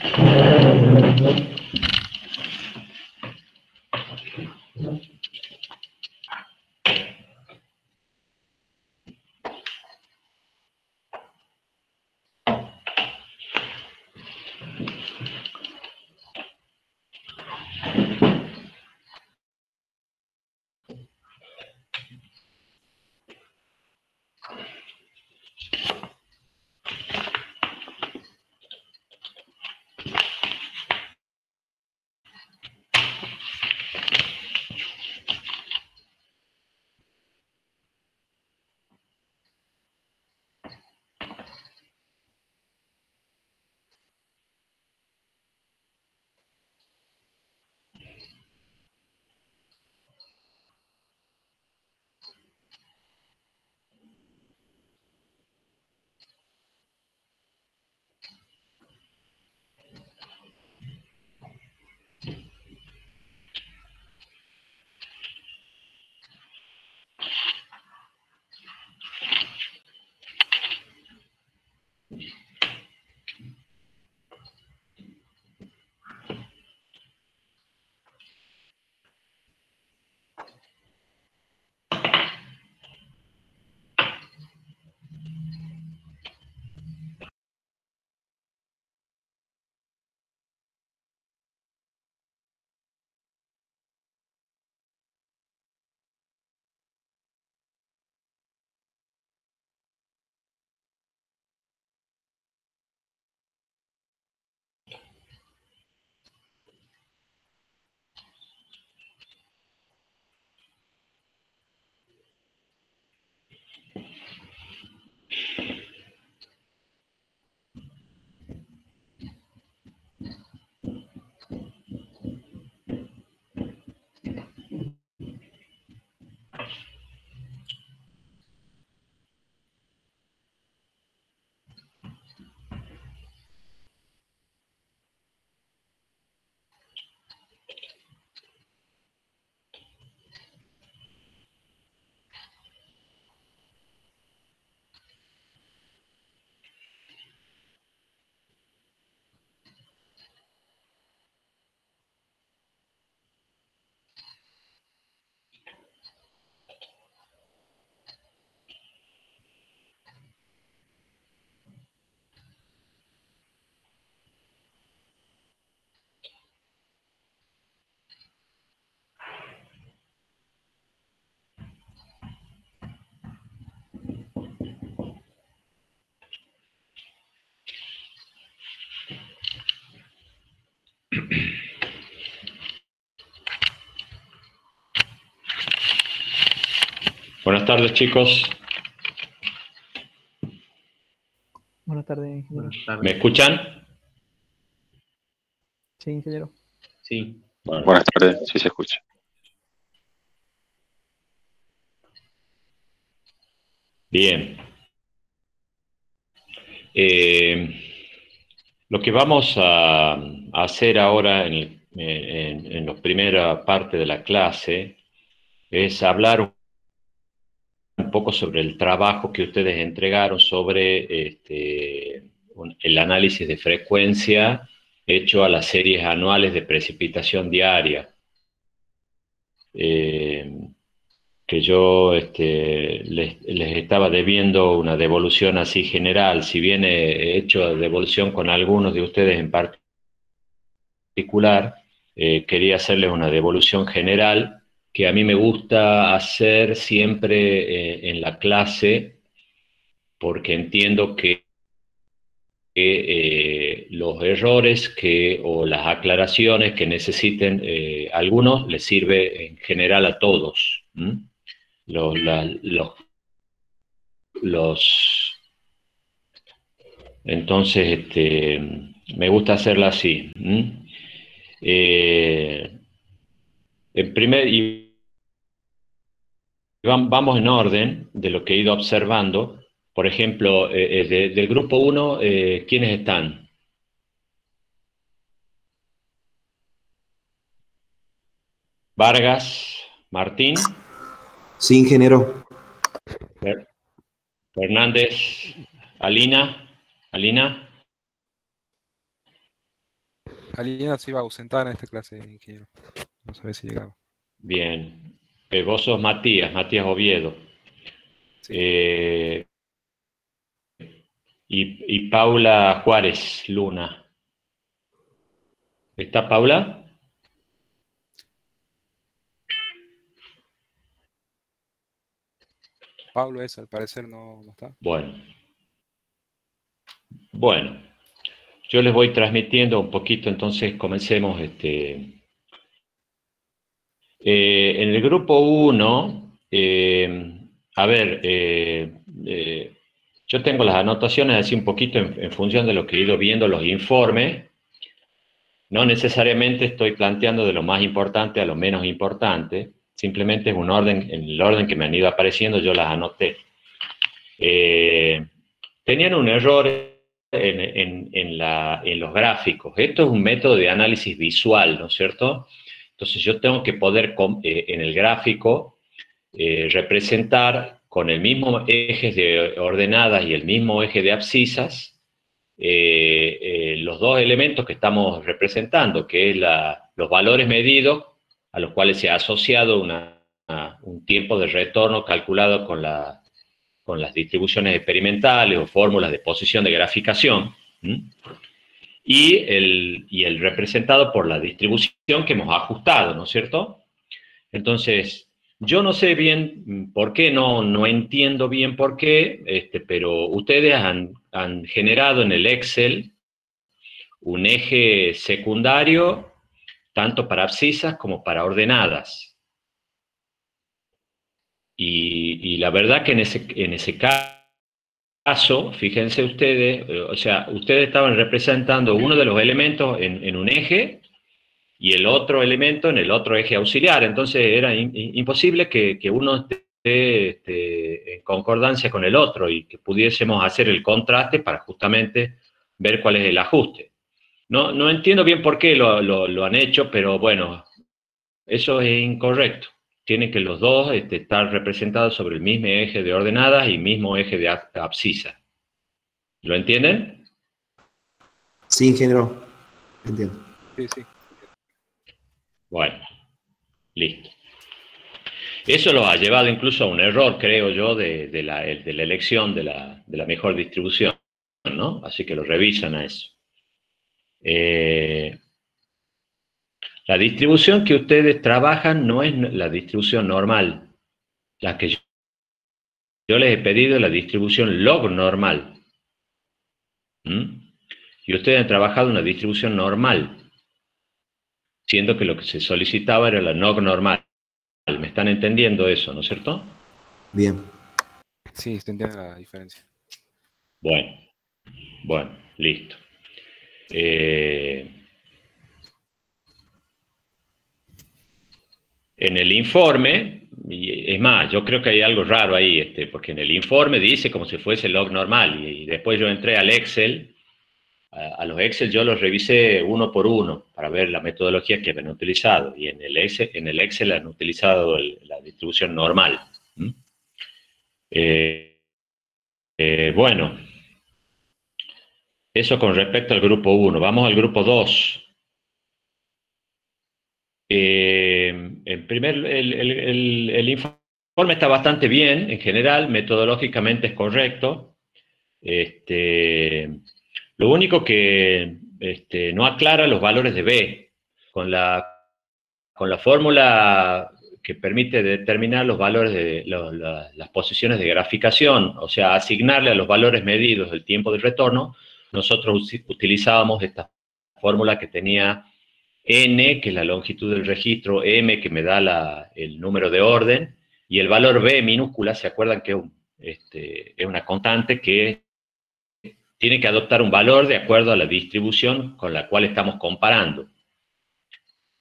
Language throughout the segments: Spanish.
Thank you. Buenas tardes, chicos. Buenas tardes, ingeniero. ¿Me escuchan? Sí, ingeniero. Sí. Buenas tardes, sí se escucha. Bien. Eh, lo que vamos a, a hacer ahora en, el- en- en la primera parte de la clase es hablar poco sobre el trabajo que ustedes entregaron sobre este, el análisis de frecuencia hecho a las series anuales de precipitación diaria. Eh, que yo este, les, les estaba debiendo una devolución así general, si bien he hecho devolución con algunos de ustedes en particular, eh, quería hacerles una devolución general que a mí me gusta hacer siempre eh, en la clase porque entiendo que, que, eh, los errores que, o las aclaraciones que necesiten eh, algunos les sirve en general a todos. Los, los, los- entonces este, me gusta hacerla así. Eh, en primer, y vamos en orden de lo que he ido observando. Por ejemplo, eh, eh, de- del grupo 1, ¿quiénes están? Vargas, Martín, Sí, ingeniero. Fer- Fernández, Alina, Alina, Alina se iba a ausentar en esta clase, ingeniero. No sabía si llegaba. Bien. Eh, vos sos Matías, Matías Oviedo. Sí. Eh, y, y Paula Juárez Luna. ¿Está Paula? Pablo es, al parecer, no, no está. Bueno. Bueno. Yo les voy transmitiendo un poquito, entonces comencemos. Este, eh, en el grupo 1, a ver, eh, eh, yo tengo las anotaciones así un poquito en, función de lo que he ido viendo los informes. No necesariamente estoy planteando de lo más importante a lo menos importante, simplemente es un orden, en el orden que me han ido apareciendo yo las anoté. Eh, tenían un error en los gráficos. Esto es un método de análisis visual, ¿no es cierto? Entonces yo tengo que poder eh, en el gráfico eh, representar con el mismo eje de ordenadas y el mismo eje de abscisas eh, los dos elementos que estamos representando, que es los valores medidos a los cuales se ha asociado un tiempo de retorno calculado con, la- con las distribuciones experimentales o fórmulas de posición de graficación. Y el, y el representado por la distribución que hemos ajustado, ¿no es cierto? Entonces, yo no sé bien por qué, no, no entiendo bien por qué, este, pero ustedes han, generado en el Excel un eje secundario tanto para abscisas como para ordenadas. Y, y la verdad que en ese, en ese caso, fíjense ustedes, eh, o sea, ustedes estaban representando uno de los elementos en, en un eje y el otro elemento en el otro eje auxiliar. Entonces era in- imposible que, uno esté este, en concordancia con el otro y que pudiésemos hacer el contraste para justamente ver cuál es el ajuste. No, no entiendo bien por qué lo han hecho, pero bueno, eso es incorrecto. Tienen que los dos este, estar representados sobre el mismo eje de ordenadas y mismo eje de ab- abscisa. ¿Lo entienden? Sí, ingeniero. Entiendo. Sí, sí. Bueno, listo. Eso lo ha llevado incluso a un error, creo yo, de, de la, de la elección de la, de la mejor distribución, ¿no? Así que lo revisan a eso. Eh, la distribución que ustedes trabajan no es la distribución normal. La que yo, yo les he pedido es la distribución log normal. ¿Mm? Y ustedes han trabajado una distribución normal siendo que lo que se solicitaba era la NOG normal. ¿Me están entendiendo eso, no es cierto? Bien. Sí, se entiende la diferencia. Bueno, bueno, listo. Eh, en el informe, es más, yo creo que hay algo raro ahí, este, porque en el informe dice como si fuese log normal, y, después yo entré al Excel, a, los Excel yo los revisé uno por uno para ver la metodología que habían utilizado, y en el Excel, en el Excel han utilizado la distribución normal. Eh, eh, bueno, eso con respecto al grupo 1. Vamos al grupo 2. Eh, en primer, el, el- el- el informe está bastante bien, en general, metodológicamente es correcto. Este, lo único que este, no aclara los valores de B. Con la, con la fórmula que permite determinar los valores de las posiciones de graficación, o sea, asignarle a los valores medidos el tiempo de retorno, nosotros utilizábamos esta fórmula que tenía n, que es la longitud del registro, m, que me da el número de orden, y el valor b minúscula, ¿se acuerdan que este, es una constante que tiene que adoptar un valor de acuerdo a la distribución con la cual estamos comparando?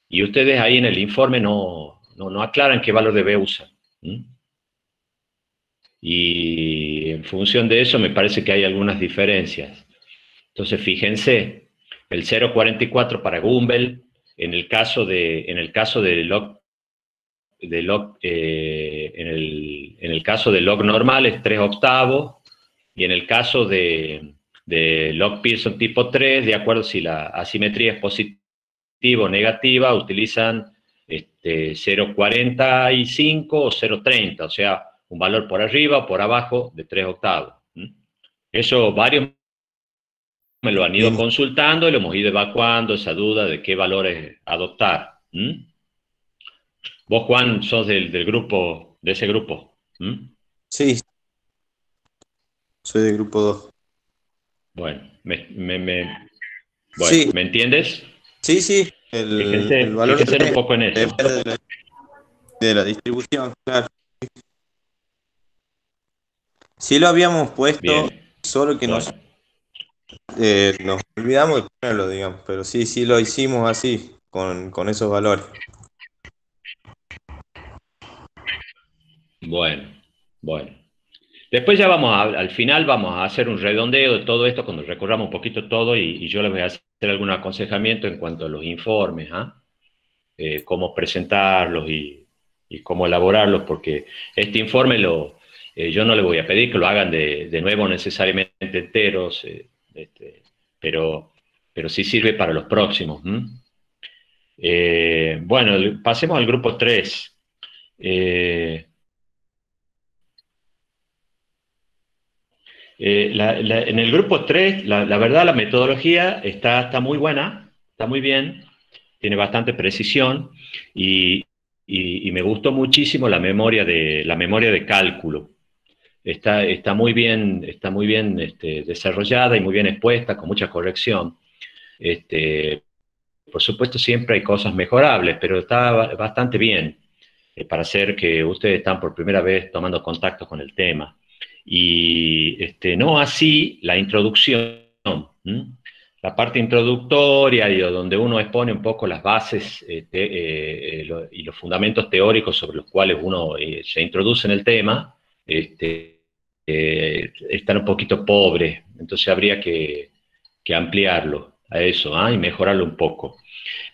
Y ustedes ahí en el informe no, no, no aclaran qué valor de b usan. Y en función de eso me parece que hay algunas diferencias. Entonces, fíjense, el 0.44 para Gumbel, en el caso de, en el caso de log, de log, eh, en, el, en el caso de log normal es 3 octavos, y en el caso de, de log Pearson tipo 3, de acuerdo si la asimetría es positiva o negativa, utilizan este, 0,45 o 0,30, o sea, un valor por arriba o por abajo de 3 octavos. Eso varios me lo han ido consultando y lo hemos ido evacuando esa duda de qué valores adoptar. Vos, Juan, sos del, grupo, de ese grupo. Sí. Soy del grupo 2. Bueno, me, me, ¿me entiendes? Sí, sí. El, valor un poco en eso. De la, distribución, claro. Sí lo habíamos puesto, solo que nos, eh, nos olvidamos de ponerlo, digamos, pero sí, sí lo hicimos así, con, con esos valores. Bueno, bueno. Después ya vamos al final vamos a hacer un redondeo de todo esto cuando recorramos un poquito todo y, yo les voy a hacer algún aconsejamiento en cuanto a los informes, ¿ah? eh, cómo presentarlos y, cómo elaborarlos, porque este informe lo, eh, yo no les voy a pedir que lo hagan de, nuevo necesariamente enteros, este, pero, pero sí sirve para los próximos. bueno, pasemos al grupo 3. Eh, en el grupo 3, la, verdad, la metodología está, está, muy buena, está muy bien, tiene bastante precisión y, me gustó muchísimo la memoria de, la memoria de cálculo. Está, está muy bien, está muy bien este, desarrollada y muy bien expuesta, con mucha corrección. Este, por supuesto, siempre hay cosas mejorables, pero está bastante bien eh, para hacer que ustedes están por primera vez tomando contacto con el tema y este, no así la introducción, la parte introductoria, donde uno expone un poco las bases este, eh, eh, y los fundamentos teóricos sobre los cuales uno se introduce en el tema, están un poquito pobres, entonces habría que, ampliarlo a eso ¿ah? y mejorarlo un poco.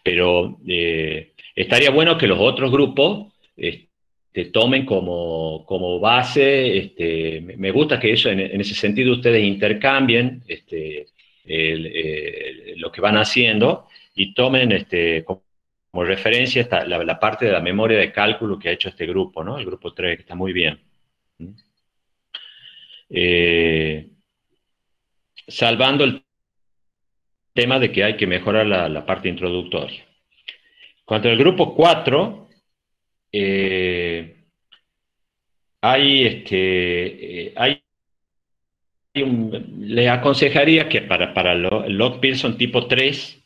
Pero estaría bueno que los otros grupos te tomen como, base. Este, me gusta que eso, en, ese sentido, ustedes intercambien este, lo que van haciendo y tomen este, como, referencia esta, la, parte de la memoria de cálculo que ha hecho este grupo, ¿no? el grupo 3, que está muy bien. Eh, salvando el tema de que hay que mejorar la, parte introductoria. Cuanto al grupo 4, eh, hay, este, eh, hay les aconsejaría que para, para Log Pearson tipo 3,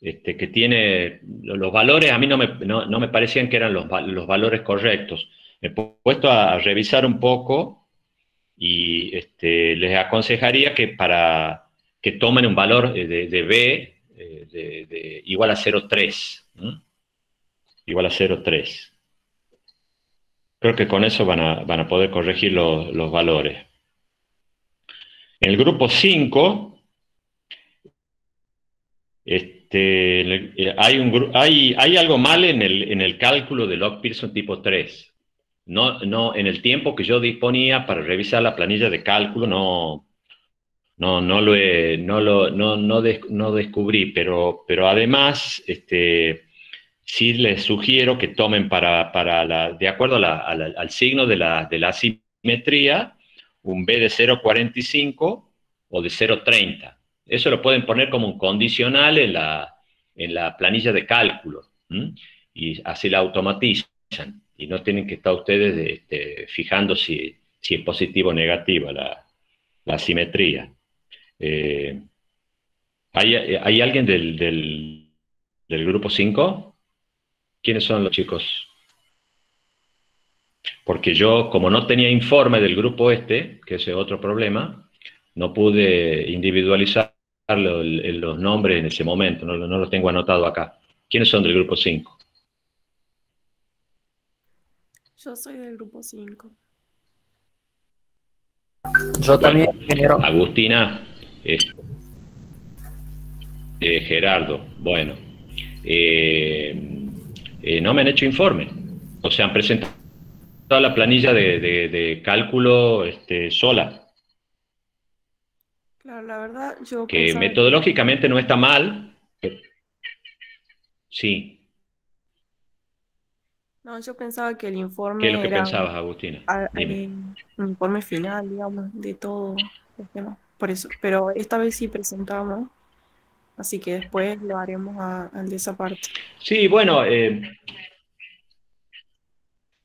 este, que tiene los valores, a mí no me, no, me parecían que eran los, los, valores correctos. Me he puesto a, revisar un poco y este, les aconsejaría que para que tomen un valor de, de B de, igual a 0,3 igual a 0,3. Creo que con eso van a, poder corregir los, valores. En el grupo 5, este, hay, un, hay, hay, algo mal en el, en el cálculo de log Pearson tipo 3. No, no, en el tiempo que yo disponía para revisar la planilla de cálculo, no, no, no, lo, no, lo no, no, descubrí, pero, pero además, este, sí les sugiero que tomen para, para la, de acuerdo al signo de la, de la simetría, un B de 0,45 o de 0,30. Eso lo pueden poner como un condicional en la, en la planilla de cálculo y así la automatizan y no tienen que estar ustedes este, fijando si, es positivo o negativa la, simetría. Eh, ¿hay, ¿hay, alguien del, grupo 5? ¿Quiénes son los chicos? Porque yo, como no tenía informe del grupo este, que es otro problema, no pude individualizar los, nombres en ese momento, no, no los tengo anotado acá. ¿Quiénes son del grupo 5? Yo soy del grupo 5. Yo también, ingeniero. Agustina, eh, eh, Gerardo, bueno. Eh, eh, no me han hecho informe. O sea, han presentado la planilla de, cálculo este, sola. Claro, la verdad, yo que pensaba metodológicamente no está mal. pero- Sí, No, yo pensaba que el informe ¿qué es lo que era pensabas, Agustina? a- eh, un informe final, digamos, de todo el tema. Por eso, pero esta vez sí presentamos, así que después lo haremos a- al de esa parte. Sí, bueno, eh,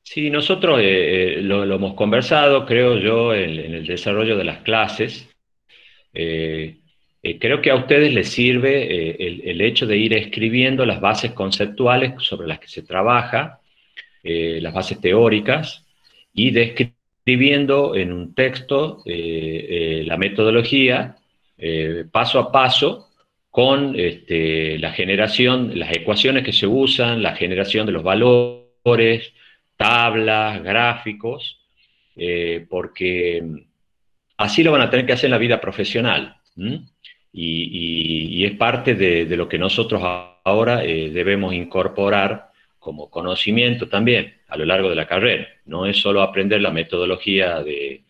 sí, nosotros eh, eh, lo, lo hemos conversado, creo yo, en, en el desarrollo de las clases. Eh, creo que a ustedes les sirve eh, el, el hecho de ir escribiendo las bases conceptuales sobre las que se trabaja, eh, las bases teóricas, y describiendo en un texto eh, eh, la metodología paso a paso con este, la generación, las ecuaciones que se usan, la generación de los valores, tablas, gráficos, porque así lo van a tener que hacer en la vida profesional. Y, es parte de, lo que nosotros ahora debemos incorporar como conocimiento también a lo largo de la carrera. No es solo aprender la metodología de,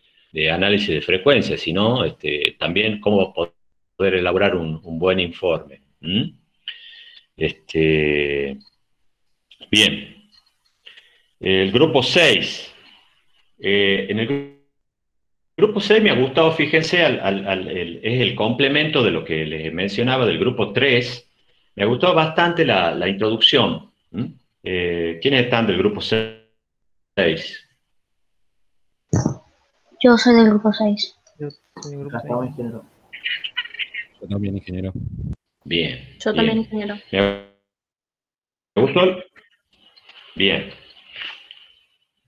análisis de frecuencia, sino este, también cómo poder elaborar un, buen informe. Este, bien. El grupo 6. en el grupo 6 me ha gustado, fíjense, es el complemento de lo que les mencionaba del grupo 3. Me ha gustado bastante la introducción. Eh, ¿Quiénes están del grupo 6? Yo soy del grupo 6. Yo soy del grupo Acá estamos, ingeniero. Yo también, ingeniero. Bien. Yo bien. también, ingeniero. ¿Me gustó? Bien.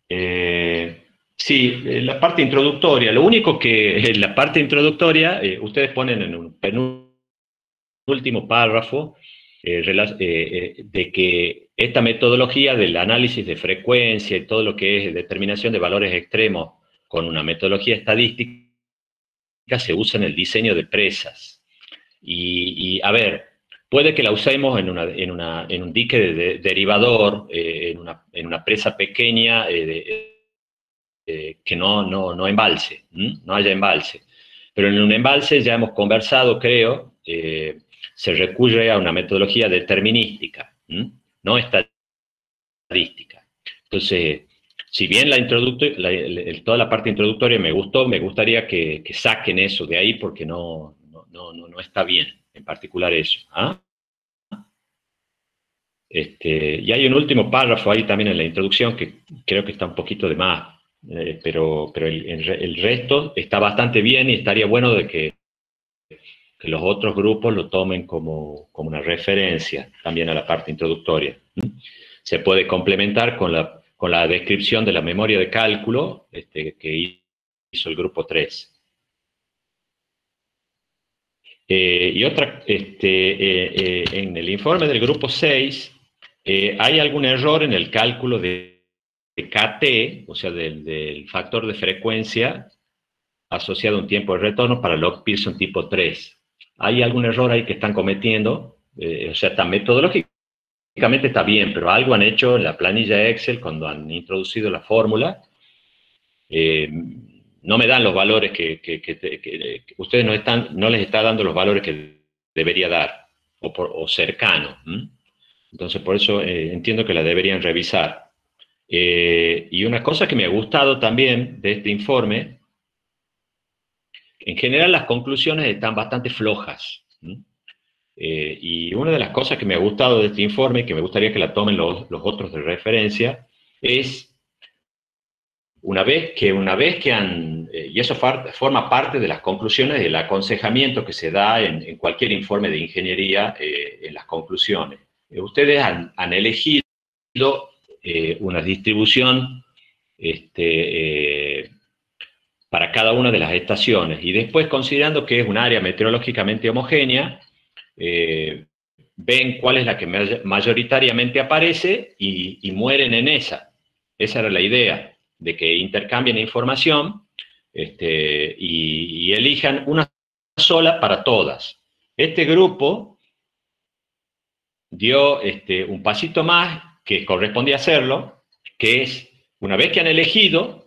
Eh, sí, eh, la parte introductoria. Lo único que en la parte introductoria, eh, ustedes ponen en un penúltimo párrafo eh, eh, eh, de que esta metodología del análisis de frecuencia y todo lo que es determinación de valores extremos con una metodología estadística se usa en el diseño de presas. Y, a ver, puede que la usemos en, un dique de, de- derivador, eh, en, una, presa pequeña eh, eh, que no, no, no embalse, no haya embalse. Pero en un embalse ya hemos conversado, creo, se recurre a una metodología determinística, ¿m? No estadística. Entonces, si bien la la- toda la parte introductoria me gustó, me gustaría que, que saquen eso de ahí porque no, no, no, no- está bien, en particular eso. ¿ah? Este, y hay un último párrafo ahí también en la introducción que creo que está un poquito de más, eh, pero, pero el, el resto está bastante bien y estaría bueno de que, que los otros grupos lo tomen como, como una referencia también a la parte introductoria. Se puede complementar con la, con la descripción de la memoria de cálculo este, que hizo el grupo 3. Eh, y otra, este, eh, eh, en el informe del grupo 6, eh, hay algún error en el cálculo de, de KT, o sea, del, del factor de frecuencia asociado a un tiempo de retorno para log Pearson tipo 3. Hay algún error ahí que están cometiendo, eh, o sea, está metodológicamente está bien, pero algo han hecho en la planilla Excel cuando han introducido la fórmula. eh, no me dan los valores que, que- que- que- ustedes no, están, no les está dando los valores que debería dar, o, por- o cercano. ¿m? Entonces, por eso eh, entiendo que la deberían revisar. Eh, y una cosa que me ha gustado también de este informe, en general las conclusiones están bastante flojas. Eh, y una de las cosas que me ha gustado de este informe, que me gustaría que la tomen los, otros de referencia, es una vez que, una vez que han, eh, y eso forma parte de las conclusiones del aconsejamiento que se da en, cualquier informe de ingeniería eh, en las conclusiones. Ustedes han, han elegido una distribución este, para cada una de las estaciones y después considerando que es un área meteorológicamente homogénea, eh, ven cuál es la que may- mayoritariamente aparece y, mueren en esa. Esa era la idea de que intercambien información este, y, y elijan una sola para todas. Este grupo dio este, un pasito más que correspondía hacerlo, que es, una vez que han elegido,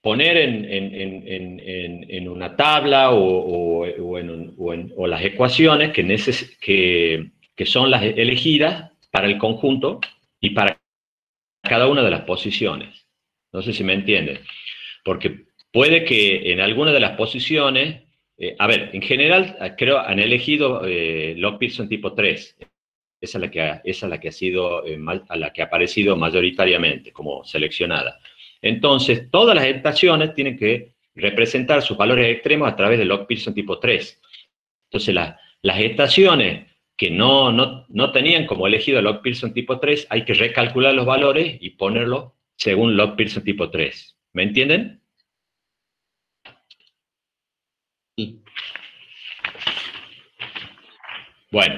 poner en, en- en- en- una tabla o, o- o un- o las ecuaciones que, neces- que, que son las elegidas para el conjunto y para cada una de las posiciones. No sé si me entienden. Porque puede que en alguna de las posiciones, eh, a ver, en general creo han elegido eh, Pearson tipo 3. Esa es la que ha, esa es la que ha sido, eh, ma- a la que ha aparecido mayoritariamente como seleccionada. Entonces, todas las estaciones tienen que representar sus valores extremos a través del log Pearson tipo 3. Entonces, la- las estaciones que no, no, no tenían como elegido el log Pearson tipo 3, hay que recalcular los valores y ponerlos según log Pearson tipo 3. ¿Me entienden? Bueno,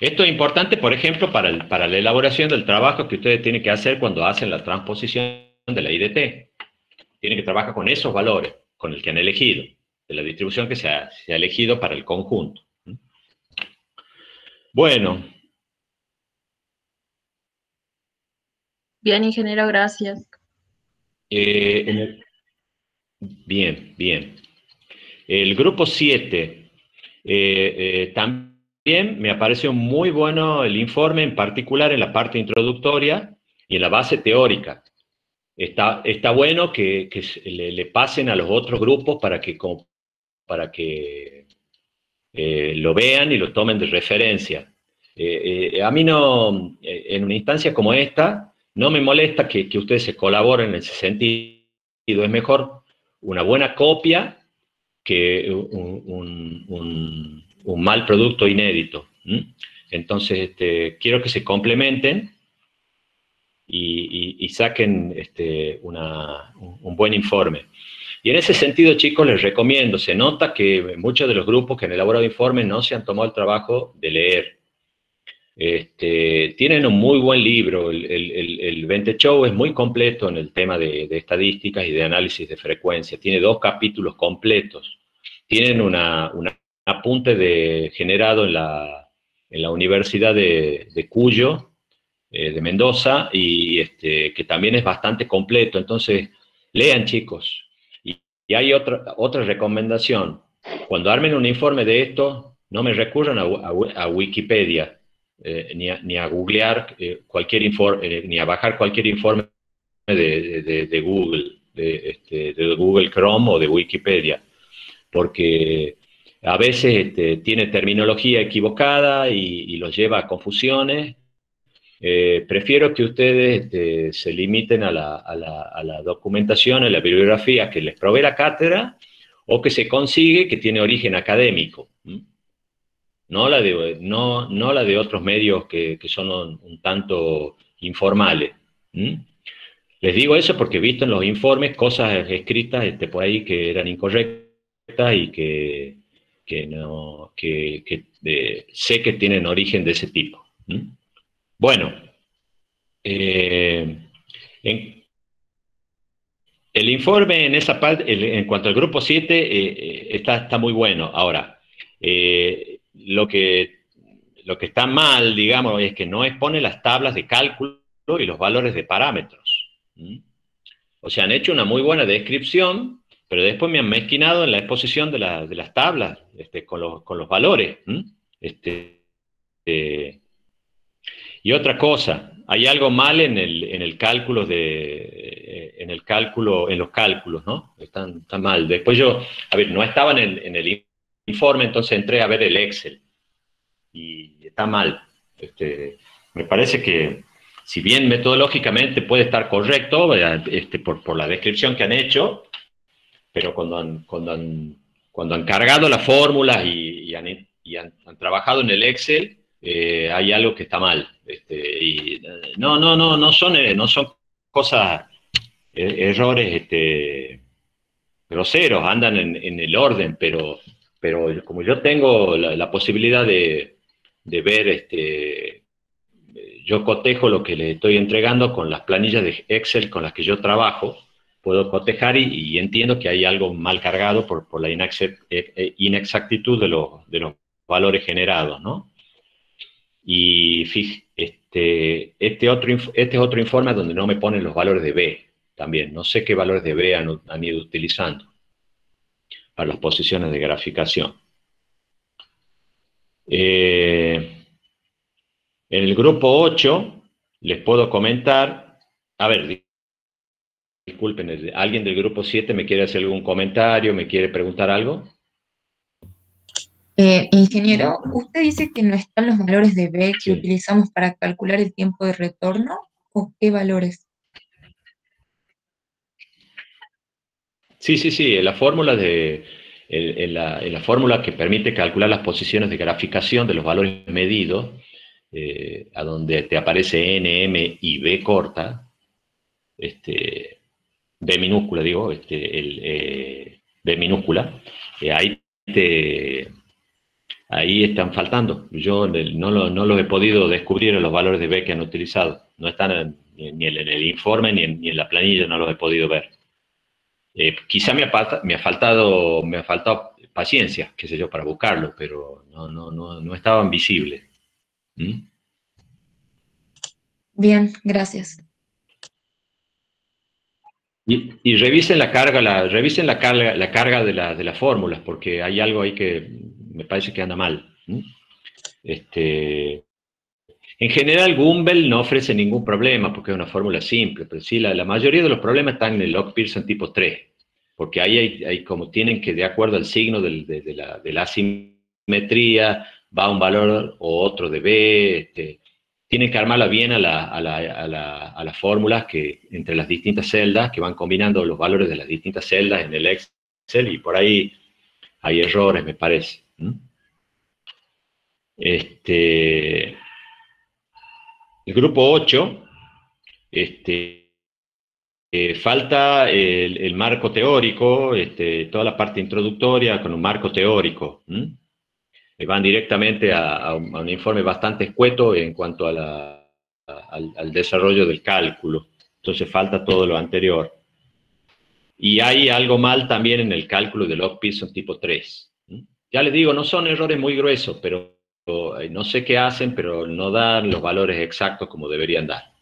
esto es importante, por ejemplo, para, el- para la elaboración del trabajo que ustedes tienen que hacer cuando hacen la transposición de la IDT. Tienen que trabajar con esos valores, con el que han elegido, de la distribución que se ha, se ha elegido para el conjunto. Bueno, Bien, ingeniero, gracias. eh, en el- bien, bien. El grupo 7, también me pareció muy bueno el informe, en particular en la parte introductoria y en la base teórica. Está, está bueno que, le, pasen a los otros grupos para que, para que eh, lo vean y lo tomen de referencia. Eh, eh, a mí no, eh, en una instancia como esta, no me molesta que, ustedes se colaboren en ese sentido. Es mejor una buena copia que un, mal producto inédito. Entonces, este, quiero que se complementen y, saquen este, una- un, buen informe. Y en ese sentido, chicos, les recomiendo, se nota que muchos de los grupos que han elaborado informes no se han tomado el trabajo de leer. Este, tienen un muy buen libro, el, el, el, el 20 Show es muy completo en el tema de, estadísticas y de análisis de frecuencia, tiene dos capítulos completos, tienen una, una- un apunte de, generado en la, en la Universidad de Cuyo, eh, de Mendoza, y este, que también es bastante completo, entonces lean chicos. Y, hay otra, otra recomendación, cuando armen un informe de esto, no me recurran a, a- Wikipedia, eh, ni, a, ni a googlear eh, cualquier informe, ni a bajar cualquier informe de, de- Google, de, este, de Google Chrome o de Wikipedia, porque a veces este, tiene terminología equivocada y, y los lleva a confusiones. Eh, prefiero que ustedes este, se limiten a la, a a la documentación, a la bibliografía que les provee la cátedra o que se consigue que tiene origen académico. no la de, no, no la de otros medios que, son un, tanto informales. Les digo eso porque he visto en los informes cosas escritas este, por ahí que eran incorrectas y que, que, no, que, que, eh, sé que tienen origen de ese tipo. Bueno, eh, el informe en esa parte, en cuanto al grupo 7, está, está muy bueno. Ahora, eh, lo, que, lo que está mal, digamos, es que no expone las tablas de cálculo y los valores de parámetros. O sea, han hecho una muy buena descripción, pero después me han mezquinado en la exposición de, de las tablas este, con, los, con los valores. Este, eh, y otra cosa, hay algo mal en el, en el cálculo de, eh, en el cálculo, en los cálculos, ¿no? Están, están mal. Después yo, a ver, no estaba en el, informe, entonces entré a ver el Excel. Y está mal. Este, me parece que, si bien metodológicamente puede estar correcto, este, por, por la descripción que han hecho, pero cuando han, cuando han, cargado las fórmulas y, han, y han trabajado en el Excel, eh, hay algo que está mal. Este, y, eh, no, no, no, no son, eh, cosas, eh, errores este, groseros, andan en, el orden, pero, pero como yo tengo la, posibilidad de, ver, este, yo cotejo lo que le estoy entregando con las planillas de Excel con las que yo trabajo, puedo cotejar y, entiendo que hay algo mal cargado por, por la inexactitud de los, de los valores generados, ¿no? Y fij- este, este, otro, este es otro informe donde no me ponen los valores de B. también. No sé qué valores de B han, han ido utilizando para las posiciones de graficación. Eh, en el grupo 8 les puedo comentar, a ver, disculpen, ¿alguien del grupo 7 me quiere hacer algún comentario, me quiere preguntar algo? Eh, ingeniero, ¿usted dice que no están los valores de B que utilizamos para calcular el tiempo de retorno? ¿O qué valores? Sí, sí, sí, en la fórmula de, la, fórmula que permite calcular las posiciones de graficación de los valores medidos, eh, a donde te aparece N, M y B corta, este, B minúscula, digo, este, el, eh, B minúscula, eh, ahí, ahí están faltando. Yo no, lo, no los he podido descubrir en los valores de B que han utilizado. No están ni, en, el informe ni en, ni en la planilla, no los he podido ver. Eh, quizá me ha, me ha, faltado, me ha faltado paciencia, qué sé yo, para buscarlo, pero no, no, no, no estaban visibles. ¿Mm? Bien, gracias. Y, y, revisen la carga, la, revisen la carga, la carga de, la, de las fórmulas, porque hay algo ahí que me parece que anda mal. Este, en general, Gumbel no ofrece ningún problema porque es una fórmula simple, pero sí, la, la mayoría de los problemas están en el log Pearson tipo 3, porque ahí hay, hay, como tienen que, de acuerdo al signo del, de, la, de, la, asimetría, va un valor o otro de B, este, tienen que armarla bien a, la, a, la, a, las fórmulas que, entre las distintas celdas, que van combinando los valores de las distintas celdas en el Excel, y por ahí hay errores, me parece. Este, el grupo 8, este, eh, falta el, marco teórico, este, toda la parte introductoria con un marco teórico. van directamente a, un, informe bastante escueto en cuanto al, desarrollo del cálculo. Entonces falta todo lo anterior. Y hay algo mal también en el cálculo del log Pearson tipo 3. Ya les digo, no son errores muy gruesos, pero eh, no sé qué hacen, pero no dan los valores exactos como deberían dar.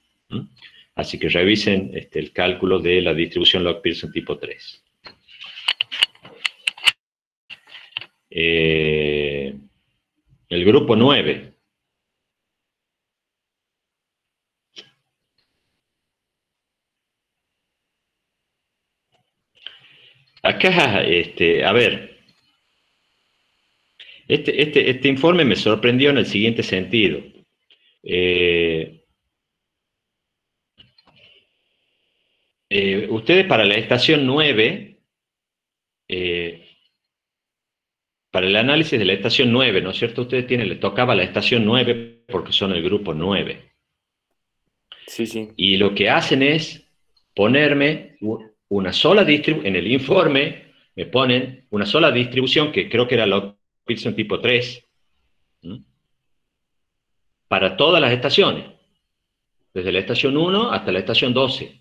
Así que revisen este, el cálculo de la distribución log Pearson tipo 3. Eh, el grupo 9. Acá, este, a ver, este, este, este, informe me sorprendió en el siguiente sentido. Eh, eh, ustedes para la estación 9, eh, para el análisis de la estación 9, ¿no es cierto? Ustedes tienen, le tocaba la estación 9 porque son el grupo 9. Sí, sí. Y lo que hacen es ponerme una sola distribución, en el informe me ponen una sola distribución que creo que era lo Pearson tipo 3, para todas las estaciones, desde la estación 1 hasta la estación 12.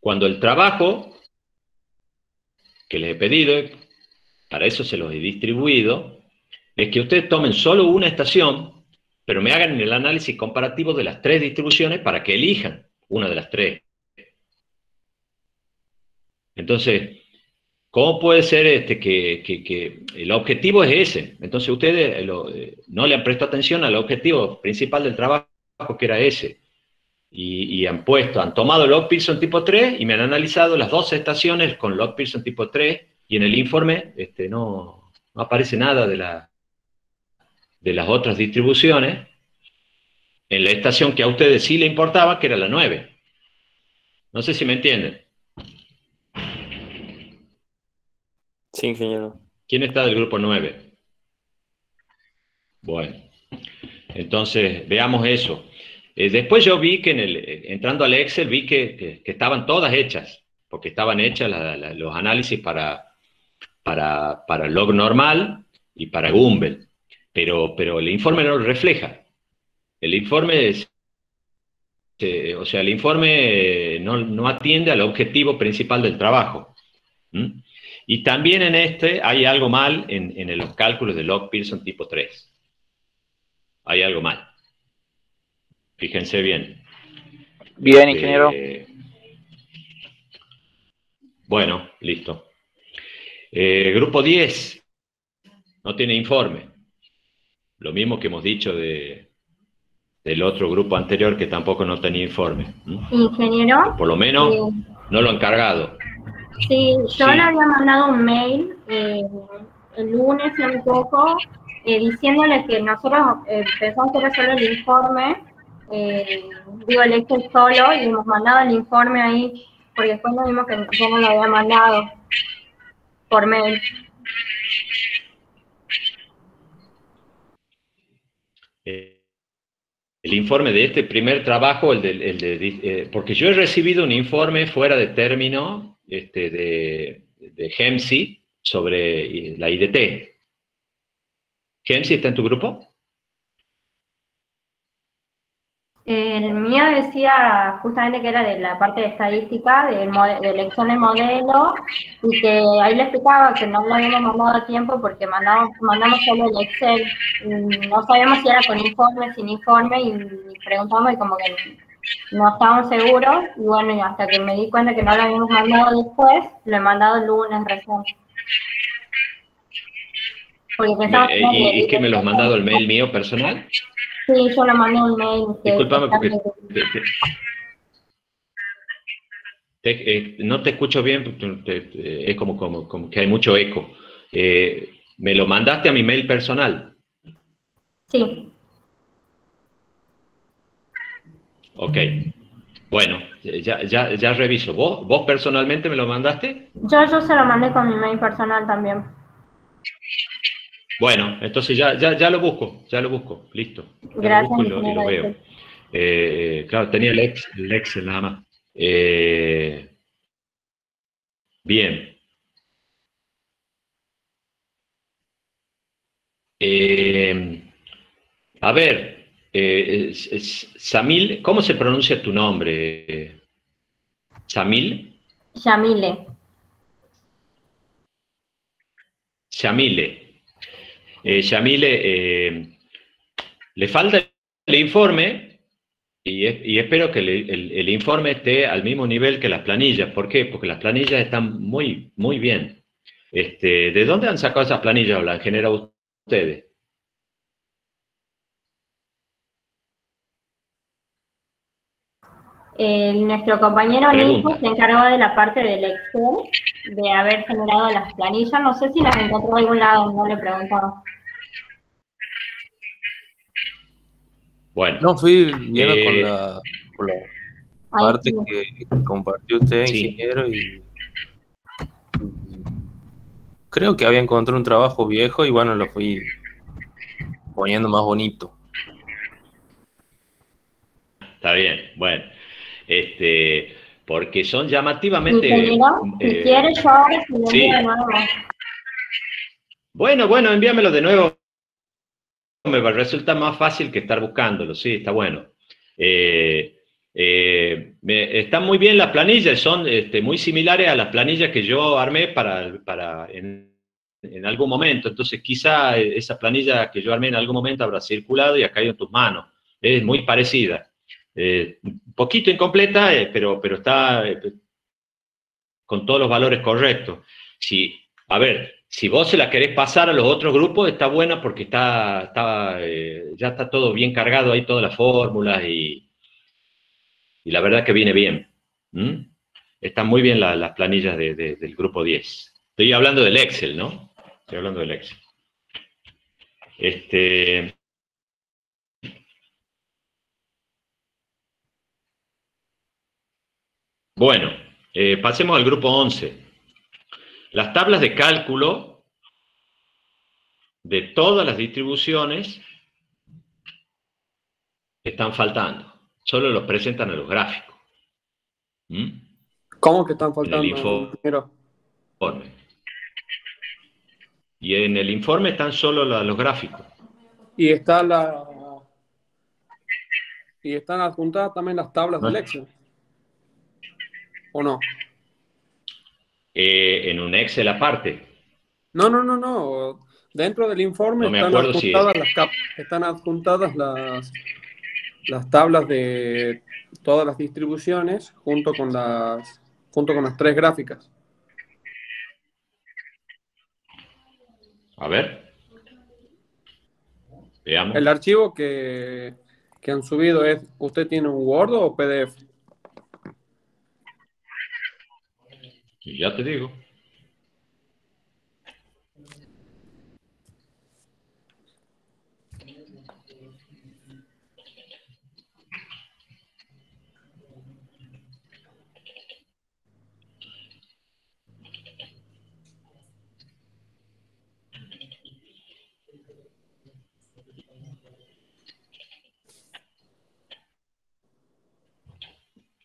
Cuando el trabajo que les he pedido, para eso se los he distribuido, es que ustedes tomen solo una estación, pero me hagan el análisis comparativo de las tres distribuciones para que elijan una de las tres. Entonces, ¿Cómo puede ser este, que, el objetivo es ese? Entonces ustedes eh, eh, no le han prestado atención al objetivo principal del trabajo, que era ese. Y, han puesto, han tomado el log Pearson tipo 3 y me han analizado las dos estaciones con log Pearson tipo 3 y en el informe este, no, aparece nada de, de las otras distribuciones en la estación que a ustedes sí le importaba, que era la 9. No sé si me entienden. Sí, ingeniero. ¿Quién está del grupo 9? Bueno, entonces veamos eso. Eh, después yo vi que en el, entrando al Excel vi que, estaban todas hechas, porque estaban hechas los análisis para, para, para log normal y para Gumbel, pero, pero el informe no lo refleja. El informe es, eh, o sea, el informe no, no, atiende al objetivo principal del trabajo. Y también en este hay algo mal en, en los cálculos de log Pearson tipo 3. Hay algo mal. Fíjense bien. Bien, ingeniero. Eh, Bueno, listo. Eh, grupo 10 no tiene informe. Lo mismo que hemos dicho de, del otro grupo anterior que tampoco no tenía informe. Ingeniero. Por lo menos eh, no lo han cargado. Sí, yo Sí. le había mandado un mail eh, el lunes, me equivoco, eh, diciéndole que nosotros eh, pensamos que era solo el informe, eh, digo el Excel solo, y hemos mandado el informe ahí, porque después nos vimos que yo no lo había mandado por mail. Eh, el informe de este primer trabajo, el de, el de- eh, porque yo he recibido un informe fuera de término este, de, de sobre eh, la IDT. ¿GEMSI está en tu grupo? El mío decía justamente que era de la parte de estadística, de, de elección de modelo, y que ahí le explicaba que no lo habíamos mandado a tiempo porque mandamos, mandamos solo el Excel. Mm, No sabíamos si era con informe, sin informe, y, y preguntamos y como que no estábamos seguros, y bueno, y hasta que me di cuenta que no lo habíamos mandado después, lo he mandado el lunes recién. Porque que eh, ¿Y, y que me lo has mandado el mail mío personal? Sí, yo le mandé un mail. Discúlpame porque te- te- te- eh, no te escucho bien, es como, como, como que hay mucho eco. Eh, me lo mandaste a mi mail personal. Sí. Ok. Bueno, ya, ya, ya reviso. ¿Vos, ¿Vos personalmente me lo mandaste? Yo, yo se lo mandé con mi mail personal también. Bueno, entonces ya, ya, ya lo busco, ya lo busco, listo. Ya lo Gracias, busco y lo, y lo veo. Eh, claro, tenía el ex, el Excel nada más. Eh, bien. Eh, a ver, eh, es- es- Samil, ¿cómo se pronuncia tu nombre? Samil, Yamile. Shamile. Eh, Shamile, eh, le falta el informe y, es- y espero que el informe esté al mismo nivel que las planillas. ¿Por qué? Porque las planillas están muy, muy bien. Este, ¿De dónde han sacado esas planillas o las han generado ustedes? Eh, nuestro compañero. Nico se encargó de la parte del Excel, de haber generado las planillas. No sé si las encontró en algún lado, no le preguntaba. Bueno, No, fui viendo Eh, con la, con la Ahí parte sí. que compartió usted, Sí. ingeniero, y y creo que había encontrado un trabajo viejo y bueno, lo fui poniendo más bonito. está bien. Bueno, este, porque son llamativamente... Ingeniero, si eh, quiere, yo ahora se lo sí. de nuevo. Bueno, bueno, envíamelo de nuevo. Me va a resultar más fácil que estar buscándolo, sí, está bueno. Eh, eh, me- están muy bien las planillas, son este, muy similares a las planillas que yo armé para, para en, en algún momento. Entonces, quizá esa planilla que yo armé en algún momento habrá circulado y ha caído en tus manos. Es muy parecida. Eh, un poquito incompleta, eh, pero, pero está eh, con todos los valores correctos. Si, a ver, si vos se la querés pasar a los otros grupos, está buena porque está, está, ya está todo bien cargado ahí, todas las fórmulas y, y la verdad que viene bien. Están muy bien la- las planillas de- de- del grupo 10. Estoy hablando del Excel, ¿no? Estoy hablando del Excel. Este, bueno, eh, pasemos al grupo 11. Las tablas de cálculo de todas las distribuciones están faltando. Solo los presentan a los gráficos. ¿Mm? ¿Cómo que están En faltando? el info- ingeniero? informe. Y en el informe están solo la- los gráficos. Y está la. Y están adjuntadas también las tablas No. del Excel o no? Eh, en un Excel aparte. No, no, no, no. Dentro del informe están, adjuntadas las están adjuntadas las, las tablas de todas las distribuciones junto con las, junto con las tres gráficas. A ver. Veamos. El archivo que, que han subido es, ¿usted tiene un Word o PDF? Ya te digo.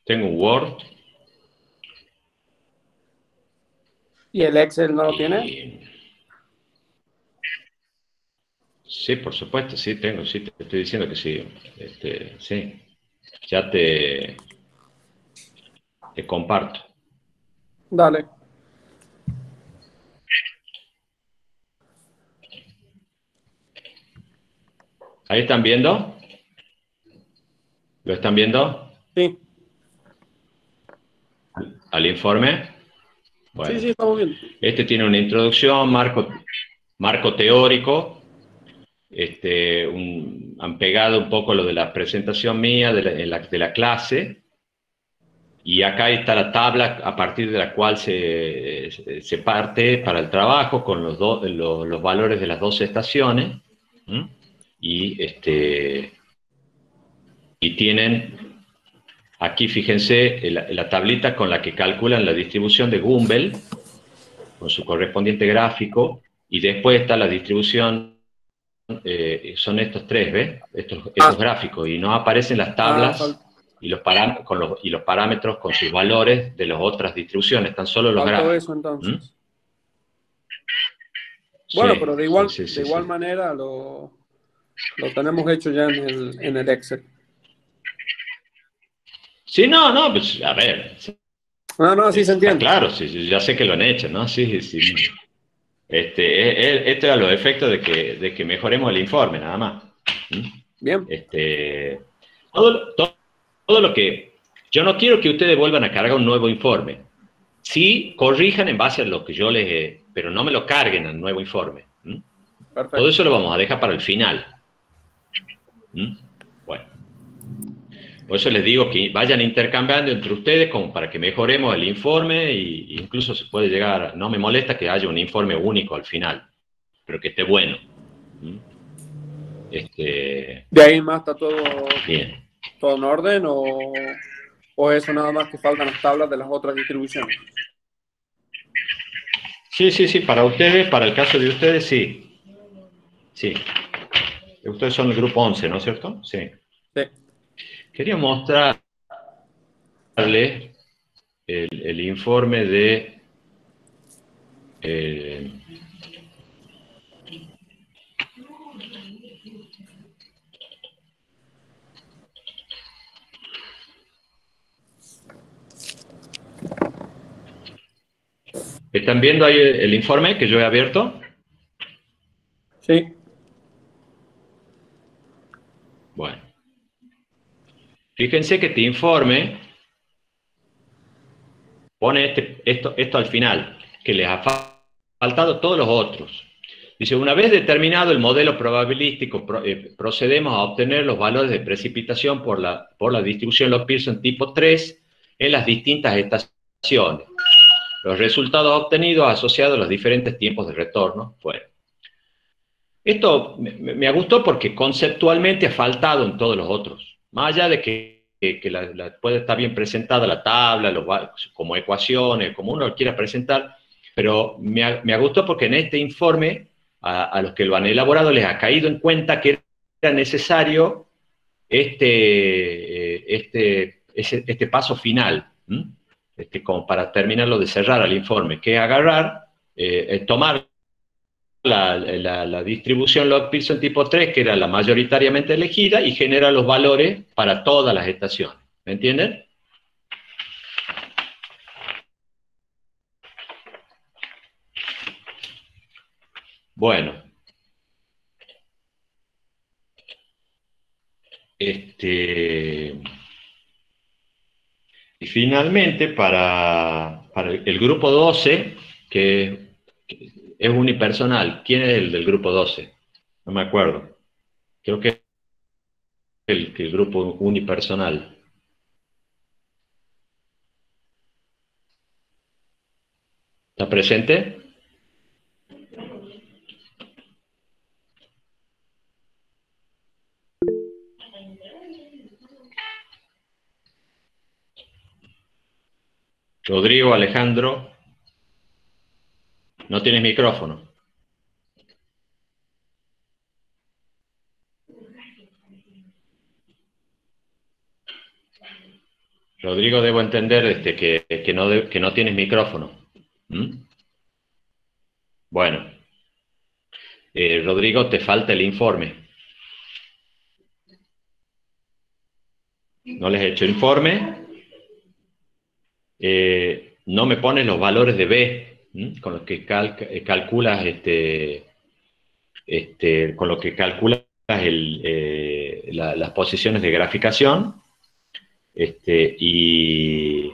Tengo Word. ¿Y el Excel no lo tiene? Sí, por supuesto, sí tengo, sí, te estoy diciendo que sí. Este, sí. Ya te, te comparto. Dale. ¿Ahí están viendo? ¿Lo están viendo? Sí, ¿Al informe? Bueno. sí, sí, estamos bien. Este tiene una introducción, marco, marco teórico. Este, un- han pegado un poco lo de la presentación mía de la, de la clase. Y acá está la tabla a partir de la cual se, se- parte para el trabajo con los, do- los, los valores de las dos estaciones. ¿m? Y, este, y tienen aquí, fíjense, la, la tablita con la que calculan la distribución de Gumbel con su correspondiente gráfico, y después está la distribución, eh, son estos tres, ¿ves? Estos, estos gráficos, y no aparecen las tablas Ah, y, los pará- con los, y los parámetros con sus valores de las otras distribuciones, están solo los gráficos. eso entonces. ¿Mm? Bueno, Sí, pero de igual, sí, sí, de igual manera lo, lo tenemos hecho ya en el, en el Excel. Sí, no, no, pues a ver, No, no, sí se entiende. claro, sí, ya sé que lo han hecho, ¿no? Sí, sí. Este, eh, eh, esto es a los efectos de que, de que mejoremos el informe, nada más. ¿Mm? Bien, Este, todo, todo, todo lo que... Yo no quiero que ustedes vuelvan a cargar un nuevo informe. Sí, corrijan en base a lo que yo les... Pero no me lo carguen al nuevo informe. Perfecto. Todo eso lo vamos a dejar para el final. ¿Mm? Por eso les digo que vayan intercambiando entre ustedes como para que mejoremos el informe y incluso se puede llegar, no me molesta que haya un informe único al final, pero que esté bueno. ¿Mm? Este, De ahí en más está todo, bien. todo en orden o, o eso nada más que faltan las tablas de las otras distribuciones. Sí, sí, sí, para ustedes, para el caso de ustedes, sí. Sí. Ustedes son el grupo 11, ¿no es cierto? Sí. Sí. Quería mostrarles el, informe de... eh, ¿Están viendo ahí el informe que yo he abierto? Sí, Bueno. Fíjense que este informe pone este- esto, al final, que les ha fa- faltado todos los otros. Dice, una vez determinado el modelo probabilístico, pro- eh, procedemos a obtener los valores de precipitación por la, por la distribución Log-Pearson tipo 3 en las distintas estaciones. Los resultados obtenidos asociados a los diferentes tiempos de retorno fueron. Esto me- me gustó porque conceptualmente ha faltado en todos los otros. Más allá de que, que- puede estar bien presentada la tabla, como ecuaciones, como uno quiera presentar, pero me, me gustó porque en este informe a, los que lo han elaborado les ha caído en cuenta que era necesario este, eh, este, este paso final, este, como para terminarlo de cerrar al informe, que es agarrar, eh, tomar la, distribución log-Pearson tipo 3, que era la mayoritariamente elegida, y genera los valores para todas las estaciones. ¿Me entienden? Bueno. Este, y finalmente, para, para el grupo 12, que es unipersonal. ¿Quién es el del grupo 12? No me acuerdo. Creo que es el, el grupo unipersonal. ¿Está presente? Rodrigo Alejandro, no tienes micrófono. Rodrigo, debo entender este, que, no que no tienes micrófono. ¿Mm? Bueno, eh, Rodrigo, te falta el informe. No les he hecho informe. Eh, no me pones los valores de B, con los que eh, calculas este, este, con lo que calculas las posiciones de graficación. Este, y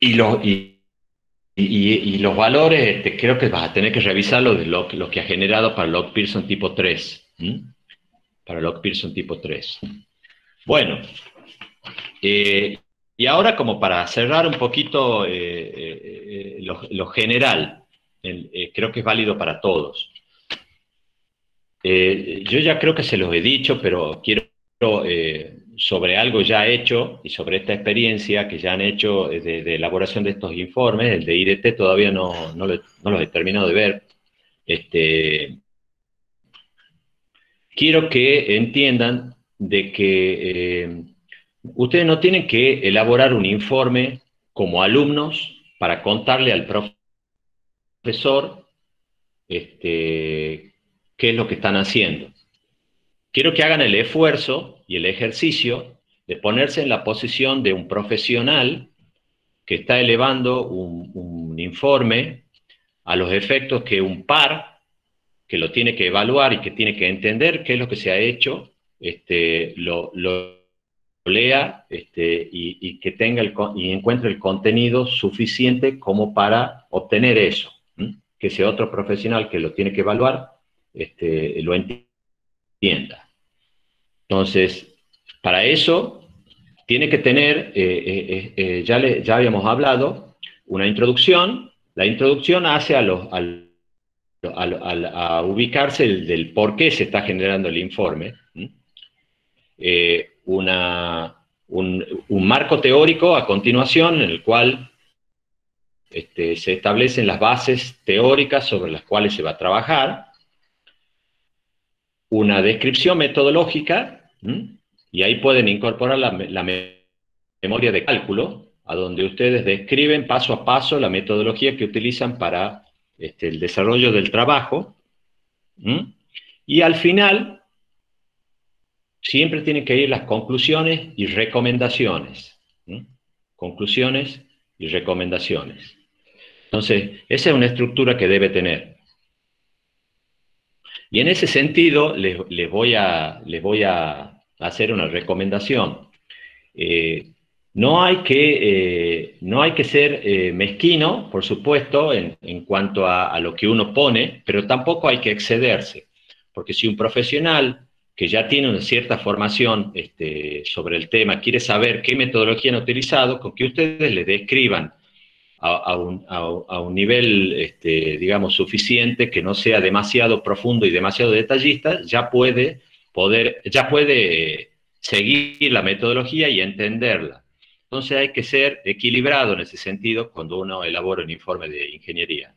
Y los, y, los valores, este, creo que vas a tener que revisar lo, que ha generado para Log Pearson tipo 3. Para Log Pearson tipo 3. Bueno, eh, y ahora como para cerrar un poquito eh, eh, lo, general, creo que es válido para todos. yo ya creo que se los he dicho, pero quiero sobre algo ya hecho y sobre esta experiencia que ya han hecho de, elaboración de estos informes, el de IDT todavía no, no, lo, he terminado de ver, este, quiero que entiendan de que eh, ustedes no tienen que elaborar un informe como alumnos para contarle al profesor este, qué es lo que están haciendo. Quiero que hagan el esfuerzo y el ejercicio de ponerse en la posición de un profesional que está elevando un, informe a los efectos que un par, que lo tiene que evaluar y que tiene que entender qué es lo que se ha hecho, este, lo, lea este, y, que tenga el, y encuentre el contenido suficiente como para obtener eso. Que ese otro profesional que lo tiene que evaluar este, lo entienda. Entonces, para eso tiene que tener, eh, eh, eh, ya, le, ya habíamos hablado, una introducción. La introducción hace a, los, a ubicarse del por qué se está generando el informe. Una, un, marco teórico a continuación en el cual este, se establecen las bases teóricas sobre las cuales se va a trabajar, una descripción metodológica y ahí pueden incorporar la, memoria de cálculo, a donde ustedes describen paso a paso la metodología que utilizan para este, el desarrollo del trabajo. Y al final, siempre tienen que ir las conclusiones y recomendaciones. Conclusiones y recomendaciones. Entonces, esa es una estructura que debe tener. Y en ese sentido, les, voy, a, les voy a hacer una recomendación. Eh, no, hay que, eh, no hay que ser eh, mezquino, por supuesto, en, cuanto a, lo que uno pone, pero tampoco hay que excederse, porque si un profesional que ya tiene una cierta formación este, sobre el tema quiere saber qué metodología han utilizado, con que ustedes le describan a, un, nivel, este, digamos, suficiente, que no sea demasiado profundo y demasiado detallista, ya puede, poder, ya puede seguir la metodología y entenderla. Entonces hay que ser equilibrado en ese sentido cuando uno elabora un informe de ingeniería.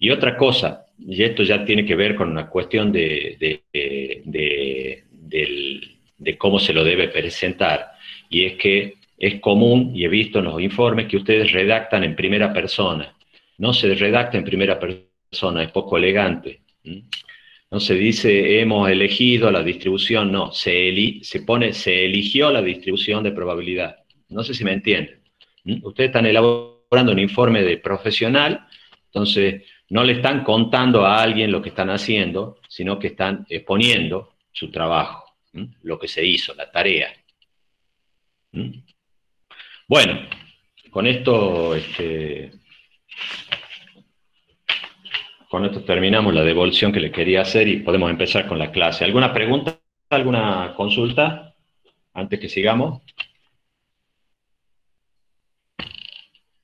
Y otra cosa, y esto ya tiene que ver con una cuestión de, de, de cómo se lo debe presentar, y es que es común, y he visto en los informes, que ustedes redactan en primera persona. No se redacta en primera persona, es poco elegante. No se dice hemos elegido la distribución, no, se, se pone se eligió la distribución de probabilidad. No sé si me entienden. Ustedes están elaborando un informe de profesional, entonces no le están contando a alguien lo que están haciendo, sino que están exponiendo su trabajo, lo que se hizo, la tarea. Bueno, con esto, este, con esto terminamos la devolución que le quería hacer y podemos empezar con la clase. ¿Alguna pregunta? ¿Alguna consulta? Antes que sigamos.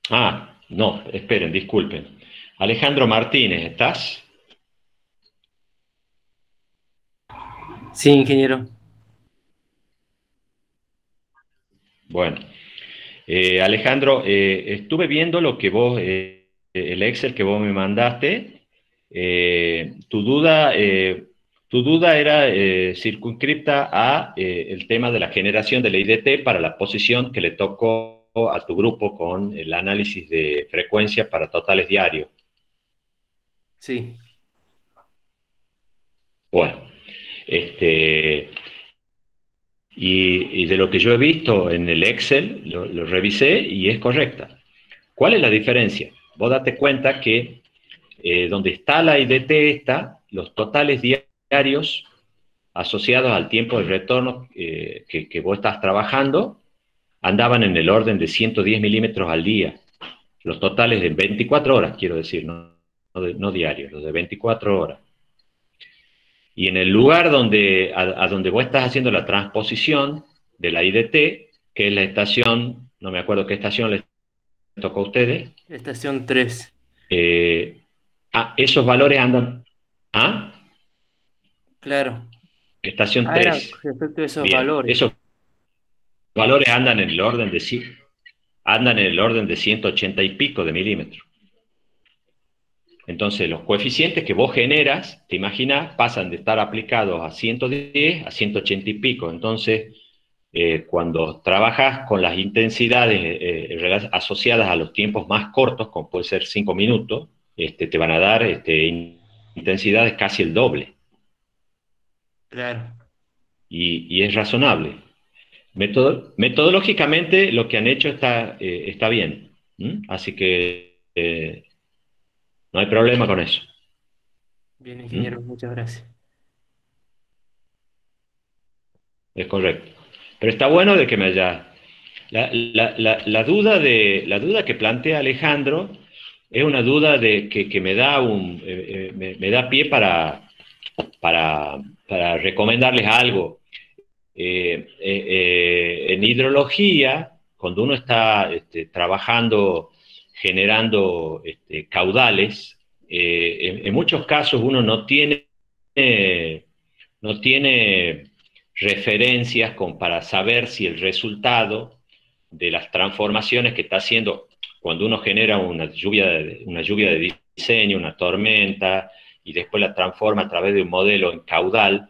Ah, no, esperen, disculpen. Alejandro Martínez, ¿estás? Sí, ingeniero. Bueno, eh, Alejandro, eh, estuve viendo lo que vos, eh, el Excel que vos me mandaste. tu duda, tu duda era circunscripta a el tema de la generación de la IDT para la posición que le tocó a tu grupo con el análisis de frecuencia para totales diarios. Sí. Bueno, este, y, de lo que yo he visto en el Excel, lo, revisé y es correcta. ¿Cuál es la diferencia? Vos date cuenta que eh, donde está la IDT esta, los totales diarios asociados al tiempo de retorno eh, que, vos estás trabajando andaban en el orden de 110 milímetros al día. Los totales de 24 horas, quiero decir, no, no diarios, los de 24 horas. Y en el lugar donde, a, donde vos estás haciendo la transposición de la IDT, que es la estación, no me acuerdo qué estación les tocó a ustedes. Estación 3. Eh, ah, esos valores andan. ¿Ah? Claro. Estación 3. Ah, respecto a esos valores. Esos valores andan en el orden de andan en el orden de 180 y pico de milímetros. Entonces, los coeficientes que vos generas, te imaginas, pasan de estar aplicados a 110 a 180 y pico. Entonces, eh, cuando trabajas con las intensidades eh, asociadas a los tiempos más cortos, como puede ser 5 minutos, este, te van a dar este, intensidades casi el doble. Claro. Y, es razonable. metodológicamente, lo que han hecho está, eh, está bien. Así que no hay problema con eso. Bien, ingeniero, muchas gracias. Es correcto. Pero está bueno de que me haya... La, duda, de, la duda que plantea Alejandro es una duda de, que, me, da un, eh, eh, me, da pie para, para, recomendarles algo. Eh, en hidrología, cuando uno está este, trabajando generando este, caudales. Eh, en, muchos casos uno no tiene, no tiene referencias para saber si el resultado de las transformaciones que está haciendo cuando uno genera una lluvia, de, una lluvia de diseño, una tormenta, y después la transforma a través de un modelo en caudal,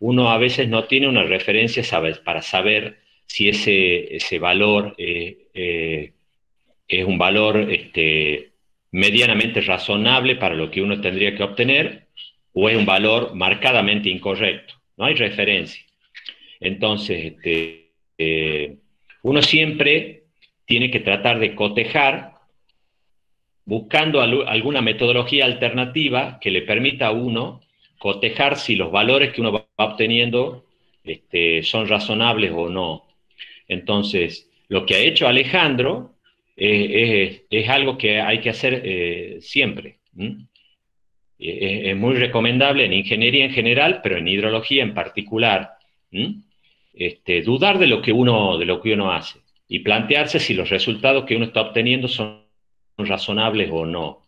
uno a veces no tiene una referencia para saber si ese, ese valor eh, eh, es un valor este, medianamente razonable para lo que uno tendría que obtener o es un valor marcadamente incorrecto. No hay referencia. Entonces, este, eh, uno siempre tiene que tratar de cotejar buscando alguna metodología alternativa que le permita a uno cotejar si los valores que uno va obteniendo este, son razonables o no. Entonces, lo que ha hecho Alejandro es, algo que hay que hacer eh, siempre. Es, muy recomendable en ingeniería en general, pero en hidrología en particular. Este, dudar de lo, que uno, de lo que uno hace y plantearse si los resultados que uno está obteniendo son razonables o no.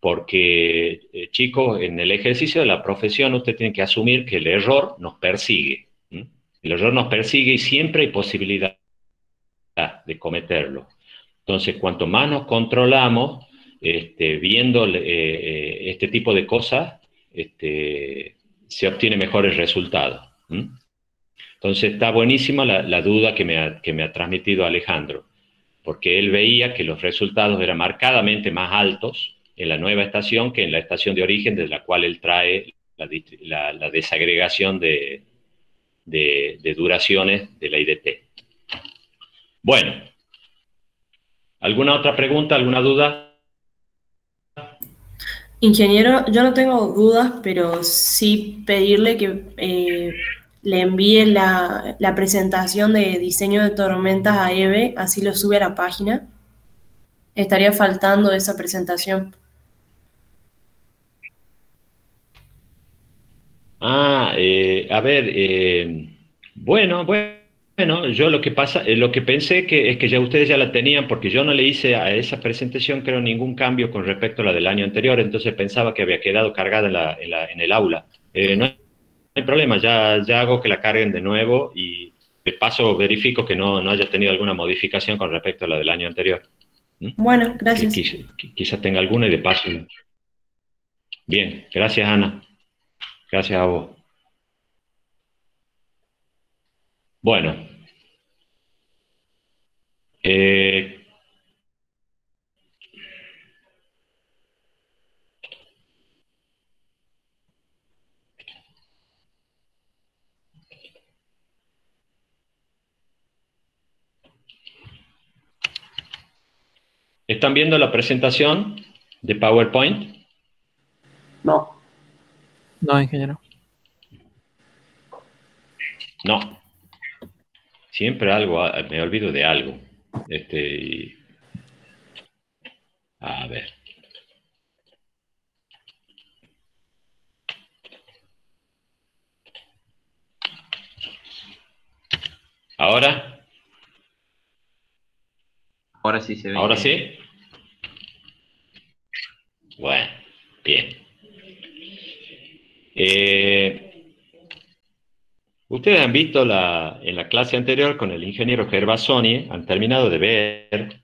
Porque, eh, chicos, en el ejercicio de la profesión usted tiene que asumir que el error nos persigue. El error nos persigue y siempre hay posibilidad de cometerlo. Entonces, cuanto más nos controlamos, este, viendo eh, eh, este tipo de cosas, este, se obtiene mejores resultados. Entonces, está buenísima la, duda que me, ha, transmitido Alejandro, porque él veía que los resultados eran marcadamente más altos en la nueva estación que en la estación de origen de la cual él trae la, desagregación de, de duraciones de la IDT. Bueno, ¿Alguna otra pregunta, alguna duda? Ingeniero, yo no tengo dudas, pero sí pedirle que eh, le envíe la, presentación de diseño de tormentas a EVE, así lo sube a la página. estaría faltando esa presentación. Ah, eh, a ver, eh, bueno, bueno, yo lo que pasa, eh, lo que pensé que es que ya ustedes ya la tenían, porque yo no le hice a esa presentación, creo, ningún cambio con respecto a la del año anterior, entonces pensaba que había quedado cargada en, la, en, la, en el aula. no, hay problema, ya, ya hago que la carguen de nuevo y de paso verifico que no, no haya tenido alguna modificación con respecto a la del año anterior. ¿Mm? Bueno, gracias. Quizás tenga alguna y de paso. Bien, gracias Ana. Gracias a vos. Bueno. Eh, ¿Están viendo la presentación de PowerPoint? No. No, ingeniero. No. Siempre algo, ah, me olvido de algo. Este, a ver. ¿Ahora? Ahora sí se ve. ¿Ahora sí? Bueno, bien. Eh, ustedes han visto en la clase anterior con el ingeniero Gervasoni, han terminado de ver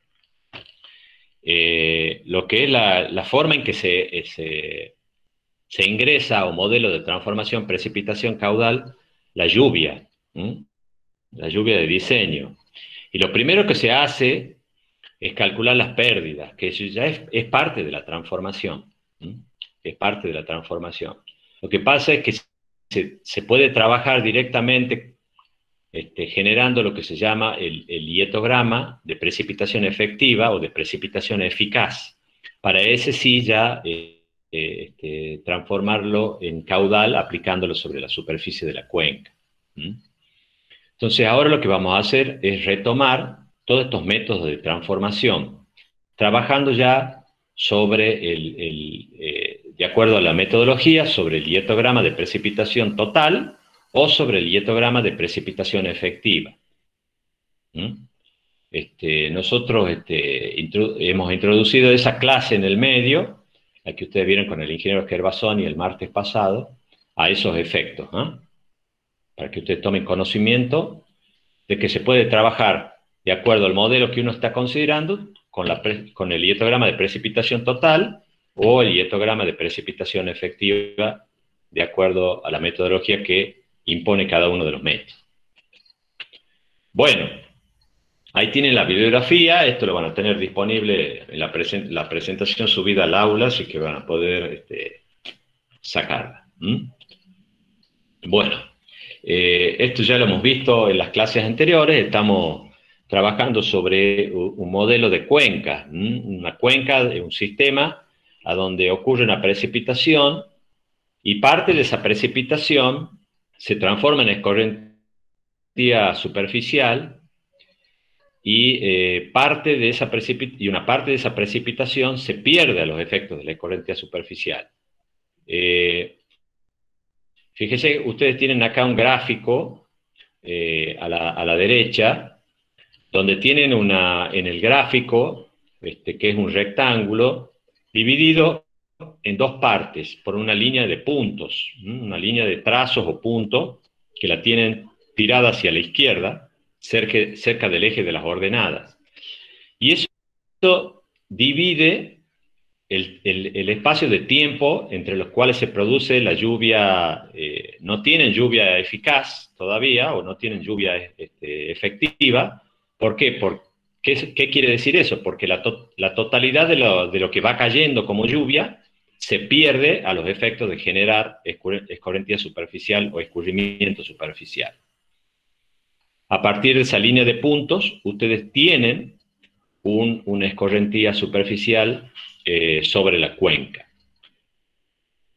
eh, lo que es la, forma en que se, se, ingresa o modelo de transformación precipitación caudal la lluvia, la lluvia de diseño. Y lo primero que se hace es calcular las pérdidas, que eso ya es, parte de la transformación, es parte de la transformación. Lo que pasa es que se, puede trabajar directamente este, generando lo que se llama el, el, de precipitación efectiva o de precipitación eficaz. Para ese sí ya eh, eh, este, transformarlo en caudal aplicándolo sobre la superficie de la cuenca. Entonces ahora lo que vamos a hacer es retomar todos estos métodos de transformación, trabajando ya sobre el, de acuerdo a la metodología, sobre el dietograma de precipitación total o sobre el dietograma de precipitación efectiva. ¿Mm? Este, nosotros este, hemos introducido esa clase en el medio, la que ustedes vieron con el ingeniero y el martes pasado, a esos efectos, para que ustedes tomen conocimiento de que se puede trabajar de acuerdo al modelo que uno está considerando con, con el dietograma de precipitación total o el dietograma de precipitación efectiva de acuerdo a la metodología que impone cada uno de los métodos. Bueno, ahí tienen la bibliografía, esto lo van a tener disponible en la, la presentación subida al aula, así que van a poder este, sacarla. Bueno, eh, esto ya lo hemos visto en las clases anteriores, estamos trabajando sobre un modelo de cuenca, una cuenca un sistema a donde ocurre una precipitación y parte de esa precipitación se transforma en escorrentía superficial y, eh, parte de esa y una parte de esa precipitación se pierde a los efectos de la escorrentía superficial. Eh, fíjense, ustedes tienen acá un gráfico eh, a, la, derecha, donde tienen una, en el gráfico, este, que es un rectángulo, dividido en dos partes por una línea de puntos, una línea de trazos o puntos que la tienen tirada hacia la izquierda, cerca, cerca del eje de las ordenadas. Y eso divide el, espacio de tiempo entre los cuales se produce la lluvia, eh, no tienen lluvia eficaz todavía o no tienen lluvia este, efectiva. ¿Por qué? Porque ¿Qué, quiere decir eso? Porque la, totalidad de lo, que va cayendo como lluvia se pierde a los efectos de generar escorrentía superficial o escurrimiento superficial. A partir de esa línea de puntos, ustedes tienen una escorrentía superficial eh, sobre la cuenca.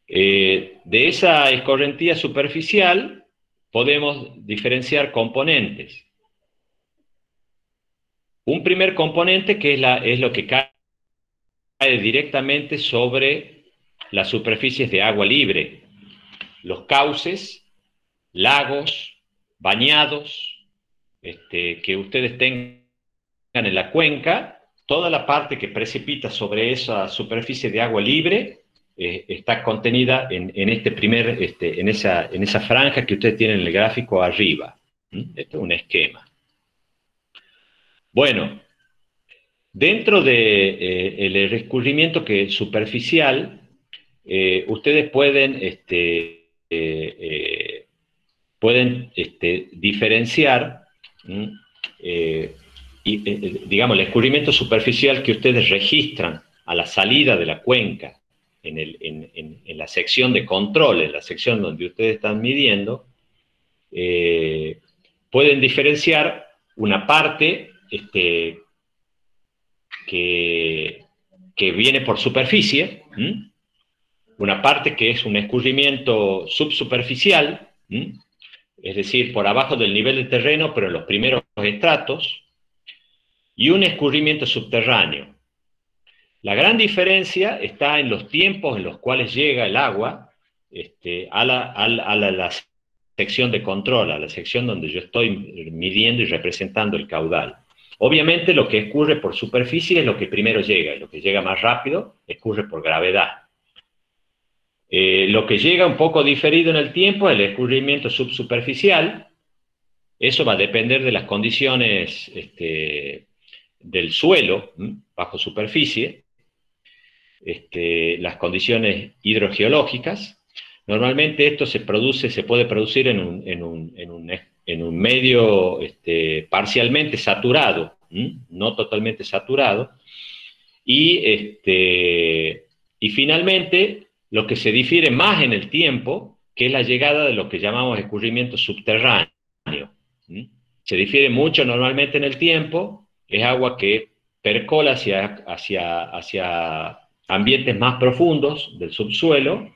Eh, de esa escorrentía superficial podemos diferenciar componentes. Un primer componente que es, lo que cae directamente sobre las superficies de agua libre, los cauces, lagos, bañados, este, que ustedes tengan en la cuenca, toda la parte que precipita sobre esa superficie de agua libre eh, está contenida en, este este, en, esa, franja que ustedes tienen en el gráfico arriba. Este es un esquema. Bueno, dentro del de, eh, escurrimiento que superficial, eh, ustedes pueden, este, pueden este, diferenciar y, digamos, el escurrimiento superficial que ustedes registran a la salida de la cuenca en, la sección de control, en la sección donde ustedes están midiendo, eh, pueden diferenciar una parte este, que, viene por superficie, una parte que es un escurrimiento subsuperficial, es decir, por abajo del nivel de terreno, pero en los primeros estratos, y un escurrimiento subterráneo. La gran diferencia está en los tiempos en los cuales llega el agua este, a, la, sección de control, a la sección donde yo estoy midiendo y representando el caudal. Obviamente lo que escurre por superficie es lo que primero llega, y lo que llega más rápido escurre por gravedad. Eh, lo que llega un poco diferido en el tiempo es el escurrimiento subsuperficial. Eso va a depender de las condiciones este, del suelo bajo superficie, este, las condiciones hidrogeológicas. Normalmente esto se produce, se puede producir en un, en en un, en un medio este, parcialmente saturado, no totalmente saturado, y, este, y finalmente lo que se difiere más en el tiempo, que es la llegada de lo que llamamos escurrimiento subterráneo. Se difiere mucho normalmente en el tiempo, es agua que percola hacia, hacia, hacia ambientes más profundos del subsuelo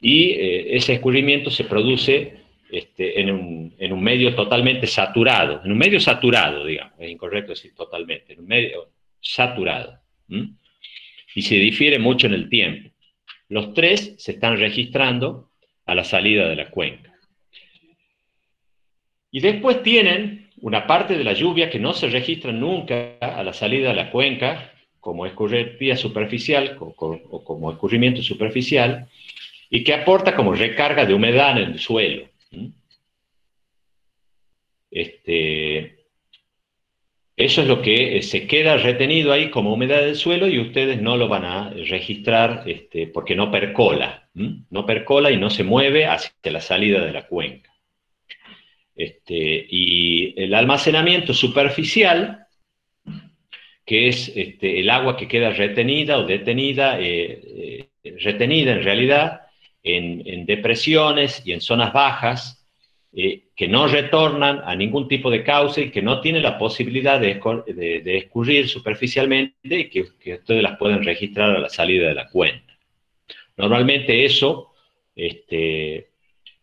y eh, ese escurrimiento se produce este, en, un, medio totalmente saturado, en un medio saturado, digamos, es incorrecto decir totalmente, en un medio saturado. Y se difiere mucho en el tiempo. Los tres se están registrando a la salida de la cuenca. Y después tienen una parte de la lluvia que no se registra nunca a la salida de la cuenca, como escurrimiento superficial o, como escurrimiento superficial, y que aporta como recarga de humedad en el suelo. Este, eso es lo que eh, se queda retenido ahí como humedad del suelo y ustedes no lo van a registrar este, porque no percola, no percola y no se mueve hacia la salida de la cuenca. Este, y el almacenamiento superficial, que es el agua que queda retenida o detenida, eh, eh, retenida en realidad en, depresiones y en zonas bajas, eh, que no retornan a ningún tipo de cauce y que no tienen la posibilidad de, escurrir superficialmente y que, ustedes las pueden registrar a la salida de la cuenta. Normalmente eso este,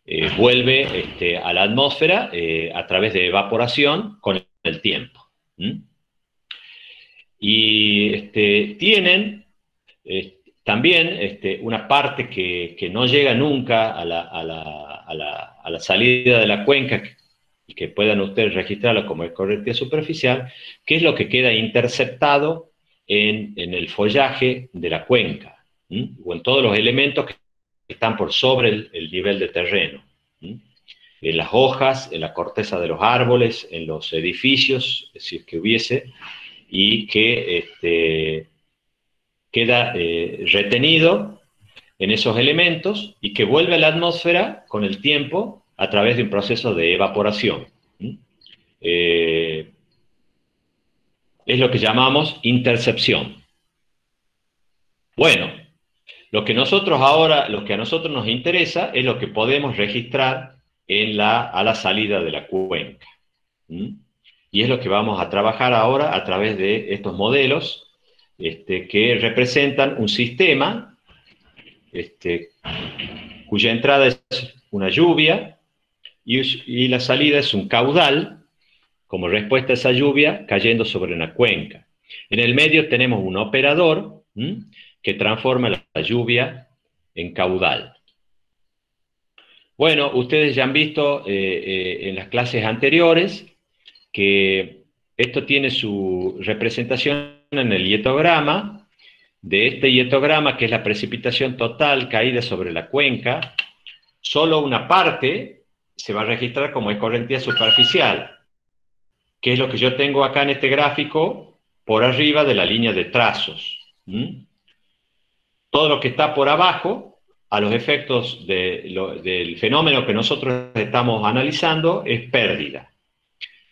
eh, vuelve este, a la atmósfera eh, a través de evaporación con el tiempo. Y este, tienen también una parte que, no llega nunca a la, salida de la cuenca y que puedan ustedes registrarlo como escorrentía superficial, que es lo que queda interceptado en, el follaje de la cuenca, o en todos los elementos que están por sobre el, nivel de terreno. En las hojas, en la corteza de los árboles, en los edificios, si es que hubiese, y que este, queda eh, retenido en esos elementos y que vuelve a la atmósfera con el tiempo a través de un proceso de evaporación. Eh, es lo que llamamos intercepción. Bueno, lo que nosotros ahora, lo que a nosotros nos interesa es lo que podemos registrar en la, a la salida de la cuenca. Y es lo que vamos a trabajar ahora a través de estos modelos este, que representan un sistema este, cuya entrada es una lluvia y, la salida es un caudal como respuesta a esa lluvia cayendo sobre una cuenca. En el medio tenemos un operador que transforma la lluvia en caudal. Bueno, ustedes ya han visto eh, eh, en las clases anteriores que esto tiene su representación en el hietograma. De este hietograma, que es la precipitación total caída sobre la cuenca, solo una parte se va a registrar como escorrentía superficial, que es lo que yo tengo acá en este gráfico por arriba de la línea de trazos. Todo lo que está por abajo, a los efectos del fenómeno que nosotros estamos analizando, es pérdida.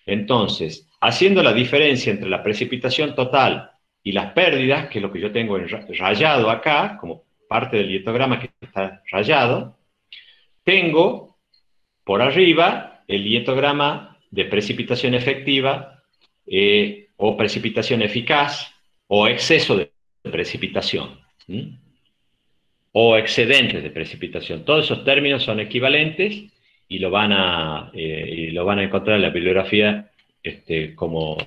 Entonces, haciendo la diferencia entre la precipitación total y las pérdidas, que es lo que yo tengo rayado acá, como parte del dietograma que está rayado, tengo por arriba el dietograma de precipitación efectiva eh, o precipitación eficaz o exceso de precipitación o excedentes de precipitación. Todos esos términos son equivalentes y lo van a, eh, lo van a encontrar en la bibliografía este, como,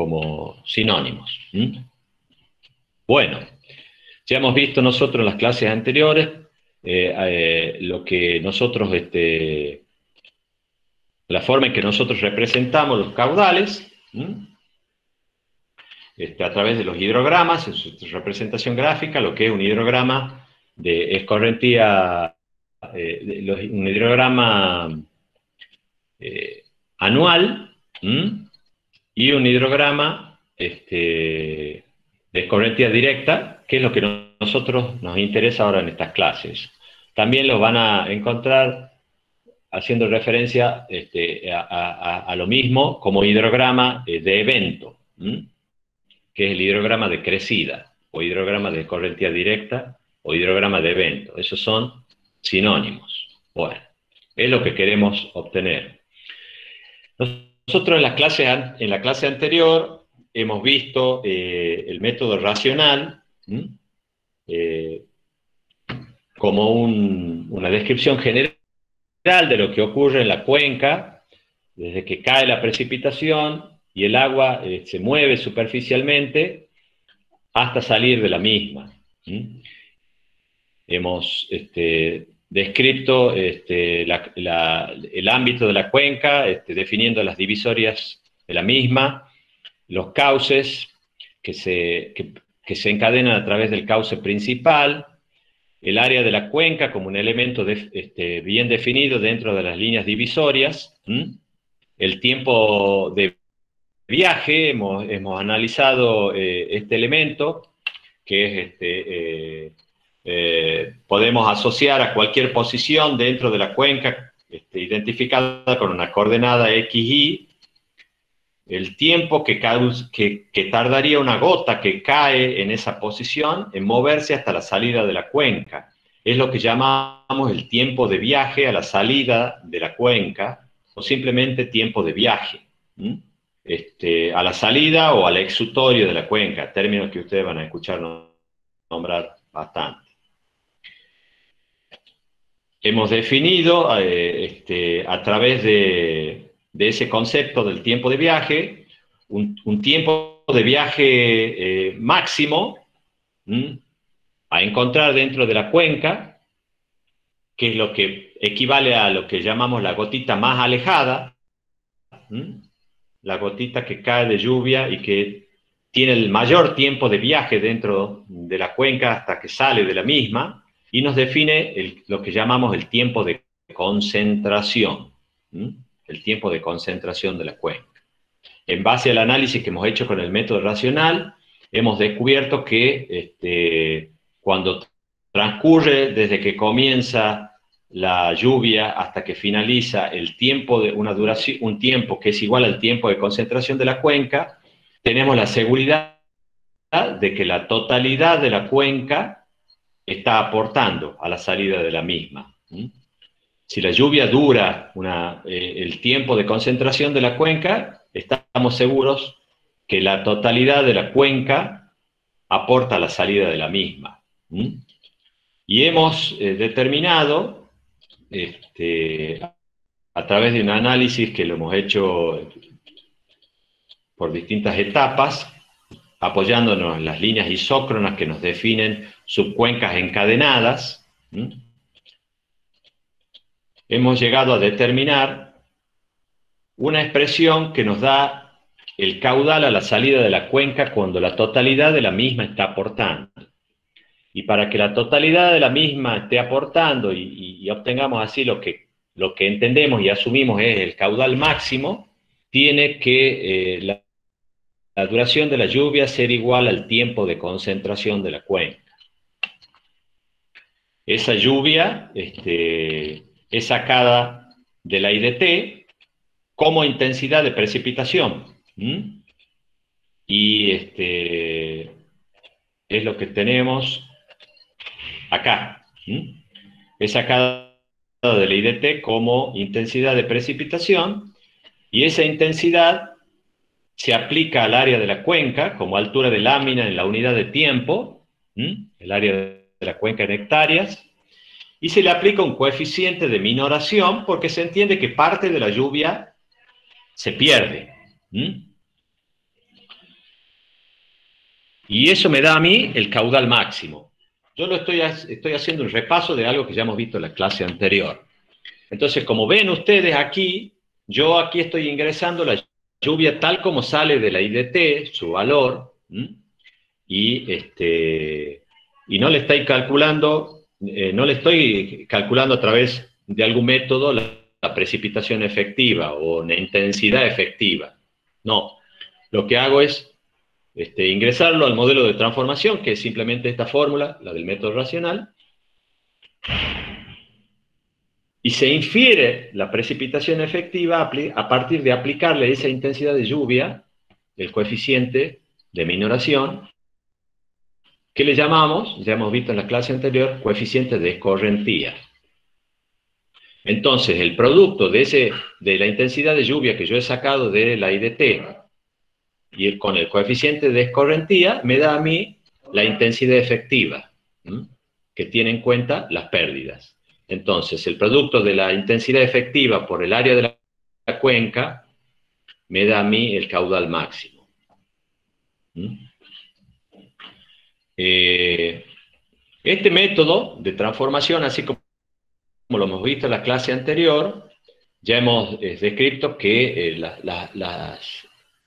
como sinónimos. Bueno, ya hemos visto nosotros en las clases anteriores eh, eh, lo que nosotros, este, la forma en que nosotros representamos los caudales, este, a través de los hidrogramas, en su representación gráfica, lo que es un hidrograma de escorrentía, eh, un hidrograma anual y un hidrograma este, de escorrentía directa, que es lo que nosotros nos interesa ahora en estas clases. También los van a encontrar haciendo referencia este, a, lo mismo como hidrograma eh, de evento, que es el hidrograma de crecida o hidrograma de escorrentía directa o hidrograma de evento. Esos son sinónimos. Bueno, es lo que queremos obtener. Nosotros en la clase, en la clase anterior hemos visto eh, el método racional eh, como una descripción general de lo que ocurre en la cuenca desde que cae la precipitación y el agua eh, se mueve superficialmente hasta salir de la misma hemos este, descrito este, el ámbito de la cuenca, este, definiendo las divisorias de la misma, los cauces que se, se encadenan a través del cauce principal, el área de la cuenca como un elemento bien definido dentro de las líneas divisorias, el tiempo de viaje, hemos, analizado eh, este elemento, que es este, eh, eh, podemos asociar a cualquier posición dentro de la cuenca este, identificada con una coordenada XY, el tiempo que, tardaría una gota que cae en esa posición en moverse hasta la salida de la cuenca. Es lo que llamamos el tiempo de viaje a la salida de la cuenca o simplemente tiempo de viaje. Este, a la salida o al exutorio de la cuenca, términos que ustedes van a escuchar nombrar bastante hemos definido eh, este, a través de, ese concepto del tiempo de viaje, un, tiempo de viaje eh, máximo a encontrar dentro de la cuenca, que es lo que equivale a lo que llamamos la gotita más alejada, la gotita que cae de lluvia y que tiene el mayor tiempo de viaje dentro de la cuenca hasta que sale de la misma, y nos define lo que llamamos el tiempo de concentración, el tiempo de concentración de la cuenca. En base al análisis que hemos hecho con el método racional, hemos descubierto que este, cuando transcurre desde que comienza la lluvia hasta que finaliza el tiempo de una duración, un tiempo que es igual al tiempo de concentración de la cuenca, tenemos la seguridad de que la totalidad de la cuenca está aportando a la salida de la misma. Si la lluvia dura eh, el tiempo de concentración de la cuenca, estamos seguros que la totalidad de la cuenca aporta a la salida de la misma. Y hemos eh, determinado, este, a través de un análisis que lo hemos hecho por distintas etapas, apoyándonos en las líneas isócronas que nos definen subcuencas encadenadas, hemos llegado a determinar una expresión que nos da el caudal a la salida de la cuenca cuando la totalidad de la misma está aportando. Y para que la totalidad de la misma esté aportando y, obtengamos así lo que, lo que entendemos y asumimos es el caudal máximo, tiene que eh, la, la duración de la lluvia ser igual al tiempo de concentración de la cuenca. Esa lluvia este, es sacada de la IDT como intensidad de precipitación. Y este, es lo que tenemos acá. Es sacada de la IDT como intensidad de precipitación y esa intensidad se aplica al área de la cuenca como altura de lámina en la unidad de tiempo, el área de la cuenca en hectáreas, y se le aplica un coeficiente de minoración porque se entiende que parte de la lluvia se pierde. Y eso me da a mí el caudal máximo. Yo lo estoy, estoy haciendo un repaso de algo que ya hemos visto en la clase anterior. Entonces, como ven ustedes aquí, yo aquí estoy ingresando la lluvia tal como sale de la IDT, su valor, y, este, y no le estoy calculando eh, no le estoy calculando a través de algún método la, precipitación efectiva o la intensidad efectiva. No, lo que hago es este, ingresarlo al modelo de transformación, que es simplemente esta fórmula, la del método racional, y se infiere la precipitación efectiva a partir de aplicarle esa intensidad de lluvia, el coeficiente de minoración, ¿Qué le llamamos? Ya hemos visto en la clase anterior, coeficiente de escorrentía. Entonces, el producto de, ese, de la intensidad de lluvia que yo he sacado de la IDT y con el coeficiente de escorrentía me da a mí la intensidad efectiva, que tiene en cuenta las pérdidas. Entonces, el producto de la intensidad efectiva por el área de la cuenca me da a mí el caudal máximo. Eh, este método de transformación, así como, lo hemos visto en la clase anterior, ya hemos eh, descrito que, eh,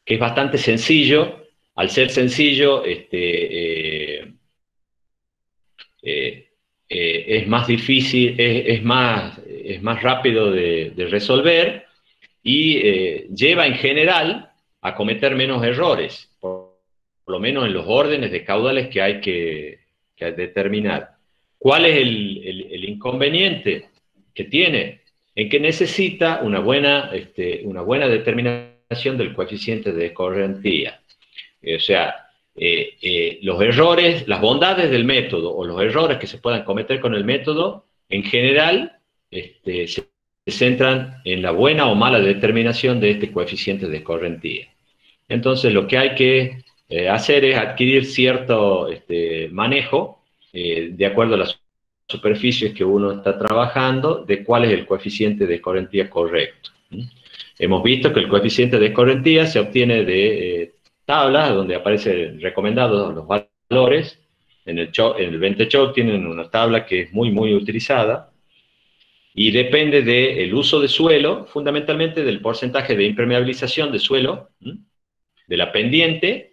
que, es bastante sencillo. Al ser sencillo, este, es más difícil, es, más, es más rápido de, resolver y lleva en general a cometer menos errores lo menos en los órdenes de caudales que hay que, determinar. ¿Cuál es el, inconveniente que tiene? En que necesita una buena, este, una buena determinación del coeficiente de escorrentía. o sea, eh, eh, los errores, las bondades del método o los errores que se puedan cometer con el método, en general, este, se, centran en la buena o mala determinación de este coeficiente de escorrentía. Entonces, lo que hay que eh, hacer es adquirir cierto este, manejo eh, de acuerdo a las superficies que uno está trabajando, de cuál es el coeficiente de escorrentía correcto. Hemos visto que el coeficiente de escorrentía se obtiene de eh, tablas donde aparecen recomendados los valores. En el, el 20 tienen una tabla que es muy, muy utilizada y depende del uso de suelo, fundamentalmente del porcentaje de impermeabilización de suelo, de la pendiente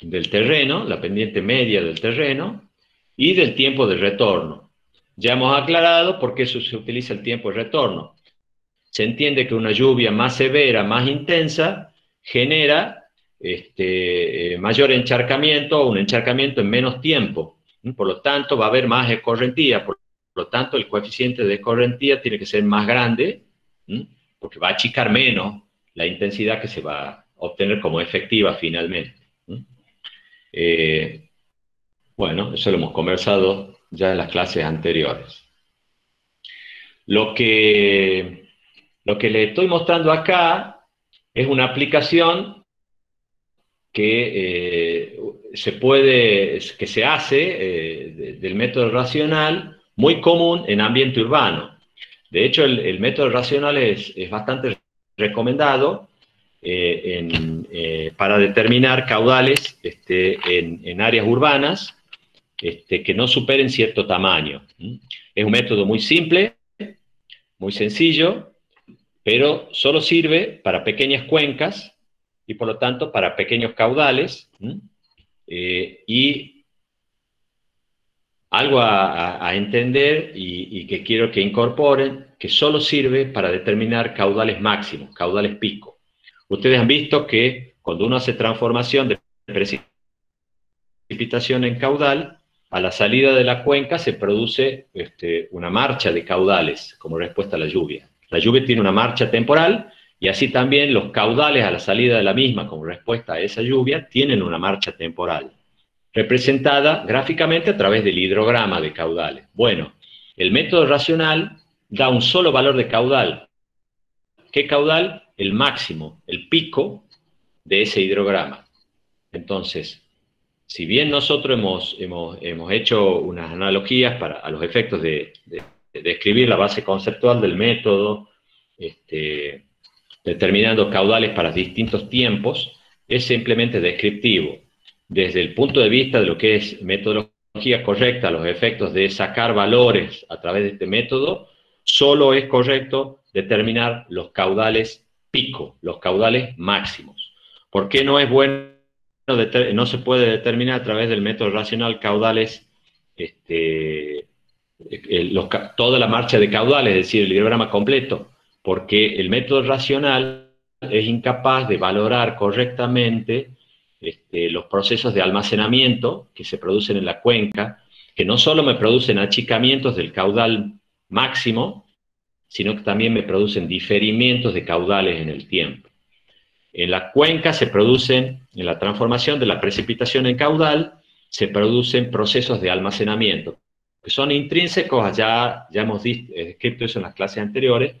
del terreno, la pendiente media del terreno, y del tiempo de retorno. Ya hemos aclarado por qué se utiliza el tiempo de retorno. Se entiende que una lluvia más severa, más intensa, genera este, eh, mayor encharcamiento o un encharcamiento en menos tiempo. Por lo tanto, va a haber más escorrentía. Por lo tanto, el coeficiente de escorrentía tiene que ser más grande, porque va a achicar menos la intensidad que se va a obtener como efectiva finalmente. Eh, bueno, eso lo hemos conversado ya en las clases anteriores. Lo que, lo que le estoy mostrando acá es una aplicación que eh, se puede, que se hace eh, del método racional muy común en ambiente urbano. De hecho, el, método racional es, es, bastante recomendado eh, eh, para determinar caudales este, en, en, áreas urbanas este, que no superen cierto tamaño. Es un método muy simple, muy sencillo, pero solo sirve para pequeñas cuencas y por lo tanto para pequeños caudales. Eh, y algo a, entender y, y, que quiero que incorporen, que solo sirve para determinar caudales máximos, caudales pico. Ustedes han visto que cuando uno hace transformación de precipitación en caudal, a la salida de la cuenca se produce este, una marcha de caudales como respuesta a la lluvia. La lluvia tiene una marcha temporal y así también los caudales a la salida de la misma como respuesta a esa lluvia tienen una marcha temporal, representada gráficamente a través del hidrograma de caudales. Bueno, el método racional da un solo valor de caudal. ¿Qué caudal? El máximo, el pico de ese hidrograma. Entonces, si bien nosotros hemos, hemos, hecho unas analogías para, a los efectos de, describir la base conceptual del método, este, determinando caudales para distintos tiempos, es simplemente descriptivo. Desde el punto de vista de lo que es metodología correcta, los efectos de sacar valores a través de este método, solo es correcto determinar los caudales pico, los caudales máximos. ¿Por qué no es bueno no se puede determinar a través del método racional caudales, este, toda la marcha de caudales, es decir, el hidrograma completo, porque el método racional es incapaz de valorar correctamente este, los procesos de almacenamiento que se producen en la cuenca, que no solo me producen achicamientos del caudal máximo, sino que también me producen diferimientos de caudales en el tiempo. En la cuenca se producen, en la transformación de la precipitación en caudal, se producen procesos de almacenamiento, que son intrínsecos, ya, ya hemos descrito eso en las clases anteriores,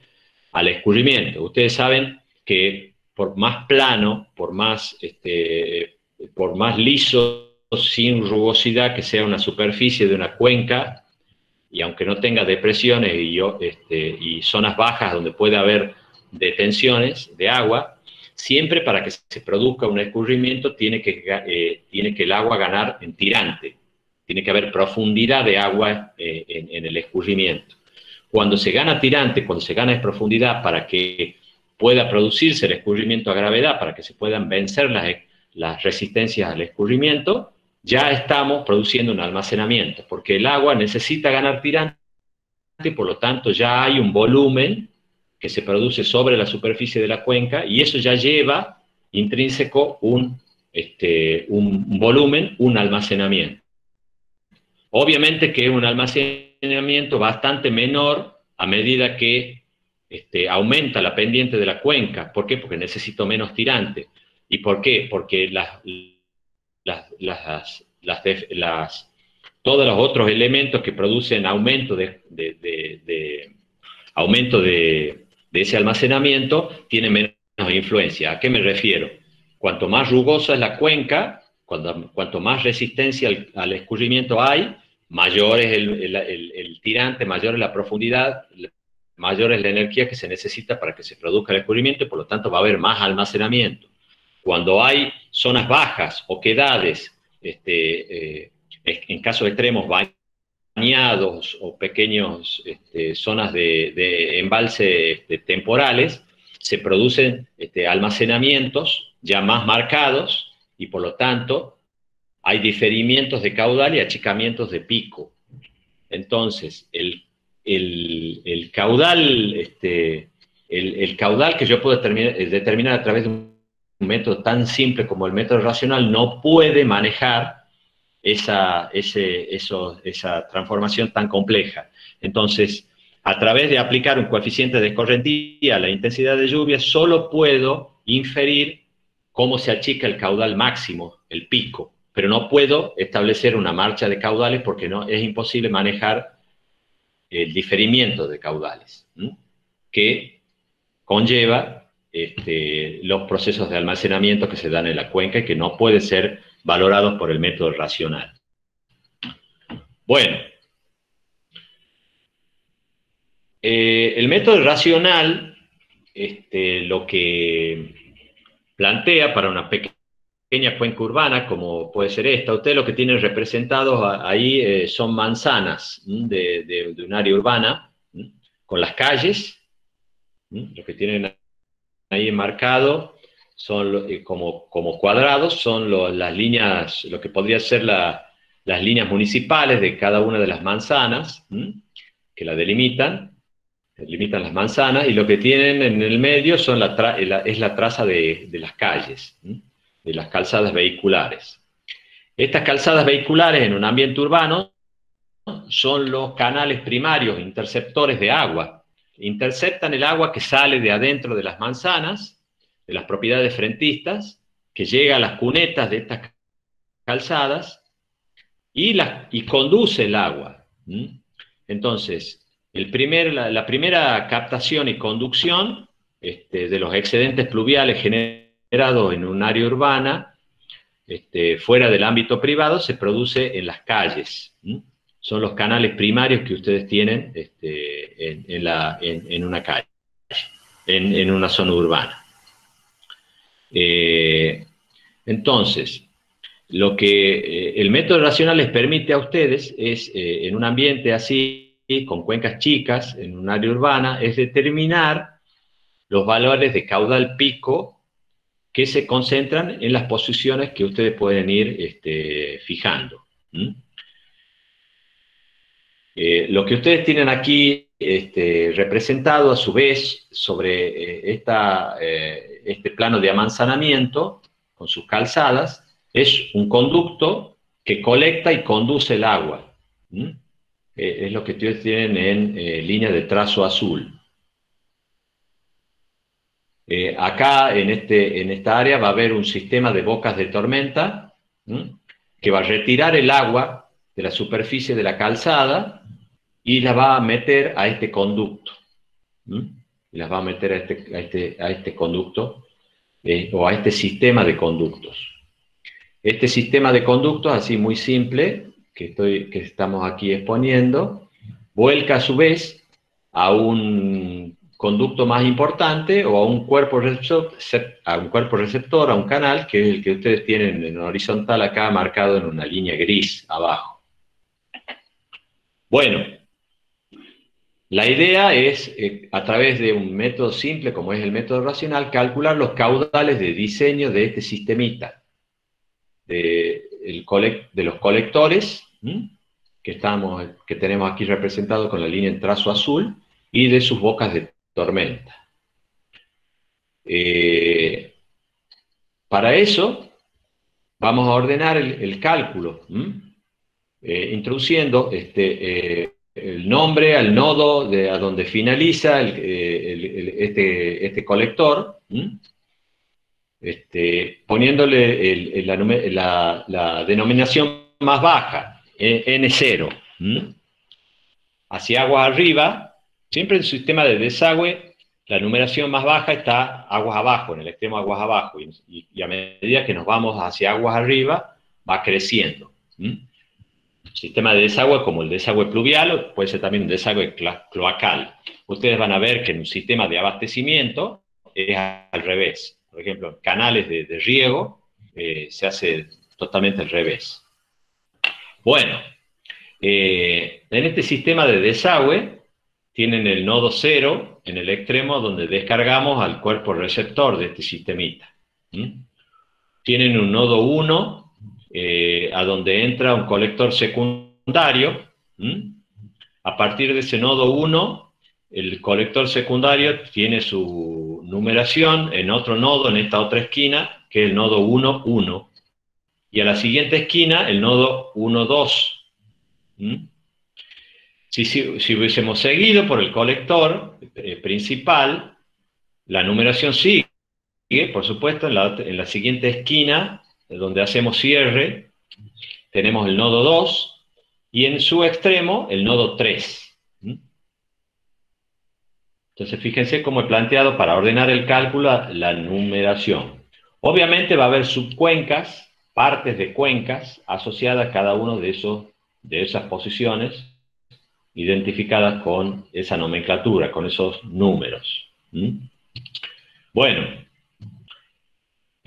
al escurrimiento. Ustedes saben que por más plano, por más, este, por más liso, sin rugosidad que sea una superficie de una cuenca, y aunque no tenga depresiones y, este, y zonas bajas donde puede haber detenciones de agua, Siempre para que se produzca un escurrimiento tiene que, eh, tiene que el agua ganar en tirante, tiene que haber profundidad de agua eh, en, el escurrimiento. Cuando se gana tirante, cuando se gana en profundidad para que pueda producirse el escurrimiento a gravedad, para que se puedan vencer las, las resistencias al escurrimiento, ya estamos produciendo un almacenamiento, porque el agua necesita ganar tirante, por lo tanto ya hay un volumen que se produce sobre la superficie de la cuenca y eso ya lleva intrínseco un, este, un volumen, un almacenamiento. Obviamente que es un almacenamiento bastante menor a medida que este, aumenta la pendiente de la cuenca. ¿Por qué? Porque necesito menos tirante. ¿Y por qué? Porque las, las, las, todos los otros elementos que producen aumento de, aumento de, ese almacenamiento tiene menos influencia. ¿A qué me refiero? Cuanto más rugosa es la cuenca, cuanto más resistencia al, escurrimiento hay, mayor es el, tirante, mayor es la profundidad, mayor es la energía que se necesita para que se produzca el escurrimiento y por lo tanto va a haber más almacenamiento. Cuando hay zonas bajas, oquedades, este, eh, en casos extremos, o pequeños este, zonas de, embalse este, temporales, se producen este, almacenamientos ya más marcados y por lo tanto hay diferimientos de caudal y achicamientos de pico. Entonces, el, caudal, el, caudal que yo puedo determinar, determinar a través de un método tan simple como el método racional no puede manejar esa, esa transformación tan compleja. Entonces, a través de aplicar un coeficiente de escorrentía a la intensidad de lluvia, solo puedo inferir cómo se achica el caudal máximo, el pico, pero no puedo establecer una marcha de caudales porque no, es imposible manejar el diferimiento de caudales, que conlleva este, los procesos de almacenamiento que se dan en la cuenca y que no puede ser valorados por el método racional. Bueno, eh, el método racional, este, lo, que, plantea para una pequeña cuenca urbana, como puede ser esta, usted lo que tiene representados ahí eh, son manzanas de, de, un área urbana, con las calles, lo que tienen ahí enmarcado son eh, como, como cuadrados, son las líneas, lo que podría ser las líneas municipales de cada una de las manzanas, que la delimitan, delimitan las manzanas, y lo que tienen en el medio son es la traza de, las calles, de las calzadas vehiculares. Estas calzadas vehiculares en un ambiente urbano son los canales primarios, interceptores de agua. Interceptan el agua que sale de adentro de las manzanas, de las propiedades frentistas, que llega a las cunetas de estas calzadas y, y conduce el agua. Entonces, el primer, la, primera captación y conducción este, de los excedentes pluviales generados en un área urbana, este, fuera del ámbito privado, se produce en las calles. Son los canales primarios que ustedes tienen este, en, una calle, en, una zona urbana. Eh, entonces, lo que eh, el método racional les permite a ustedes es, eh, en un ambiente así, con cuencas chicas, en un área urbana, es determinar los valores de caudal pico que se concentran en las posiciones que ustedes pueden ir este, fijando. Eh, lo que ustedes tienen aquí este, representado a su vez sobre esta, este plano de amanzanamiento con sus calzadas, es un conducto que colecta y conduce el agua. Eh, es lo que ustedes tienen en eh, línea de trazo azul. Eh, acá, en, este, en esta área, va a haber un sistema de bocas de tormenta que va a retirar el agua de la superficie de la calzada y la va a meter a este conducto. Y las va a meter a este, a este, a este conducto o a este sistema de conductos. Este sistema de conductos, así muy simple, que, estoy, que estamos aquí exponiendo, vuelca a su vez a un conducto más importante o a un cuerpo a un cuerpo receptor, a un canal, que es el que ustedes tienen en horizontal acá marcado en una línea gris abajo. Bueno, la idea es, eh, a través de un método simple como es el método racional, calcular los caudales de diseño de este sistemita de, los colectores, que, estamos, que tenemos aquí representado con la línea en trazo azul, y de sus bocas de tormenta. Eh, para eso, vamos a ordenar el, cálculo, eh, introduciendo este, eh, el nombre al nodo a donde finaliza este, este, colector, este, poniéndole la, denominación más baja, N0, hacia agua arriba, siempre en el sistema de desagüe, la numeración más baja está aguas abajo, en el extremo aguas abajo, y, a medida que nos vamos hacia aguas arriba, va creciendo. Sistema de desagüe como el desagüe pluvial, puede ser también un desagüe cloacal. Ustedes van a ver que en un sistema de abastecimiento es al revés por ejemplo, canales de, riego, eh, se hace totalmente al revés. Bueno, eh, en este sistema de desagüe tienen el nodo 0 en el extremo donde descargamos al cuerpo receptor de este sistemita. Tienen un nodo 1 eh, a donde entra un colector secundario. A partir de ese nodo 1, el colector secundario tiene su numeración en otro nodo, en esta otra esquina, que es el nodo 1, 1. Y a la siguiente esquina, el nodo 1, 2. ¿Mm? Si, hubiésemos seguido por el colector eh, principal, la numeración sigue, por supuesto, en la, en la siguiente esquina, donde hacemos cierre, tenemos el nodo 2, y en su extremo, el nodo 3. Entonces, fíjense cómo he planteado para ordenar el cálculo la numeración. Obviamente va a haber subcuencas, partes de cuencas asociadas a cada uno de, esos, de esas posiciones identificadas con esa nomenclatura, con esos números. Bueno,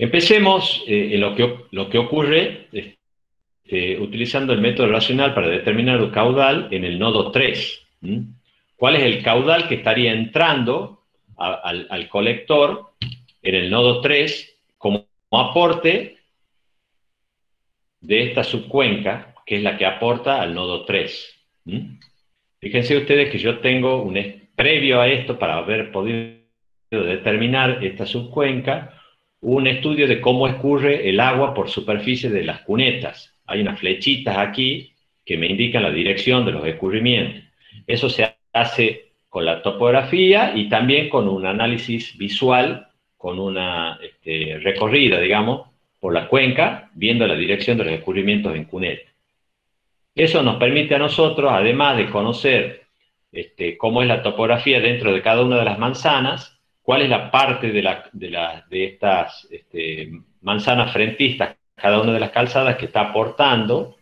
Empecemos eh, en lo que, lo que ocurre este, utilizando el método racional para determinar el caudal en el nodo 3. ¿Cuál es el caudal que estaría entrando al, al colector en el nodo 3 como aporte de esta subcuenca, que es la que aporta al nodo 3. Fíjense ustedes que yo tengo un previo a esto, para haber podido determinar esta subcuenca, un estudio de cómo escurre el agua por superficie de las cunetas. Hay unas flechitas aquí que me indican la dirección de los escurrimientos. Eso se hace con la topografía y también con un análisis visual, con una este, recorrida, digamos, por la cuenca, viendo la dirección de los escurrimientos en cuneta. Eso nos permite a nosotros, además de conocer este, cómo es la topografía dentro de cada una de las manzanas, cuál es la parte de, de, estas este, manzanas frentistas, cada una de las calzadas que está aportando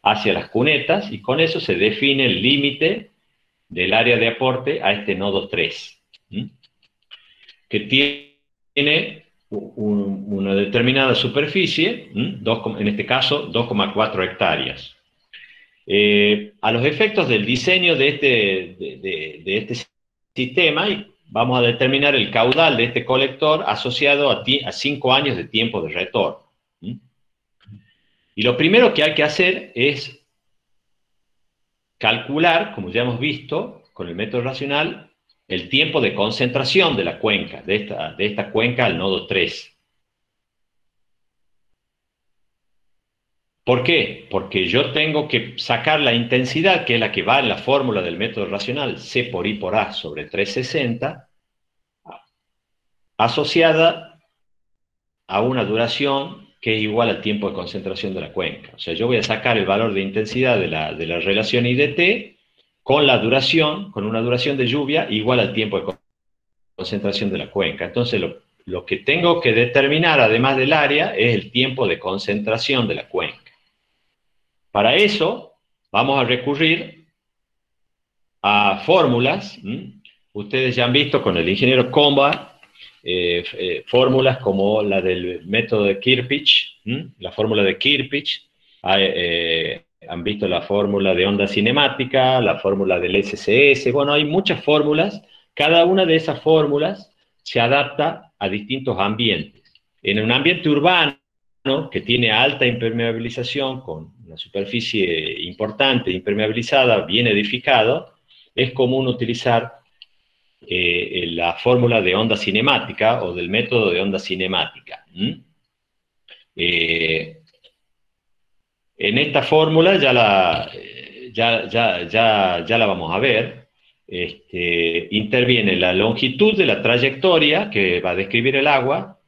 hacia las cunetas, y con eso se define el límite del área de aporte a este nodo 3, que tiene una determinada superficie, en este caso 2,4 hectáreas. Eh, a los efectos del diseño de este, de, este sistema, vamos a determinar el caudal de este colector asociado a, cinco años de tiempo de retorno. Y lo primero que hay que hacer es calcular, como ya hemos visto con el método racional, el tiempo de concentración de la cuenca, de esta, de esta cuenca al nodo 3. ¿Por qué? Porque yo tengo que sacar la intensidad, que es la que va en la fórmula del método racional, C por I por A sobre 360, asociada a una duración que es igual al tiempo de concentración de la cuenca. O sea, yo voy a sacar el valor de intensidad de la, de la relación IDT con la duración, con una duración de lluvia igual al tiempo de concentración de la cuenca. Entonces, lo, lo que tengo que determinar, además del área, es el tiempo de concentración de la cuenca. Para eso vamos a recurrir a fórmulas. Ustedes ya han visto con el ingeniero Comba eh, eh, fórmulas como la del método de Kirpich, la fórmula de Kirpich. Eh, han visto la fórmula de onda cinemática, la fórmula del SCS. Bueno, hay muchas fórmulas. Cada una de esas fórmulas se adapta a distintos ambientes. En un ambiente urbano que tiene alta impermeabilización, con una superficie importante, impermeabilizada, bien edificado, es común utilizar eh, la fórmula de onda cinemática o del método de onda cinemática. Eh, en esta fórmula ya la, ya, ya, la vamos a ver. Este, interviene la longitud de la trayectoria que va a describir el agua,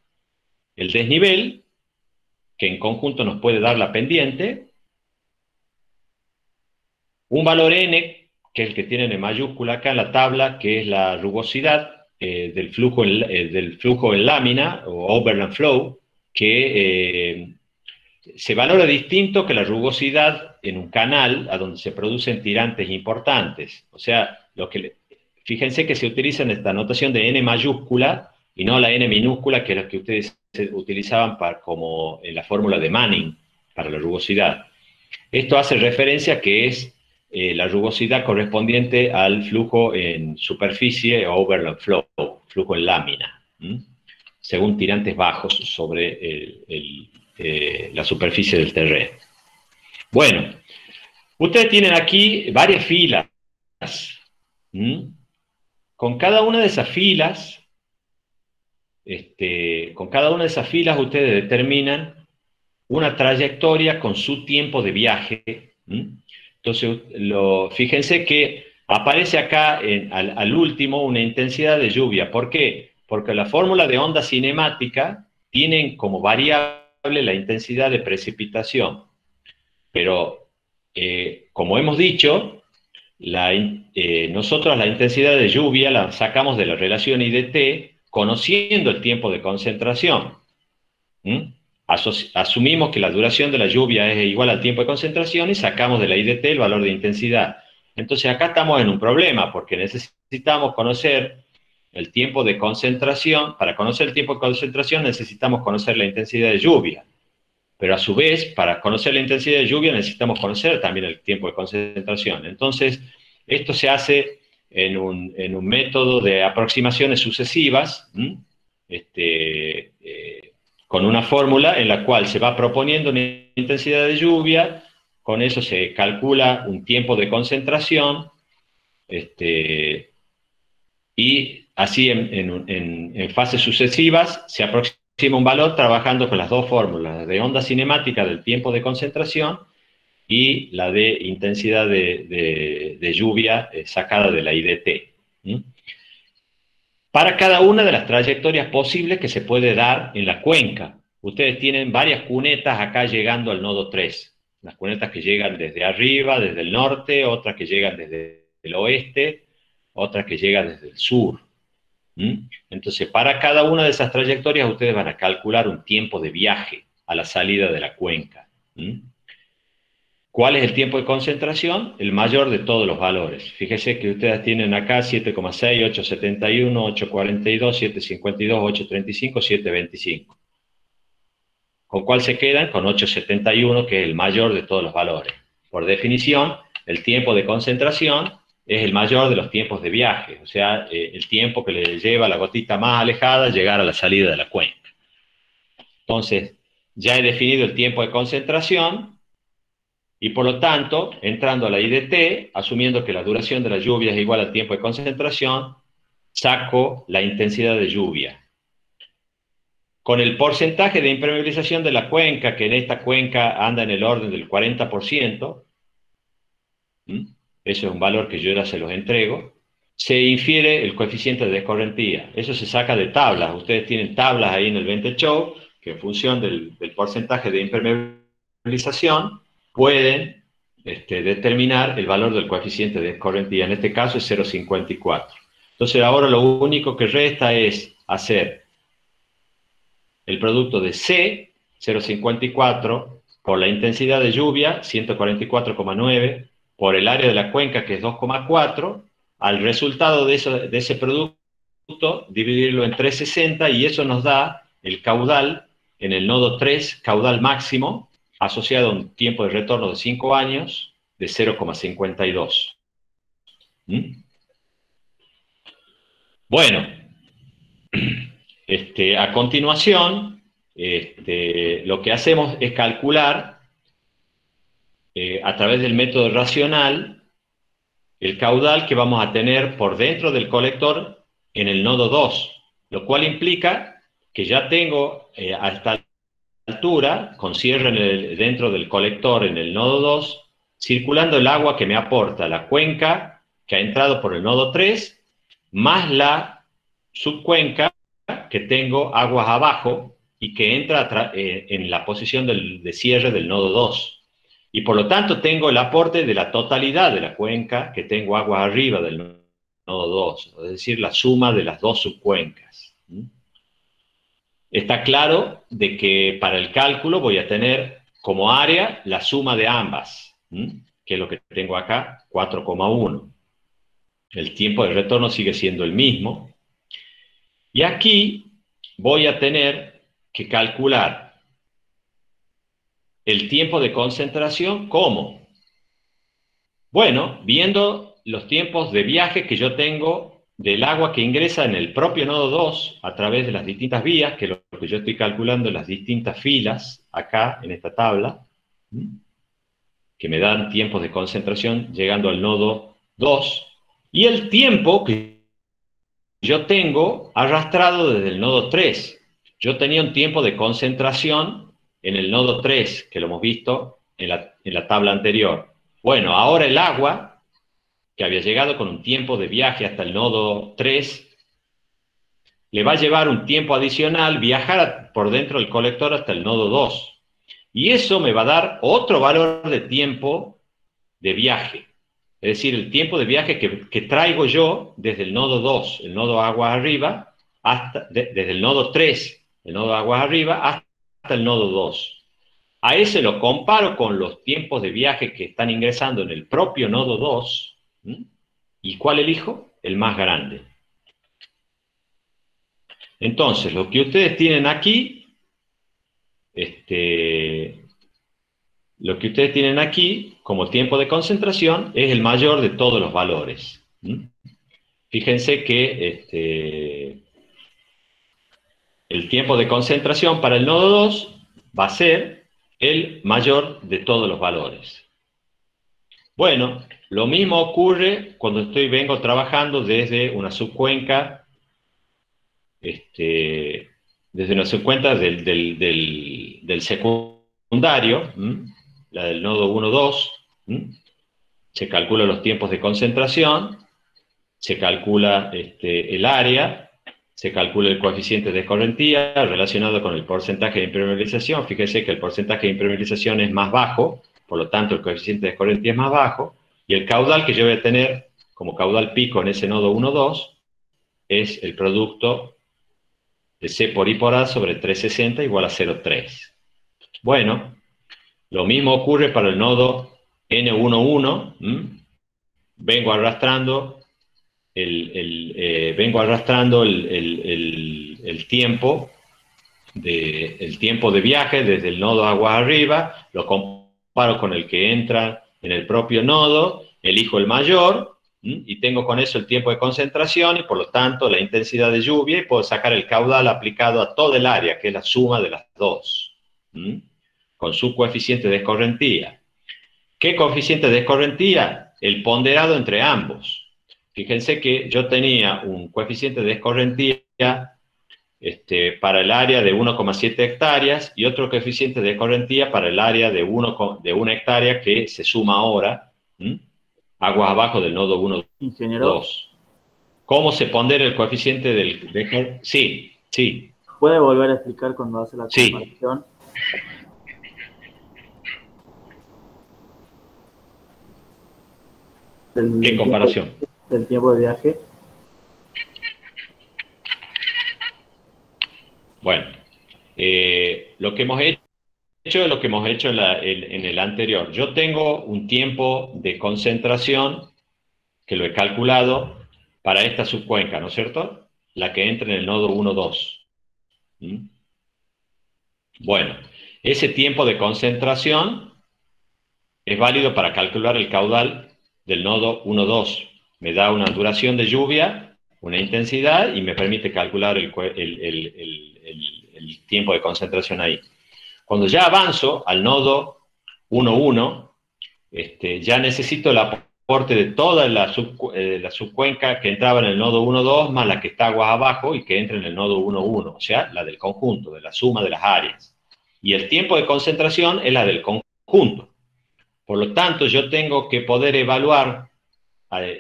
el desnivel, que en conjunto nos puede dar la pendiente, un valor n, que es el que tienen en mayúscula acá en la tabla, que es la rugosidad eh, del, flujo en, eh, del flujo en lámina, o overland flow, que eh, se valora distinto que la rugosidad en un canal a donde se producen tirantes importantes. O sea, lo que, fíjense que se utiliza en esta notación de n mayúscula y no la n minúscula, que es la que ustedes se utilizaban para, como en la fórmula de Manning para la rugosidad. Esto hace referencia que es eh, la rugosidad correspondiente al flujo en superficie o overlap flow, flujo en lámina, según tirantes bajos sobre eh, la superficie del terreno. Bueno, ustedes tienen aquí varias filas. Con cada una de esas filas este, con cada una de esas filas ustedes determinan una trayectoria con su tiempo de viaje. Entonces, fíjense que aparece acá al, último una intensidad de lluvia. ¿Por qué? Porque la fórmula de onda cinemática tiene como variable la intensidad de precipitación. Pero, eh, como hemos dicho, eh, nosotros la intensidad de lluvia la sacamos de la relación IDT conociendo el tiempo de concentración. Asumimos que la duración de la lluvia es igual al tiempo de concentración y sacamos de la IDT el valor de intensidad. Entonces acá estamos en un problema porque necesitamos conocer el tiempo de concentración, para conocer el tiempo de concentración necesitamos conocer la intensidad de lluvia. Pero a su vez, para conocer la intensidad de lluvia necesitamos conocer también el tiempo de concentración. Entonces, esto se hace en un, método de aproximaciones sucesivas, este, eh, con una fórmula en la cual se va proponiendo una intensidad de lluvia, con eso se calcula un tiempo de concentración, este, y así en, fases sucesivas se aproxima un valor trabajando con las dos fórmulas, de onda cinemática del tiempo de concentración y la de intensidad de, lluvia eh, sacada de la IDT. Para cada una de las trayectorias posibles que se puede dar en la cuenca. Ustedes tienen varias cunetas acá llegando al nodo 3. Las cunetas que llegan desde arriba, desde el norte, otras que llegan desde el oeste, otras que llegan desde el sur. Entonces, para cada una de esas trayectorias ustedes van a calcular un tiempo de viaje a la salida de la cuenca. ¿Cuál es el tiempo de concentración? El mayor de todos los valores. Fíjese que ustedes tienen acá 7,6, 8,71, 8,42, 7,52, 8,35, 7,25. ¿Con cuál se quedan? Con 8,71, que es el mayor de todos los valores. Por definición, el tiempo de concentración es el mayor de los tiempos de viaje, o sea, eh, el tiempo que le lleva a la gotita más alejada llegar a la salida de la cuenca. Entonces, ya he definido el tiempo de concentración y por lo tanto, entrando a la IDT, asumiendo que la duración de la lluvia es igual al tiempo de concentración, saco la intensidad de lluvia. Con el porcentaje de impermeabilización de la cuenca, que en esta cuenca anda en el orden del 40%, eso es un valor que yo ya se los entrego, se infiere el coeficiente de descorrentía. Eso se saca de tablas. Ustedes tienen tablas ahí en el 20 show, que en función del, porcentaje de impermeabilización pueden este, determinar el valor del coeficiente de descorrentía. En este caso es 0,54. Entonces ahora lo único que resta es hacer el producto de C, 0,54, por la intensidad de lluvia, 144,9, por el área de la cuenca, que es 2,4, al resultado de, ese producto, dividirlo en 360 y eso nos da el caudal en el nodo 3, caudal máximo, asociado a un tiempo de retorno de 5 años de 0,52. ¿Mm? Bueno, este, a continuación, este, lo que hacemos es calcular eh, a través del método racional el caudal que vamos a tener por dentro del colector en el nodo 2, lo cual implica que ya tengo eh, a esta altura, con cierre dentro del colector en el nodo 2, circulando el agua que me aporta la cuenca que ha entrado por el nodo 3, más la subcuenca que tengo aguas abajo y que entra eh, en la posición de cierre del nodo 2. Y por lo tanto tengo el aporte de la totalidad de la cuenca que tengo agua arriba del nodo 2, es decir, la suma de las dos subcuencas. Está claro de que para el cálculo voy a tener como área la suma de ambas, que es lo que tengo acá, 4,1. El tiempo de retorno sigue siendo el mismo. Y aquí voy a tener que calcular el tiempo de concentración, ¿cómo? Bueno, viendo los tiempos de viaje que yo tengo del agua que ingresa en el propio nodo 2 a través de las distintas vías, que lo que yo estoy calculando en las distintas filas acá en esta tabla, que me dan tiempos de concentración llegando al nodo 2, y el tiempo que yo tengo arrastrado desde el nodo 3. Yo tenía un tiempo de concentración en el nodo 3, que lo hemos visto en la, tabla anterior. Bueno, ahora el agua, que había llegado con un tiempo de viaje hasta el nodo 3, le va a llevar un tiempo adicional viajar por dentro del colector hasta el nodo 2. Y eso me va a dar otro valor de tiempo de viaje. Es decir, el tiempo de viaje que, traigo yo desde el nodo 2, el nodo aguas arriba, hasta, desde el nodo 3, el nodo aguas arriba, hasta el nodo 2. A ese lo comparo con los tiempos de viaje que están ingresando en el propio nodo 2. ¿Y cuál elijo? El más grande. Entonces, lo que ustedes tienen aquí, este, lo que ustedes tienen aquí como tiempo de concentración es el mayor de todos los valores. ¿Mm? Fíjense que este, el tiempo de concentración para el nodo 2 va a ser el mayor de todos los valores. Bueno, lo mismo ocurre cuando estoy, vengo trabajando desde una subcuenca, este, desde una subcuenca del, del, secundario, la del nodo 1-2, se calculan los tiempos de concentración, se calcula este, el área, se calcula el coeficiente de escorrentía relacionado con el porcentaje de impermeabilización. Fíjense que el porcentaje de impermeabilización es más bajo, por lo tanto el coeficiente de escorrentía es más bajo, y el caudal que yo voy a tener como caudal pico en ese nodo 1,2 es el producto de C por I por A sobre 360 igual a 0,3. Bueno, lo mismo ocurre para el nodo N11. Vengo arrastrando el, eh, vengo arrastrando el, tiempo de, el tiempo de viaje desde el nodo agua arriba, lo comparo con el que entra en el propio nodo, elijo el mayor y tengo con eso el tiempo de concentración y por lo tanto la intensidad de lluvia y puedo sacar el caudal aplicado a todo el área, que es la suma de las dos, con su coeficiente de escorrentía. ¿Qué coeficiente de escorrentía? El ponderado entre ambos. Fíjense que yo tenía un coeficiente de escorrentía este, para el área de 1,7 hectáreas y otro coeficiente de escorrentía para el área de, 1, de 1 hectárea que se suma ahora, aguas abajo del nodo 1, Ingeniero. 2. ¿Cómo se pondera el coeficiente del... De, sí, sí. ¿Puede volver a explicar cuando hace la sí. comparación? ¿Qué comparación? del tiempo de viaje? Bueno, eh, lo que hemos hecho es lo que hemos hecho en, el anterior. Yo tengo un tiempo de concentración que lo he calculado para esta subcuenca, ¿no es cierto? La que entra en el nodo 1-2. ¿Mm? Bueno, ese tiempo de concentración es válido para calcular el caudal del nodo 1-2 me da una duración de lluvia, una intensidad y me permite calcular el, tiempo de concentración ahí. Cuando ya avanzo al nodo 1.1, este, ya necesito el aporte de toda la, eh, la, subcuenca que entraba en el nodo 1.2 más la que está aguas abajo y que entra en el nodo 1.1, o sea, la del conjunto, de la suma de las áreas. Y el tiempo de concentración es la del conjunto. Por lo tanto, yo tengo que poder evaluar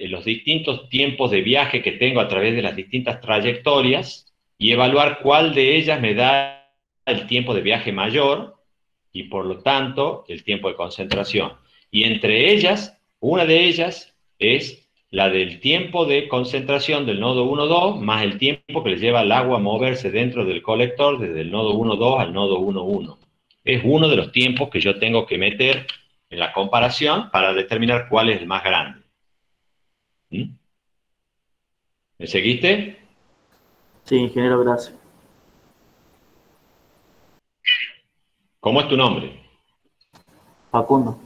los distintos tiempos de viaje que tengo a través de las distintas trayectorias y evaluar cuál de ellas me da el tiempo de viaje mayor y por lo tanto el tiempo de concentración. Y entre ellas, una de ellas es la del tiempo de concentración del nodo 1-2 más el tiempo que le lleva al agua a moverse dentro del colector desde el nodo 1-2 al nodo 1-1. Es uno de los tiempos que yo tengo que meter en la comparación para determinar cuál es el más grande. ¿Mm? ¿Me seguiste? Sí, ingeniero, gracias. ¿Cómo es tu nombre? Facundo.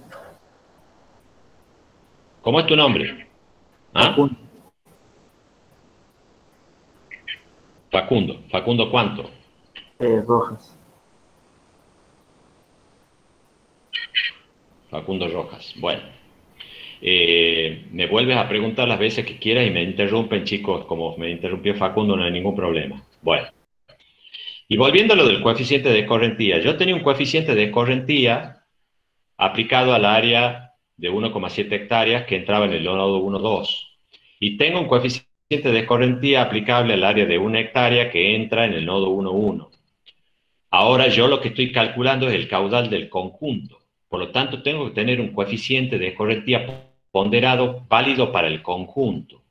¿Cómo es tu nombre? ¿Ah? Facundo. Facundo. ¿Facundo cuánto? Eh, Rojas. Facundo Rojas. Bueno. Eh, me vuelves a preguntar las veces que quieras y me interrumpen, chicos, como me interrumpió Facundo, no hay ningún problema. Bueno. Y volviendo a lo del coeficiente de escorrentía, yo tenía un coeficiente de escorrentía aplicado al área de 1,7 hectáreas que entraba en el nodo 1,2. Y tengo un coeficiente de escorrentía aplicable al área de 1 hectárea que entra en el nodo 1,1. Ahora yo lo que estoy calculando es el caudal del conjunto. Por lo tanto, tengo que tener un coeficiente de escorrentía ponderado válido para el conjunto.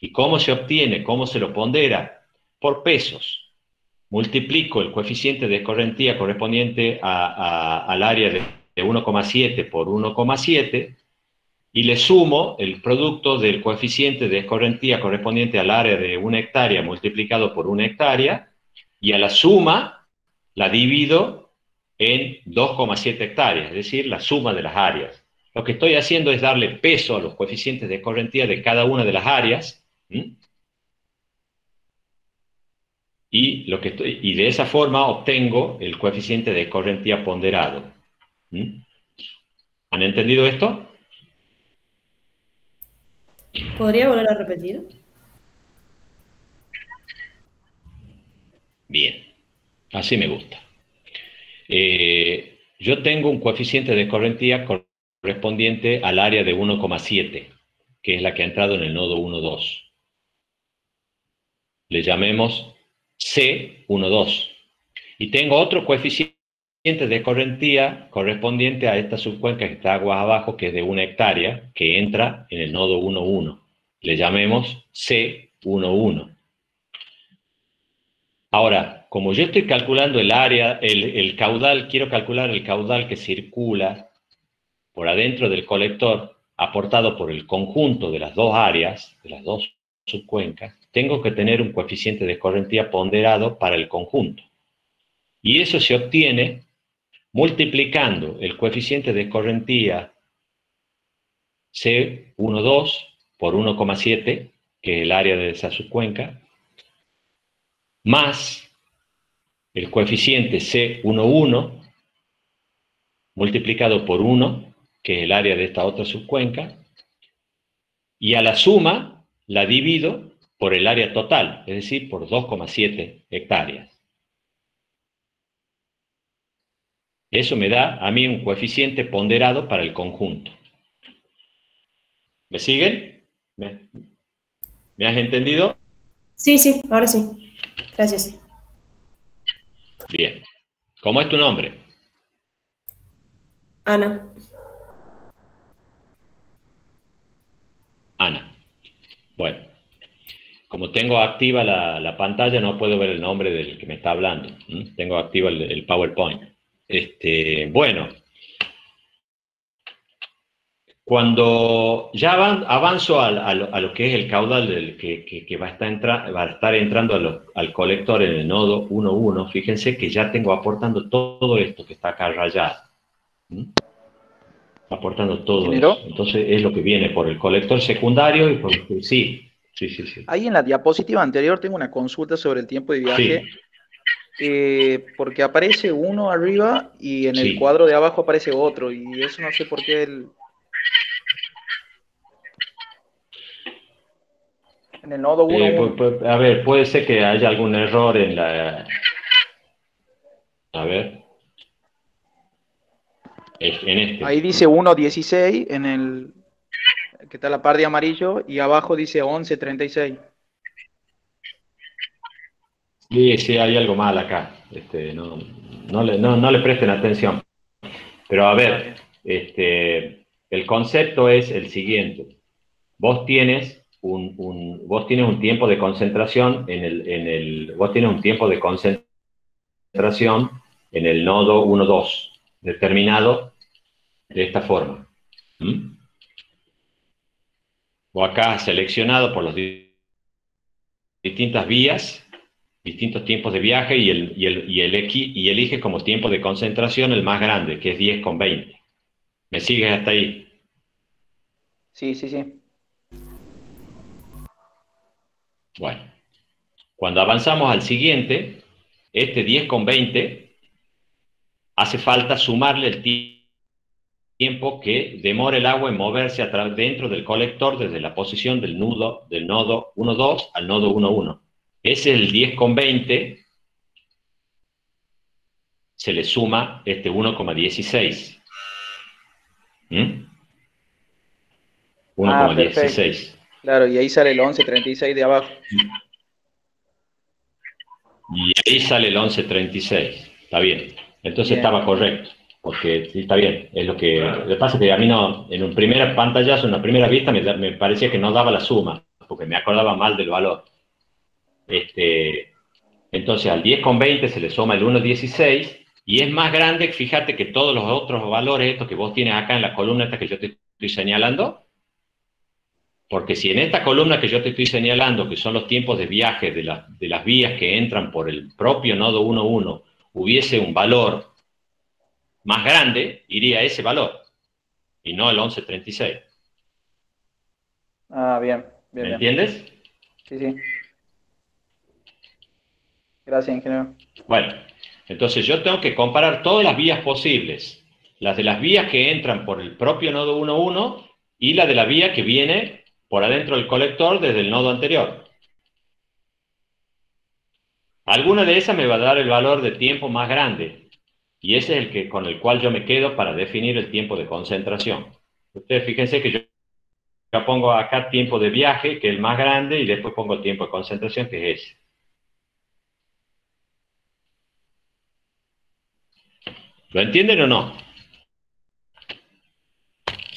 ¿Y cómo se obtiene? ¿Cómo se lo pondera? Por pesos. Multiplico el coeficiente de escorrentía correspondiente al área de, 1,7 por 1,7 y le sumo el producto del coeficiente de escorrentía correspondiente al área de una hectárea multiplicado por una hectárea Y a la suma la divido en 2,7 hectáreas, es decir, la suma de las áreas. Lo que estoy haciendo es darle peso a los coeficientes de escorrentía de cada una de las áreas. Y, lo que estoy, y de esa forma obtengo el coeficiente de escorrentía ponderado. ¿Han entendido esto? ¿Podría volver a repetir? Bien, así me gusta. Eh, yo tengo un coeficiente de escorrentía correspondiente al área de 1,7, que es la que ha entrado en el nodo 1,2. Le llamemos C12. Y tengo otro coeficiente de escorrentía correspondiente a esta subcuenca que está aguas abajo, que es de una hectárea, que entra en el nodo 1,1. Le llamemos C11. Ahora, como yo estoy calculando el área, el, caudal, quiero calcular el caudal que circula por adentro del colector, aportado por el conjunto de las dos áreas, de las dos subcuencas, tengo que tener un coeficiente de escorrentía ponderado para el conjunto. Y eso se obtiene multiplicando el coeficiente de escorrentía C12 por 1,7, que es el área de esa subcuenca, más el coeficiente C11 multiplicado por 1, que es el área de esta otra subcuenca, y a la suma la divido por el área total, es decir, por 2,7 hectáreas. Eso me da a mí un coeficiente ponderado para el conjunto. ¿Me siguen? ¿Me, has entendido? Sí, sí, ahora sí. Gracias. Bien. ¿Cómo es tu nombre? Ana. Ana. Bueno, como tengo activa la, pantalla, no puedo ver el nombre del que me está hablando. Tengo activa el PowerPoint. Este, bueno, cuando ya avanzo a, lo, que es el caudal del, que, va, a estar va, a estar entrando al colector en el nodo 1.1, fíjense que ya tengo aportando todo esto que está acá rayado. Aportando todo. Entonces es lo que viene por el colector secundario y por sí, sí, sí, sí. Ahí en la diapositiva anterior tengo una consulta sobre el tiempo de viaje. Eh, porque aparece uno arriba y en el cuadro de abajo aparece otro, y eso no sé por qué el... En el nodo 1. Eh, a ver, puede ser que haya algún error en la... A ver. En este. Ahí dice 1.16 en el que está la par de amarillo y abajo dice 11.36. Sí, sí, hay algo mal acá. Este, no, no, le, no, le presten atención. Pero a ver, este, el concepto es el siguiente. Vos tienes un, un, vos tienes un tiempo de concentración en el, en el, vos tienes un tiempo de concentración en el nodo 1-2, determinado de esta forma. ¿Mm? O acá seleccionado por las distintas vías distintos tiempos de viaje y, el, y, el, y, el y elige como tiempo de concentración el más grande, que es 10 con 20. ¿Me sigues hasta ahí? Sí, sí, sí. Bueno, cuando avanzamos al siguiente, este 10 con 20, hace falta sumarle el tiempo que demora el agua en moverse a dentro del colector desde la posición del nudo del nodo 1,2 al nodo 1,1 es el 10 con 20, se le suma este 1,16. ¿Mm? 1,16. Ah, claro, y ahí sale el 11,36 de abajo. Y ahí sale el 11,36. Está bien. Entonces estaba correcto. Porque está bien. Es lo que. Lo que pasa es que a mí no, en un primer pantallazo, en una primera vista, me, me parecía que no daba la suma, porque me acordaba mal del valor. Este, entonces al 10 con 20 se le suma el 1,16 y es más grande, fíjate que todos los otros valores, estos que vos tienes acá en la columna esta que yo te estoy señalando, Porque si en esta columna que yo te estoy señalando, que son los tiempos de viaje de, de las vías que entran por el propio nodo 1.1, hubiese un valor más grande, iría ese valor, y no el 1136. Ah, bien. bien ¿Me entiendes? Sí, sí. Gracias, ingeniero. Bueno, entonces yo tengo que comparar todas las vías posibles. Las de las vías que entran por el propio nodo 1.1 y la de la vía que viene por adentro del colector desde el nodo anterior. Alguna de esas me va a dar el valor de tiempo más grande. Y ese es el que, con el cual yo me quedo para definir el tiempo de concentración. Ustedes fíjense que yo, pongo acá tiempo de viaje, que es el más grande, y después pongo el tiempo de concentración, que es ese. ¿Lo entienden o no?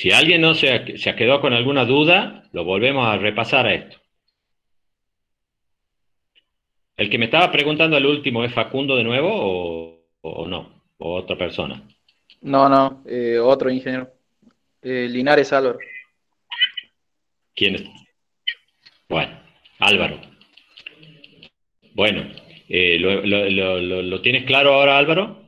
Si alguien no se, se quedó con alguna duda, lo volvemos a repasar a esto. ¿El que me estaba preguntando al último es Facundo de nuevo o, o no? ¿O otra persona? No, no, eh, otro ingeniero. Eh, Linares Álvaro. ¿Quién es? Bueno, Álvaro. Bueno, eh, ¿lo, lo, lo, lo, tienes claro ahora, Álvaro?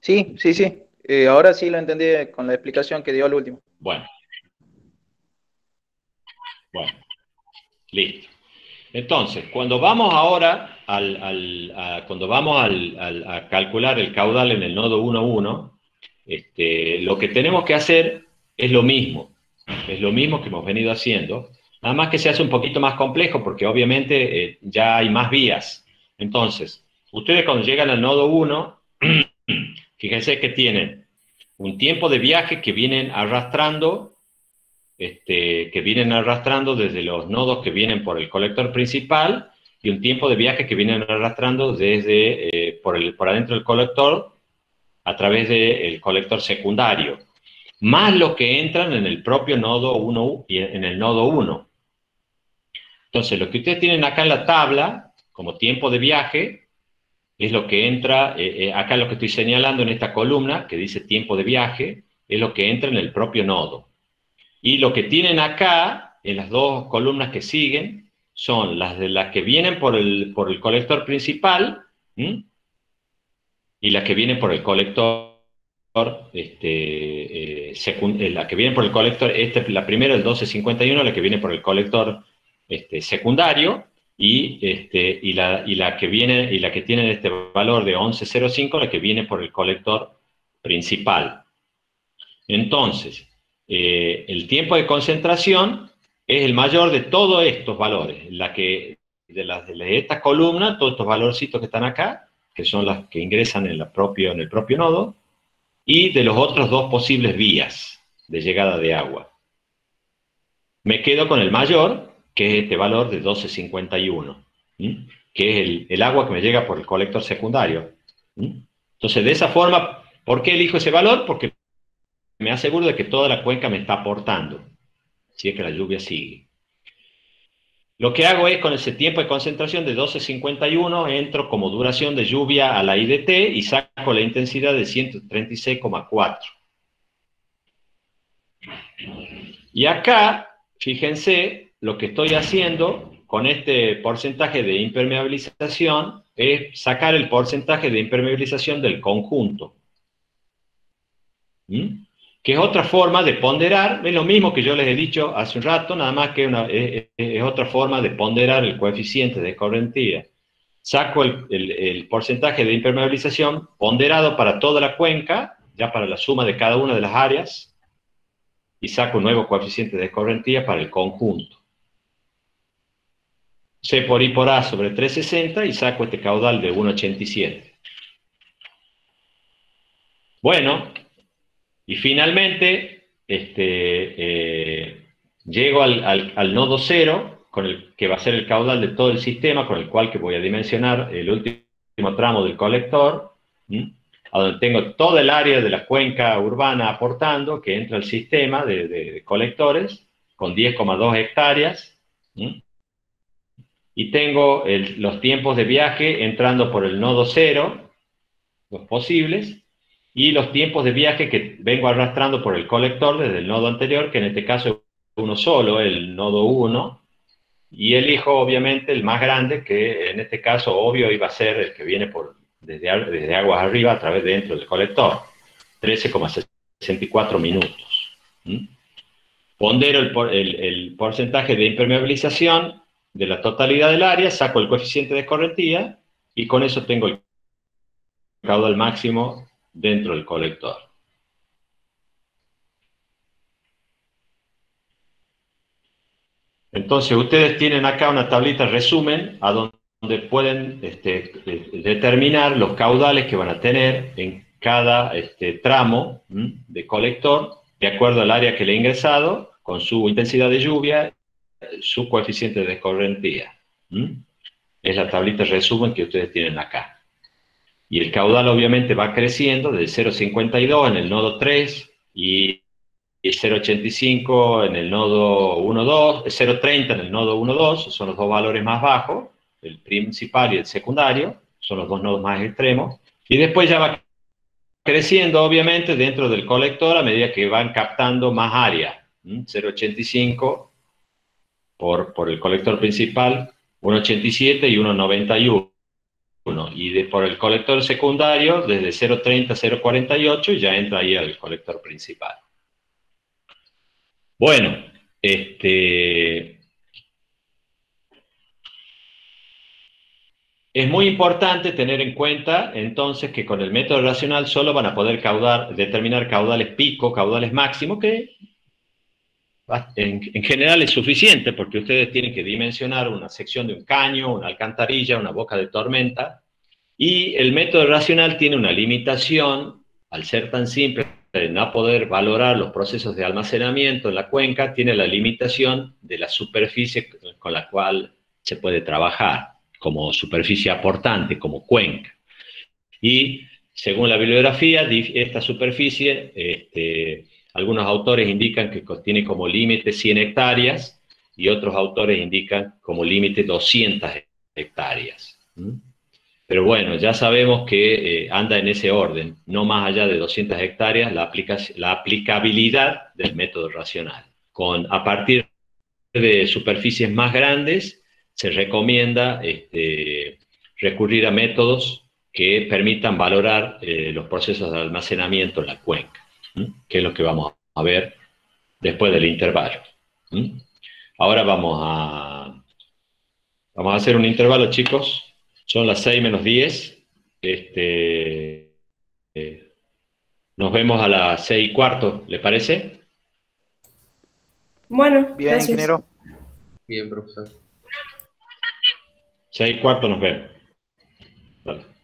Sí, sí, sí. Eh, ahora sí lo entendí con la explicación que dio al último. Bueno. Bueno. Listo. Entonces, cuando vamos ahora al, al a, cuando vamos al, a calcular el caudal en el nodo 1.1, este, lo que tenemos que hacer es lo mismo. Es lo mismo que hemos venido haciendo. Nada más que se hace un poquito más complejo porque obviamente eh, ya hay más vías. Entonces, ustedes cuando llegan al nodo 1, fíjense que tienen un tiempo de viaje que vienen arrastrando este, que vienen arrastrando desde los nodos que vienen por el colector principal y un tiempo de viaje que vienen arrastrando desde eh, por, el, por adentro del colector a través del colector secundario, más los que entran en el propio nodo 1 y en el nodo 1. Entonces, lo que ustedes tienen acá en la tabla, como tiempo de viaje, es lo que entra, eh, eh, acá lo que estoy señalando en esta columna, que dice tiempo de viaje, es lo que entra en el propio nodo. Y lo que tienen acá, en las dos columnas que siguen, son las de las que vienen por el, por el colector principal y las que vienen por el colector, este, eh, la que viene por el colector, este, la primera, el 1251, la que viene por el colector este, secundario, y, este, y, la, y, la que viene, y la que tiene este valor de 1105, la que viene por el colector principal. Entonces, eh, el tiempo de concentración es el mayor de todos estos valores. La que, de, las, de esta columna, todos estos valorcitos que están acá, que son las que ingresan en, la propio, en el propio nodo, y de los otros dos posibles vías de llegada de agua. Me quedo con el mayor, que es este valor de 1251, ¿sí? que es el, agua que me llega por el colector secundario. Entonces, de esa forma, ¿por qué elijo ese valor? Porque me aseguro de que toda la cuenca me está aportando, si es que la lluvia sigue. Lo que hago es con ese tiempo de concentración de 12.51, entro como duración de lluvia a la IDT y saco la intensidad de 136,4. Y acá, fíjense, lo que estoy haciendo con este porcentaje de impermeabilización es sacar el porcentaje de impermeabilización del conjunto. ¿Mm? que es otra forma de ponderar, es lo mismo que yo les he dicho hace un rato, nada más que es, otra forma de ponderar el coeficiente de escorrentía. Saco el, porcentaje de impermeabilización ponderado para toda la cuenca, ya para la suma de cada una de las áreas, y saco un nuevo coeficiente de escorrentía para el conjunto. C por I por A sobre 360 y saco este caudal de 1,87. Bueno, y finalmente, este, eh, llego al, al, nodo cero, con el, que va a ser el caudal de todo el sistema, con el cual que voy a dimensionar el último tramo del colector, a donde tengo todo el área de la cuenca urbana aportando, que entra al sistema de, colectores, con 10,2 hectáreas. Y tengo el, los tiempos de viaje entrando por el nodo cero, los posibles, y los tiempos de viaje que vengo arrastrando por el colector desde el nodo anterior, que en este caso uno solo, el nodo 1, y elijo obviamente el más grande, que en este caso obvio iba a ser el que viene por, desde, desde aguas arriba a través de dentro del colector, 13,64 minutos. Pondero el, el, porcentaje de impermeabilización de la totalidad del área, saco el coeficiente de escorrentía y con eso tengo el caudal máximo dentro del colector. Entonces, ustedes tienen acá una tablita resumen a donde pueden este, determinar los caudales que van a tener en cada este, tramo de colector, de acuerdo al área que le he ingresado, con su intensidad de lluvia, su coeficiente de escorrentía. Es la tablita resumen que ustedes tienen acá. Y el caudal obviamente va creciendo del 0,52 en el nodo 3 y 0,85 en el nodo 1,2, 0,30 en el nodo 1,2, son los dos valores más bajos, el principal y el secundario, son los dos nodos más extremos, y después ya va creciendo obviamente dentro del colector a medida que van captando más área, 0,85 por, por el colector principal, 1,87 y 1,91. Y de, por el colector secundario, desde 0,30 a 0,48, ya entra ahí al colector principal. Bueno, este, es muy importante tener en cuenta entonces que con el método racional solo van a poder caudar, determinar caudales pico, caudales máximos, que en, en, general es suficiente porque ustedes tienen que dimensionar una sección de un caño, una alcantarilla, una boca de tormenta, y el método racional tiene una limitación, al ser tan simple, de no poder valorar los procesos de almacenamiento en la cuenca, tiene la limitación de la superficie con la cual se puede trabajar, como superficie aportante, como cuenca. Y según la bibliografía, esta superficie, este, algunos autores indican que tiene como límite 100 hectáreas y otros autores indican como límite 200 hectáreas. Pero bueno, ya sabemos que eh, anda en ese orden, no más allá de 200 hectáreas, la, la aplicabilidad del método racional. Con, a partir de superficies más grandes, se recomienda este, recurrir a métodos que permitan valorar eh, los procesos de almacenamiento en la cuenca, que es lo que vamos a ver después del intervalo. Ahora vamos a, vamos a hacer un intervalo, chicos. Son las 6 menos 10. Este, eh, nos vemos a las 6 y cuarto, ¿le parece? Bueno, Bien, gracias. ingeniero. Bien, profesor. 6 y cuarto nos vemos. Vale.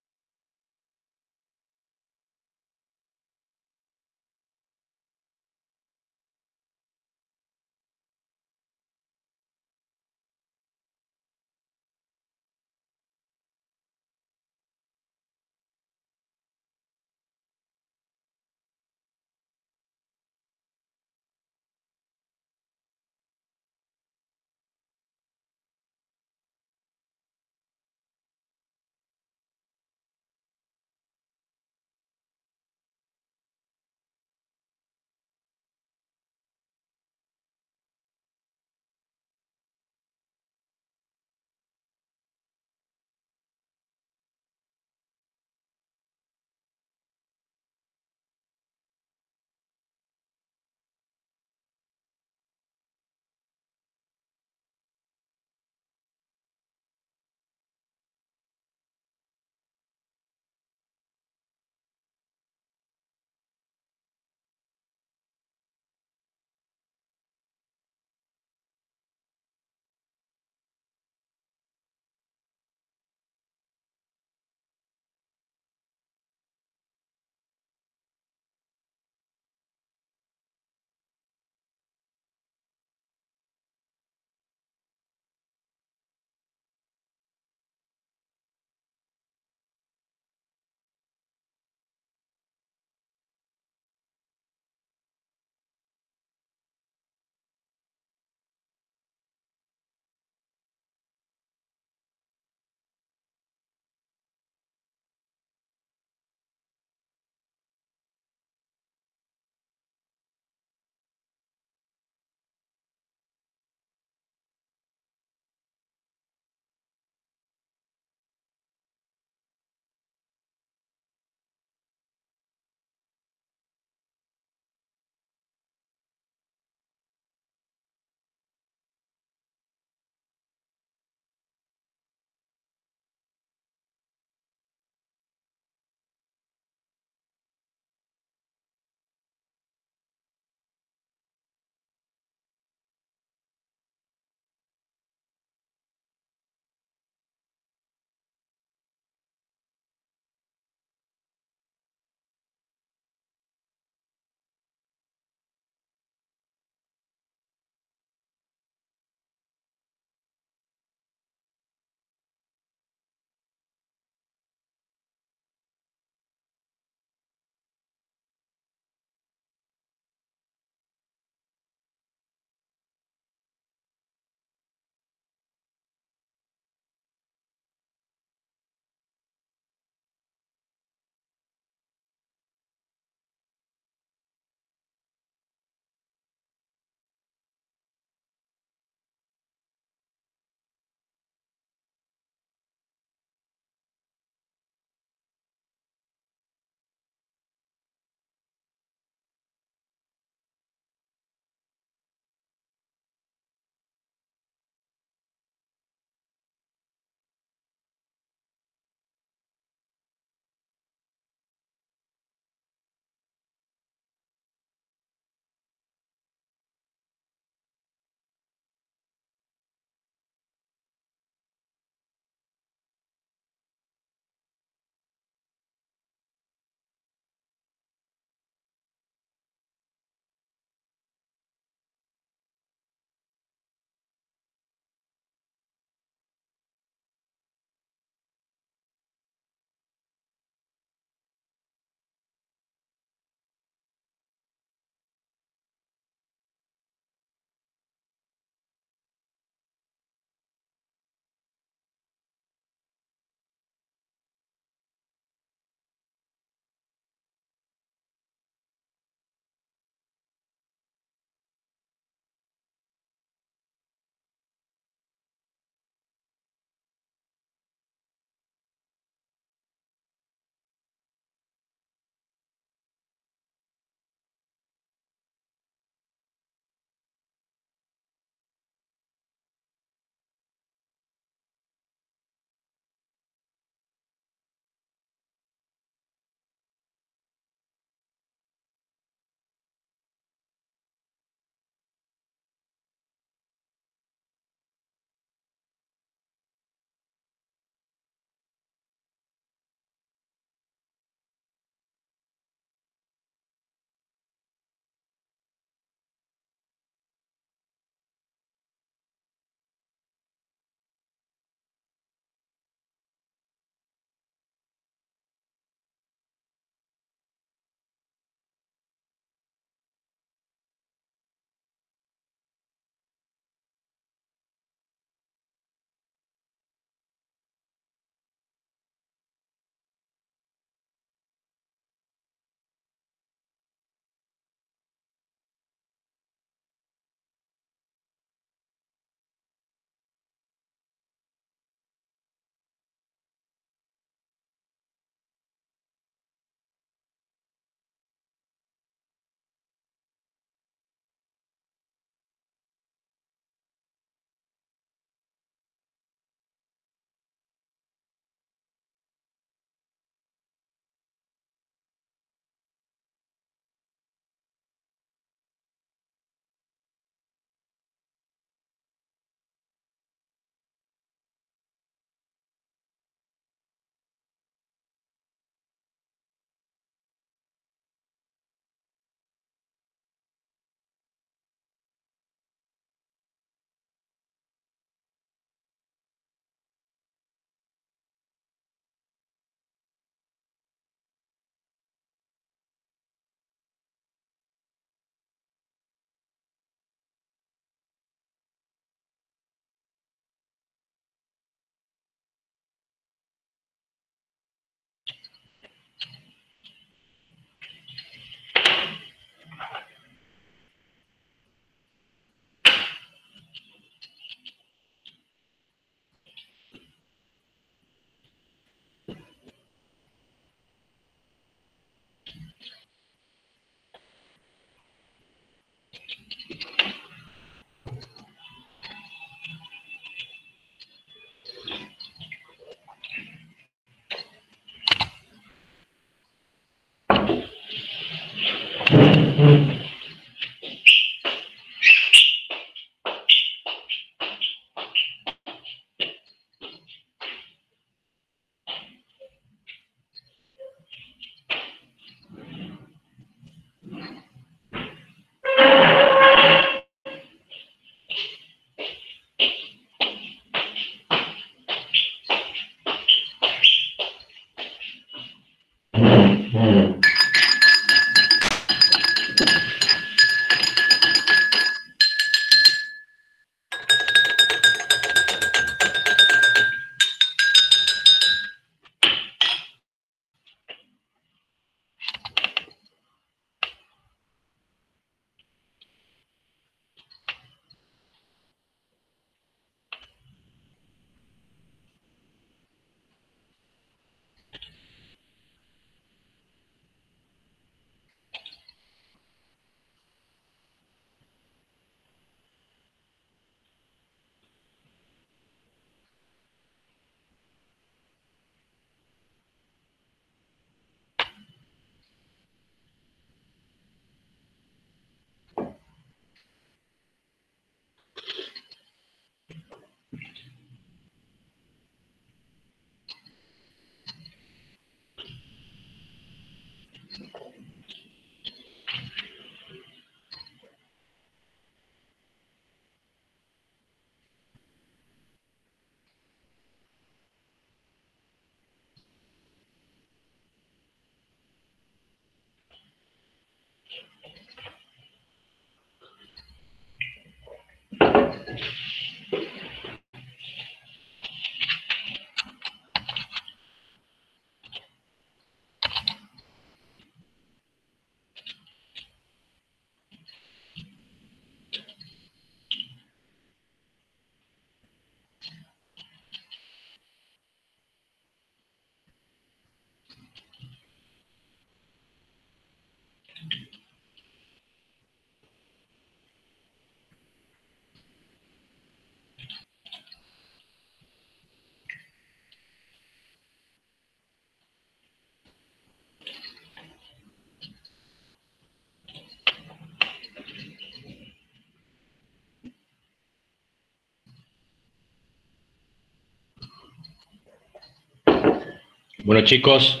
Bueno, chicos,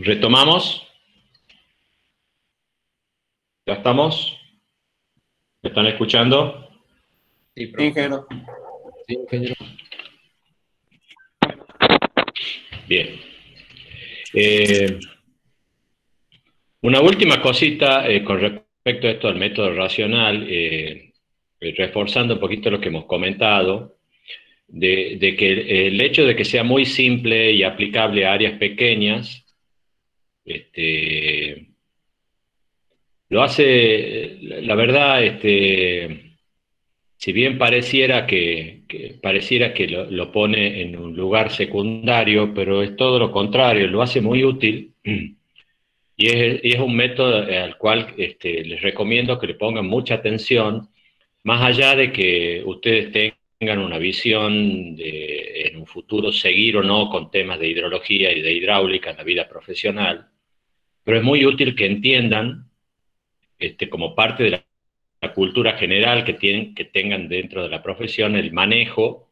retomamos. ¿Ya estamos? ¿Me están escuchando? Sí, ingeniero. Sí, ingeniero. Bien. Eh, una última cosita eh, con respecto a esto del método racional, eh, reforzando un poquito lo que hemos comentado de, que el hecho de que sea muy simple y aplicable a áreas pequeñas, este, lo hace, la verdad, este, si bien pareciera que, pareciera que lo, pone en un lugar secundario, pero es todo lo contrario, lo hace muy útil. Y es, un método al cual este, les recomiendo que le pongan mucha atención, más allá de que ustedes tengan una visión de en un futuro seguir o no con temas de hidrología y de hidráulica en la vida profesional, pero es muy útil que entiendan, este, como parte de la, cultura general que, tienen, que tengan dentro de la profesión, el manejo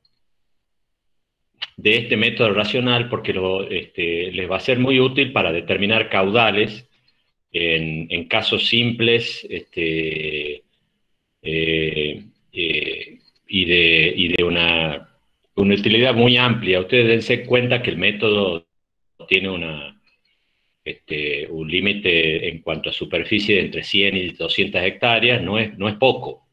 de este método racional, porque lo, este, les va a ser muy útil para determinar caudales en, casos simples este, eh, eh, y de, y de una, una, utilidad muy amplia. Ustedes dense cuenta que el método tiene una, este, un límite en cuanto a superficie de entre 100 y 200 hectáreas, no es, no es poco.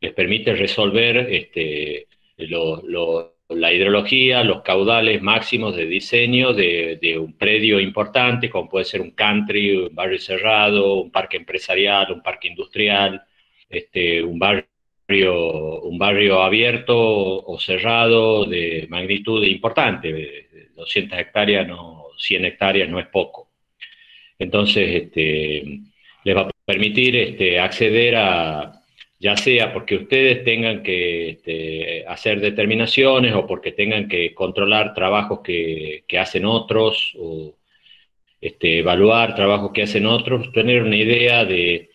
Les permite resolver este, la hidrología, los caudales máximos de diseño de, de, un predio importante, como puede ser un country, un barrio cerrado, un parque empresarial, un parque industrial, este, un barrio un barrio abierto o cerrado de magnitud importante, 200 hectáreas, no, 100 hectáreas no es poco. Entonces, este, les va a permitir este, acceder a, ya sea porque ustedes tengan que este, hacer determinaciones o porque tengan que controlar trabajos que, que hacen otros o este, evaluar trabajos que hacen otros, tener una idea de,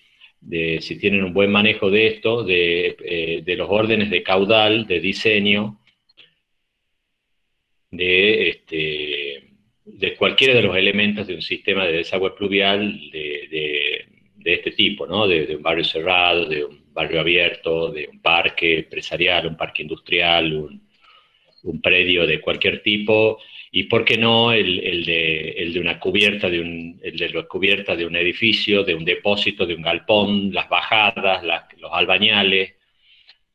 de si tienen un buen manejo de esto, de, eh, de los órdenes de caudal, de diseño, de, este, de cualquiera de los elementos de un sistema de desagüe pluvial de, de, de este tipo, ¿no? De, un barrio cerrado, de un barrio abierto, de un parque empresarial, un parque industrial, un, un predio de cualquier tipo, y por qué no el, el, de, el de, una cubierta de un, el de la cubierta de un edificio, de un depósito, de un galpón, las bajadas, los albañales,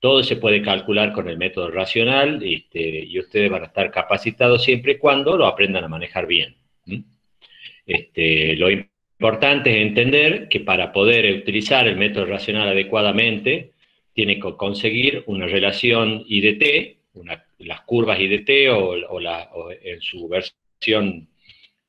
todo se puede calcular con el método racional este, y ustedes van a estar capacitados siempre y cuando lo aprendan a manejar bien. Este, lo importante es entender que para poder utilizar el método racional adecuadamente, tiene que conseguir una relación IDT, las curvas IDT o, la, en su versión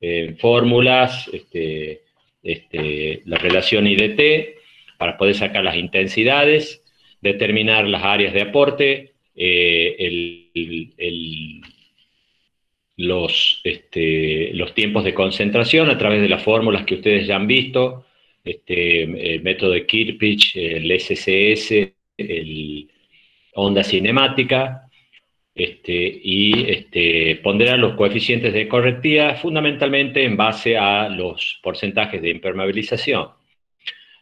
eh, fórmulas, este, este, la relación IDT, para poder sacar las intensidades, determinar las áreas de aporte, eh, este, los tiempos de concentración a través de las fórmulas que ustedes ya han visto, el método de Kirpich, el SCS, el onda cinemática, este, y este, ponderar los coeficientes de correctía fundamentalmente en base a los porcentajes de impermeabilización.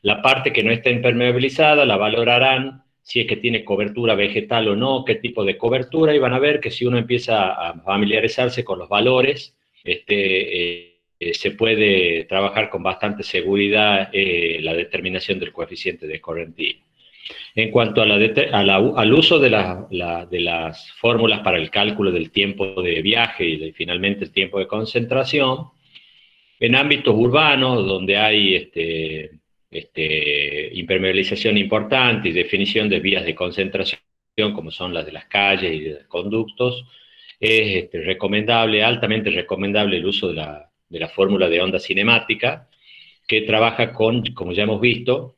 La parte que no está impermeabilizada la valorarán si es que tiene cobertura vegetal o no, qué tipo de cobertura, y van a ver que si uno empieza a familiarizarse con los valores, este, eh, eh, se puede trabajar con bastante seguridad eh, la determinación del coeficiente de correntía. En cuanto al uso de, la, de, las fórmulas para el cálculo del tiempo de viaje y finalmente el tiempo de concentración, en ámbitos urbanos donde hay este, este, impermeabilización importante y definición de vías de concentración, como son las de las calles y de los conductos, es este, recomendable, altamente recomendable el uso de la fórmula de onda cinemática, que trabaja con, como ya hemos visto,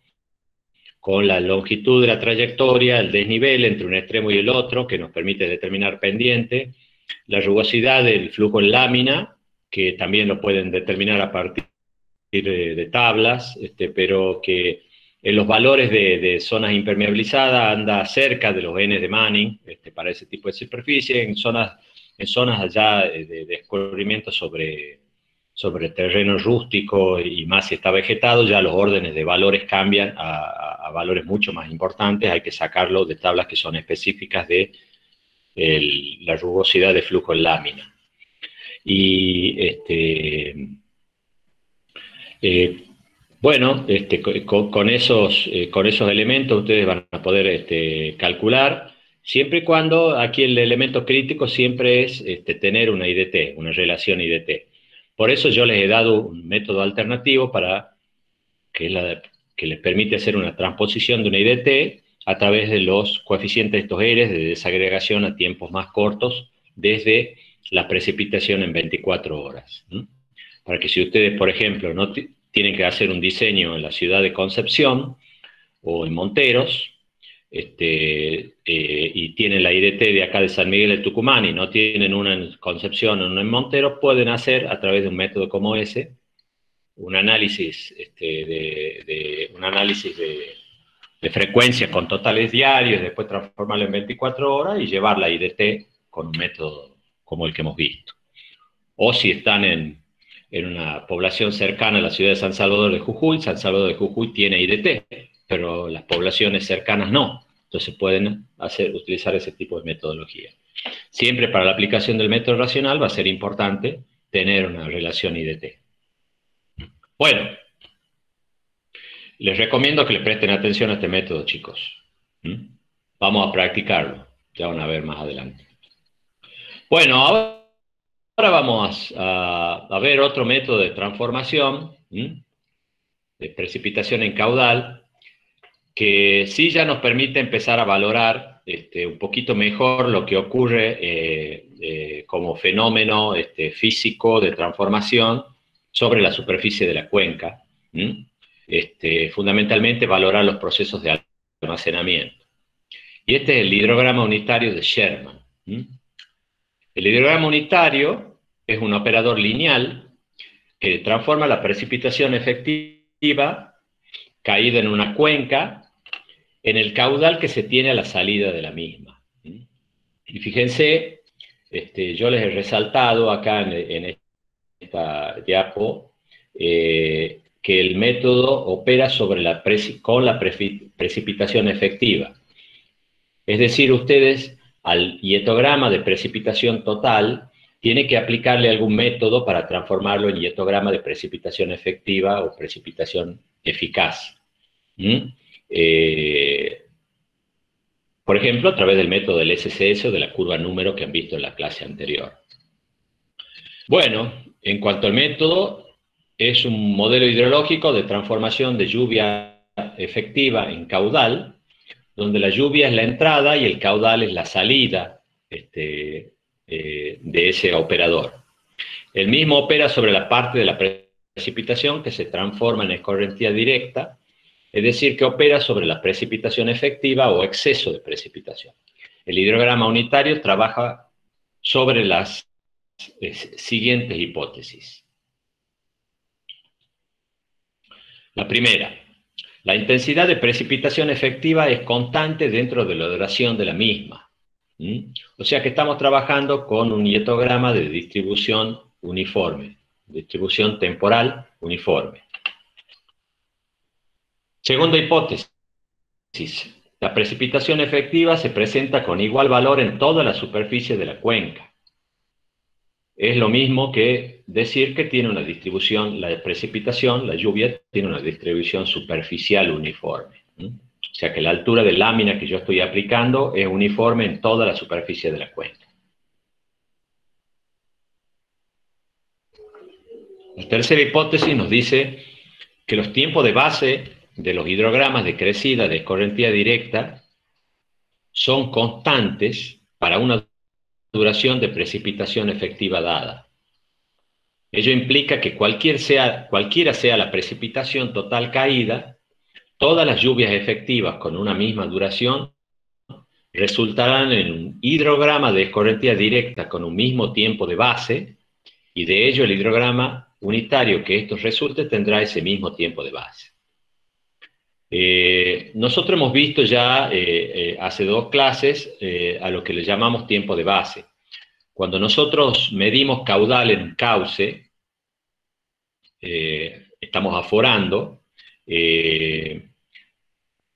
con la longitud de la trayectoria, el desnivel entre un extremo y el otro, que nos permite determinar pendiente, la rugosidad del flujo en lámina, que también lo pueden determinar a partir de, tablas, este, pero que en los valores de, de, zonas impermeabilizadas anda cerca de los n de Manning este, para ese tipo de superficie, en zonas, en zonas allá de, de escurrimiento sobre, sobre terreno rústico y más si está vegetado, ya los órdenes de valores cambian a, valores mucho más importantes, hay que sacarlo de tablas que son específicas de la rugosidad de flujo en lámina. Y este, eh, bueno, este, con, con, esos, eh, con esos elementos ustedes van a poder este, calcular, siempre y cuando aquí el elemento crítico siempre es este, tener una IDT, una relación IDT. Por eso yo les he dado un método alternativo para que, les permite hacer una transposición de una IDT a través de los coeficientes de estos ERES de desagregación a tiempos más cortos desde la precipitación en 24 horas. para que si ustedes, por ejemplo, no tienen que hacer un diseño en la ciudad de Concepción o en Monteros, este, eh, y tienen la IDT de acá de San Miguel de Tucumán y no tienen una en Concepción o una en Monteros, pueden hacer a través de un método como ese un análisis, este, de, de, un análisis de, de frecuencia con totales diarios, después transformarlo en 24 horas y llevar la IDT con un método como el que hemos visto. O si están en, en una población cercana a la ciudad de San Salvador de Jujuy. San Salvador de Jujuy tiene IDT, pero las poblaciones cercanas no. Entonces pueden hacer, utilizar ese tipo de metodología. Siempre para la aplicación del método racional va a ser importante tener una relación IDT. Bueno, les recomiendo que le presten atención a este método, chicos. ¿Mm? Vamos a practicarlo, ya van a ver más adelante. Bueno, ahora vamos a, ver otro método de transformación, ¿sí? de precipitación en caudal, que sí ya nos permite empezar a valorar este, un poquito mejor lo que ocurre eh, eh, como fenómeno este, físico de transformación sobre la superficie de la cuenca. este, fundamentalmente valorar los procesos de almacenamiento. Y este es el hidrograma unitario de Sherman. El hidrograma unitario es un operador lineal que transforma la precipitación efectiva caída en una cuenca en el caudal que se tiene a la salida de la misma. Y fíjense, este, yo les he resaltado acá en, esta diapo eh, que el método opera sobre la con la precipitación efectiva. Es decir, ustedes al hietograma de precipitación total tiene que aplicarle algún método para transformarlo en hietograma de precipitación efectiva o precipitación eficaz. Eh, por ejemplo, a través del método del SCS o de la curva número que han visto en la clase anterior. Bueno, en cuanto al método, es un modelo hidrológico de transformación de lluvia efectiva en caudal, donde la lluvia es la entrada y el caudal es la salida este, eh, de ese operador. El mismo opera sobre la parte de la precipitación que se transforma en escorrentía directa, es decir, que opera sobre la precipitación efectiva o exceso de precipitación. El hidrograma unitario trabaja sobre las eh, siguientes hipótesis. La primera, la intensidad de precipitación efectiva es constante dentro de la duración de la misma. O sea que estamos trabajando con un hietograma de distribución uniforme, distribución temporal uniforme. Segunda hipótesis, la precipitación efectiva se presenta con igual valor en toda la superficie de la cuenca es lo mismo que decir que tiene una distribución, la precipitación, la lluvia, tiene una distribución superficial uniforme. O sea que la altura de lámina que yo estoy aplicando es uniforme en toda la superficie de la cuenca. La tercera hipótesis nos dice que los tiempos de base de los hidrogramas de crecida de escorrentía directa son constantes para una duración de precipitación efectiva dada. Ello implica que cualquier sea, cualquiera sea la precipitación total caída, todas las lluvias efectivas con una misma duración resultarán en un hidrograma de escorrentía directa con un mismo tiempo de base, y de ello el hidrograma unitario que esto resulte tendrá ese mismo tiempo de base. Eh, nosotros hemos visto ya eh, eh, hace dos clases a lo que le llamamos tiempo de base. Cuando nosotros medimos caudal en un cauce, estamos aforando,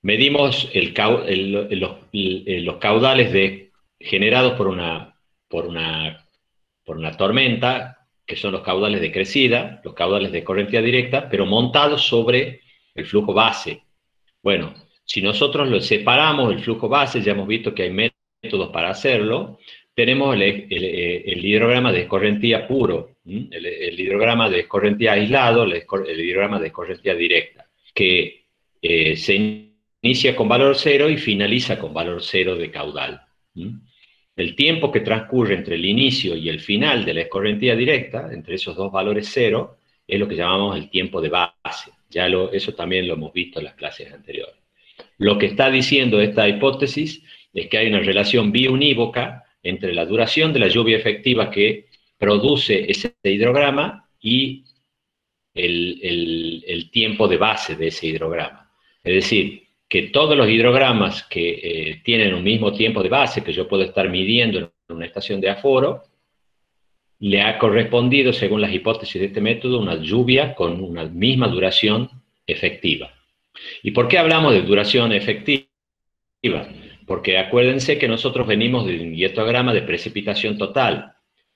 medimos los, caudales generados por una tormenta, que son los caudales de crecida, los caudales de corriente directa, pero montados sobre el flujo base, bueno, si nosotros lo separamos el flujo base, ya hemos visto que hay métodos para hacerlo, tenemos el, hidrograma de escorrentía puro, el, hidrograma de escorrentía aislado, el, hidrograma de escorrentía directa, que eh, se inicia con valor cero y finaliza con valor cero de caudal. El tiempo que transcurre entre el inicio y el final de la escorrentía directa, entre esos dos valores cero, es lo que llamamos el tiempo de base. Ya eso también lo hemos visto en las clases anteriores. Lo que está diciendo esta hipótesis es que hay una relación biunívoca entre la duración de la lluvia efectiva que produce ese hidrograma y el, tiempo de base de ese hidrograma. Es decir, que todos los hidrogramas que eh, tienen un mismo tiempo de base, que yo puedo estar midiendo en una estación de aforo, le ha correspondido, según las hipótesis de este método, una lluvia con una misma duración efectiva. ¿Y por qué hablamos de duración efectiva? Porque acuérdense que nosotros venimos de un hietograma de precipitación total,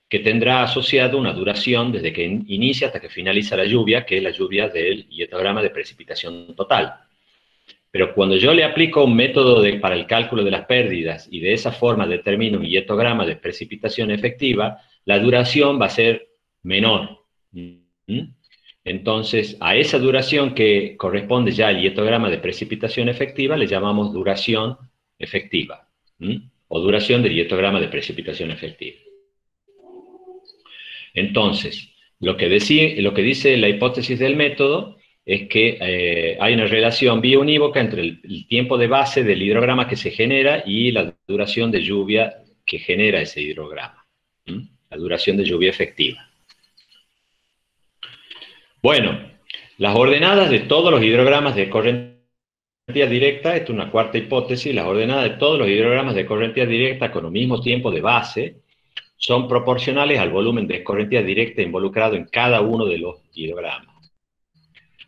que tendrá asociado una duración desde que inicia hasta que finaliza la lluvia, que es la lluvia del hietograma de precipitación total. Pero cuando yo le aplico un método para el cálculo de las pérdidas y de esa forma determino un hietograma de precipitación efectiva, la duración va a ser menor. ¿Mm? Entonces, a esa duración que corresponde ya al hietograma de precipitación efectiva le llamamos duración efectiva, ¿Mm? o duración del hietograma de precipitación efectiva. Entonces, lo que, dice la hipótesis del método es que eh, hay una relación biounívoca entre el, el, tiempo de base del hidrograma que se genera y la duración de lluvia que genera ese hidrograma, ¿Mm? La duración de lluvia efectiva. Bueno, las ordenadas de todos los hidrogramas de corriente directa, esta es una cuarta hipótesis, las ordenadas de todos los hidrogramas de corriente directa con el mismo tiempo de base son proporcionales al volumen de corriente directa involucrado en cada uno de los hidrogramas.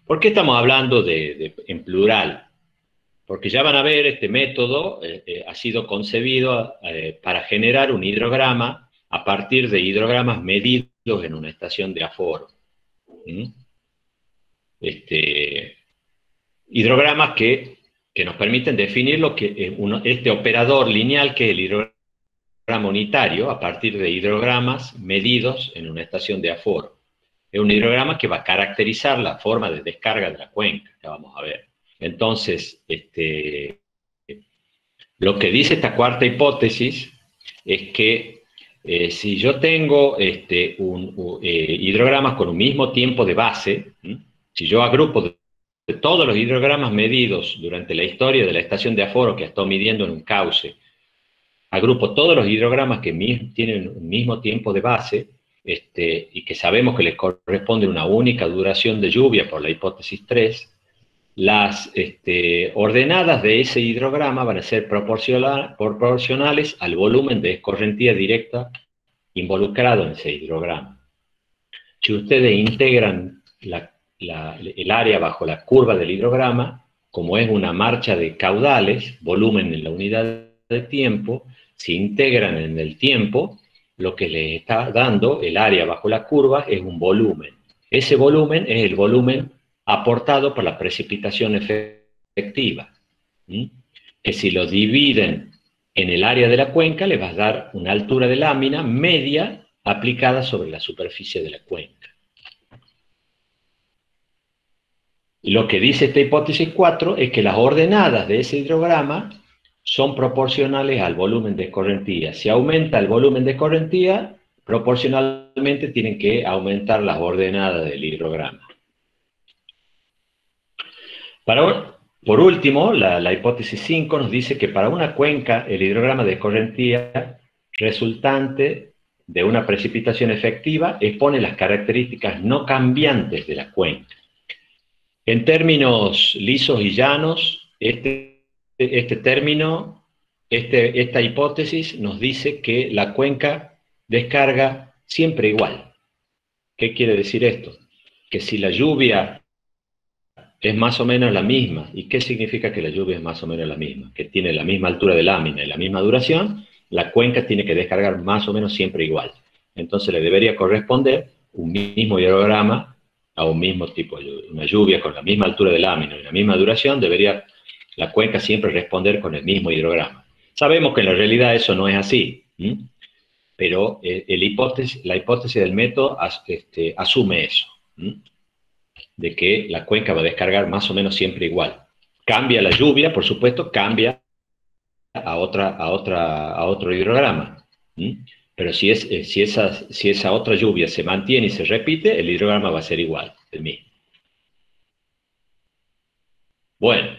¿Por qué estamos hablando de, de, en plural? Porque ya van a ver, este método eh, eh, ha sido concebido eh, para generar un hidrograma a partir de hidrogramas medidos en una estación de aforo. ¿Mm? Este, hidrogramas que, que, nos permiten definir lo que uno, este operador lineal que es el hidrograma unitario a partir de hidrogramas medidos en una estación de aforo es un hidrograma que va a caracterizar la forma de descarga de la cuenca, que vamos a ver. Entonces, este, lo que dice esta cuarta hipótesis es que eh, si yo tengo este, un, eh, hidrogramas con un mismo tiempo de base, si yo agrupo todos los hidrogramas medidos durante la historia de la estación de aforo que estoy midiendo en un cauce, agrupo todos los hidrogramas que tienen un mismo tiempo de base, este, y que sabemos que les corresponde una única duración de lluvia por la hipótesis 3, las este, ordenadas de ese hidrograma van a ser proporcional, proporcionales al volumen de escorrentía directa involucrado en ese hidrograma. Si ustedes integran el área bajo la curva del hidrograma, como es una marcha de caudales, volumen en la unidad de tiempo, se integran en el tiempo, lo que le está dando el área bajo la curva es un volumen. Ese volumen es el volumen aportado por la precipitación efectiva, que si lo dividen en el área de la cuenca le va a dar una altura de lámina media aplicada sobre la superficie de la cuenca. Lo que dice esta hipótesis 4 es que las ordenadas de ese hidrograma son proporcionales al volumen de escorrentía. Si aumenta el volumen de escorrentía, proporcionalmente tienen que aumentar las ordenadas del hidrograma. Para, por último, la, hipótesis 5 nos dice que para una cuenca el hidrograma de escorrentía resultante de una precipitación efectiva expone las características no cambiantes de la cuenca. En términos lisos y llanos, este este término, este, esta hipótesis nos dice que la cuenca descarga siempre igual. ¿Qué quiere decir esto? Que si la lluvia es más o menos la misma, ¿y qué significa que la lluvia es más o menos la misma? Que tiene la misma altura de lámina y la misma duración, la cuenca tiene que descargar más o menos siempre igual. Entonces le debería corresponder un mismo hidrograma a un mismo tipo de lluvia. Una lluvia con la misma altura de lámina y la misma duración debería la cuenca siempre responder con el mismo hidrograma. Sabemos que en la realidad eso no es así, ¿sí? pero el, el hipótesis, la hipótesis del método este, asume eso. De que la cuenca va a descargar más o menos siempre igual. Cambia la lluvia, por supuesto, cambia a, otra, a, otra, a otro hidrograma. Pero si, es, eh, si, esa, si esa otra lluvia se mantiene y se repite, el hidrograma va a ser igual, el mismo. Bueno,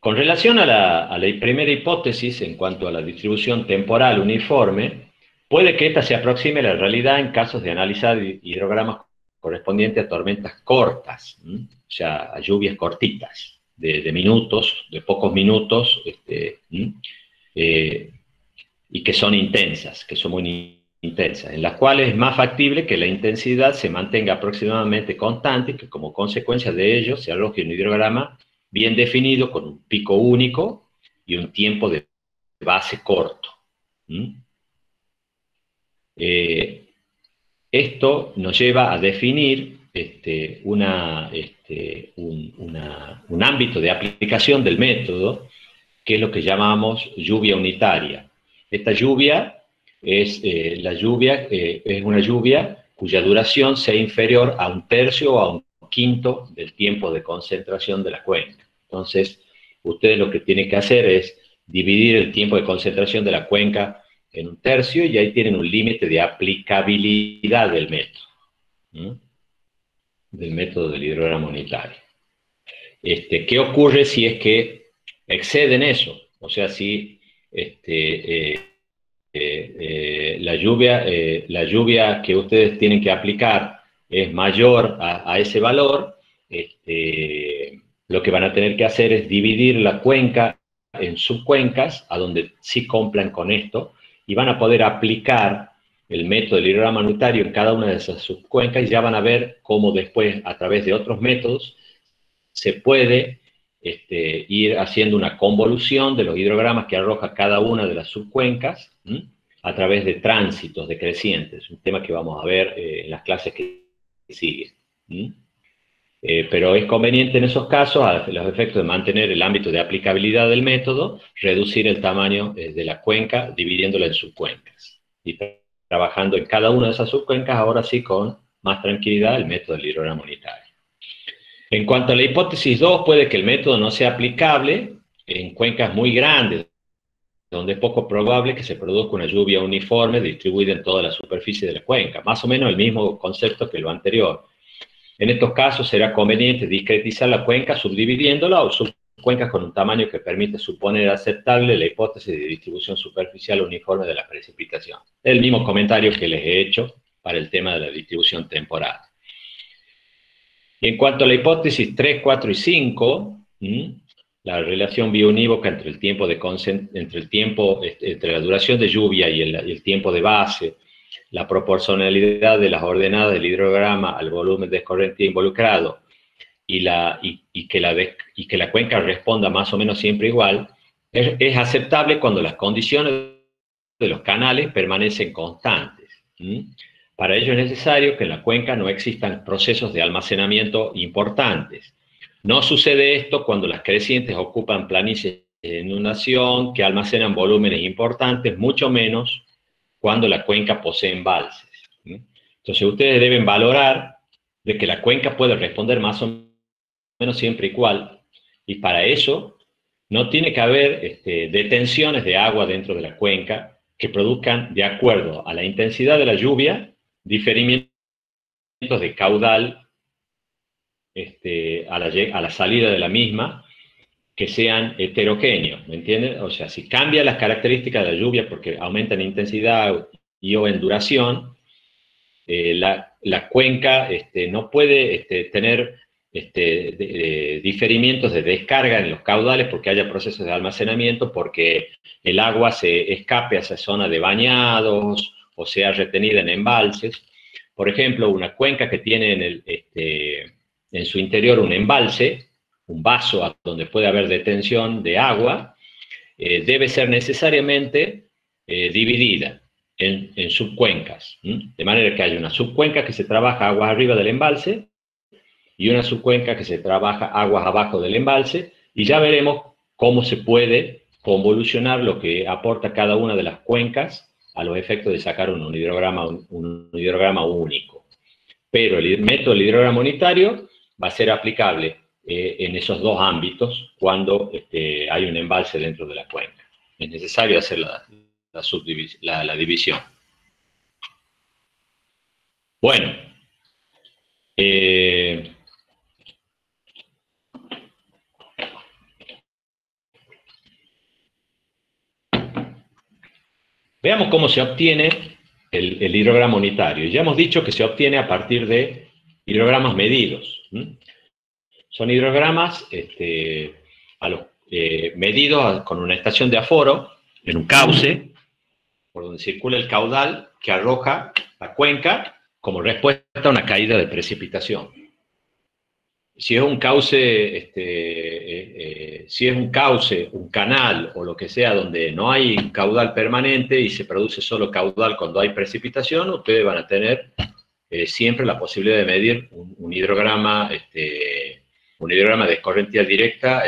con relación a la, a la, primera hipótesis en cuanto a la distribución temporal uniforme, puede que ésta se aproxime a la realidad en casos de analizar hidrogramas correspondientes a tormentas cortas, o sea, a lluvias cortitas, de, minutos, de pocos minutos, este, eh, y que son intensas, que son muy intensas, en las cuales es más factible que la intensidad se mantenga aproximadamente constante y que como consecuencia de ello se arroje un hidrograma bien definido, con un pico único y un tiempo de base corto. Eh, esto nos lleva a definir este, este, un, ámbito de aplicación del método, que es lo que llamamos lluvia unitaria. Esta lluvia es, eh, la lluvia, eh, es una lluvia cuya duración sea inferior a un tercio o a un quinto del tiempo de concentración de la cuenca. Entonces, ustedes lo que tienen que hacer es dividir el tiempo de concentración de la cuenca en un tercio y ahí tienen un límite de aplicabilidad del método. Del método del hidrograma unitario. Este, ¿Qué ocurre si es que exceden eso? O sea, si este, eh, eh, eh, la, lluvia, la lluvia que ustedes tienen que aplicar es mayor a, ese valor, este, lo que van a tener que hacer es dividir la cuenca en subcuencas, a donde sí cumplan con esto, y van a poder aplicar el método del hidrograma unitario en cada una de esas subcuencas y ya van a ver cómo después, a través de otros métodos, se puede este, ir haciendo una convolución de los hidrogramas que arroja cada una de las subcuencas a través de tránsitos decrecientes, un tema que vamos a ver eh, en las clases que siguen. Eh, pero es conveniente en esos casos, a los efectos de mantener el ámbito de aplicabilidad del método, reducir el tamaño eh, de la cuenca dividiéndola en subcuencas. Y trabajando en cada una de esas subcuencas, ahora sí con más tranquilidad el método del hidrograma unitario. En cuanto a la hipótesis 2, puede que el método no sea aplicable en cuencas muy grandes, donde es poco probable que se produzca una lluvia uniforme distribuida en toda la superficie de la cuenca. Más o menos el mismo concepto que lo anterior. En estos casos será conveniente discretizar la cuenca subdividiéndola o subcuencas con un tamaño que permite suponer aceptable la hipótesis de distribución superficial uniforme de la precipitación. El mismo comentario que les he hecho para el tema de la distribución temporal. Y en cuanto a la hipótesis 3, 4 y 5, la relación biunívoca entre el tiempo, de entre, el tiempo este, entre la duración de lluvia y el, tiempo de base, la proporcionalidad de las ordenadas del hidrograma al volumen de escorrente involucrado y, la, y, que la y que la cuenca responda más o menos siempre igual, es aceptable cuando las condiciones de los canales permanecen constantes. Para ello es necesario que en la cuenca no existan procesos de almacenamiento importantes. No sucede esto cuando las crecientes ocupan planicies de inundación que almacenan volúmenes importantes, mucho menos cuando la cuenca posee embalses. Entonces ustedes deben valorar de que la cuenca puede responder más o menos siempre igual, y para eso no tiene que haber este, detenciones de agua dentro de la cuenca que produzcan, de acuerdo a la intensidad de la lluvia, diferimientos de caudal este, a, la, a, la, salida de la misma que sean heterogéneos, ¿me entienden? O sea, si cambia las características de la lluvia porque aumenta en intensidad y o en duración, eh, la, cuenca este, no puede este, tener este, de, diferimientos de descarga en los caudales porque haya procesos de almacenamiento, porque el agua se escape a esa zona de bañados, o sea retenida en embalses. Por ejemplo, una cuenca que tiene en, este, en su interior un embalse, un vaso donde puede haber detención de agua, eh, debe ser necesariamente eh, dividida en, en subcuencas, de manera que haya una subcuenca que se trabaja aguas arriba del embalse y una subcuenca que se trabaja aguas abajo del embalse, y ya veremos cómo se puede convolucionar lo que aporta cada una de las cuencas a los efectos de sacar un, hidrograma, un, hidrograma único. Pero el método del hidrograma unitario va a ser aplicable eh, en esos dos ámbitos cuando este, hay un embalse dentro de la cuenca. Es necesario hacer la, división. Bueno, eh, Veamos cómo se obtiene el, hidrograma unitario. Ya hemos dicho que se obtiene a partir de hidrogramas medidos. Son hidrogramas este, eh, medidos con una estación de aforo en un cauce, por donde circula el caudal que arroja la cuenca como respuesta a una caída de precipitación. Si es un cauce, este, eh, eh, si es un cauce, un canal o lo que sea donde no hay caudal permanente y se produce solo caudal cuando hay precipitación, ustedes van a tener siempre la posibilidad de medir un, hidrograma, este, un hidrograma de escorrentía directa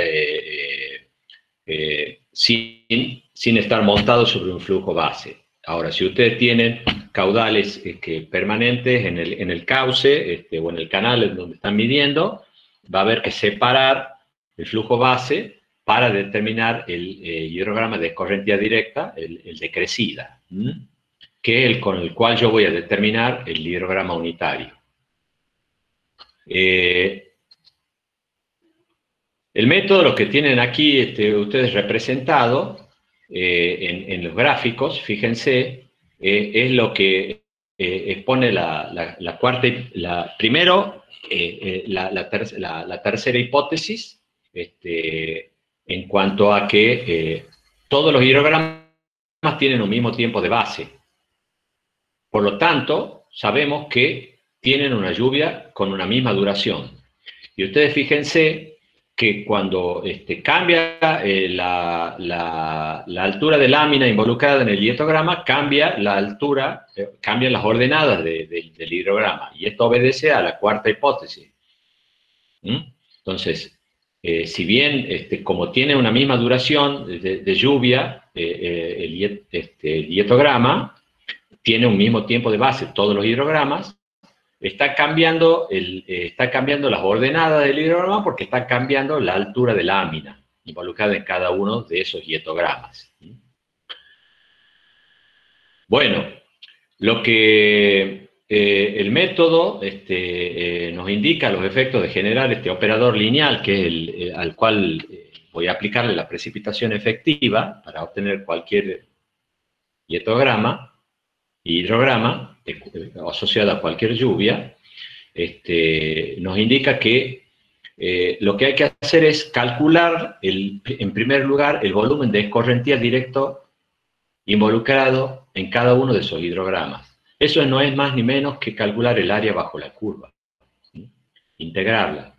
sin, sin estar montado sobre un flujo base. Ahora, si ustedes tienen caudales que permanentes en el, en el cauce este, o en el canal donde están midiendo, va a haber que separar el flujo base para determinar el eh, hidrograma de corriente directa, el, de crecida, que es el con el cual yo voy a determinar el hidrograma unitario. Eh, el método, lo que tienen aquí este, ustedes representado eh, en, los gráficos, fíjense, eh, es lo que expone la, la, cuarta, la, primero, la, tercera hipótesis, este, en cuanto a que todos los hidrogramas tienen un mismo tiempo de base. Por lo tanto, sabemos que tienen una lluvia con una misma duración. Y ustedes fíjense que cuando este, cambia eh, la, altura de lámina involucrada en el dietograma, cambia la altura, eh, cambian las ordenadas del hidrograma. Y esto obedece a la cuarta hipótesis. ¿Mm? Entonces, eh, si bien este, como tiene una misma duración de, lluvia, el, este, el dietograma tiene un mismo tiempo de base todos los hidrogramas, Está cambiando, el, eh, está cambiando las ordenadas del hidrograma porque está cambiando la altura de lámina involucrada en cada uno de esos hietogramas. Bueno, lo que eh, el método este, eh, nos indica los efectos de generar este operador lineal, que es el, al cual voy a aplicarle la precipitación efectiva para obtener cualquier hietograma, hidrograma, asociada a cualquier lluvia, este, nos indica que eh, lo que hay que hacer es calcular, el, en primer lugar, el volumen de escorrentía directo involucrado en cada uno de esos hidrogramas. Eso no es más ni menos que calcular el área bajo la curva, integrarla.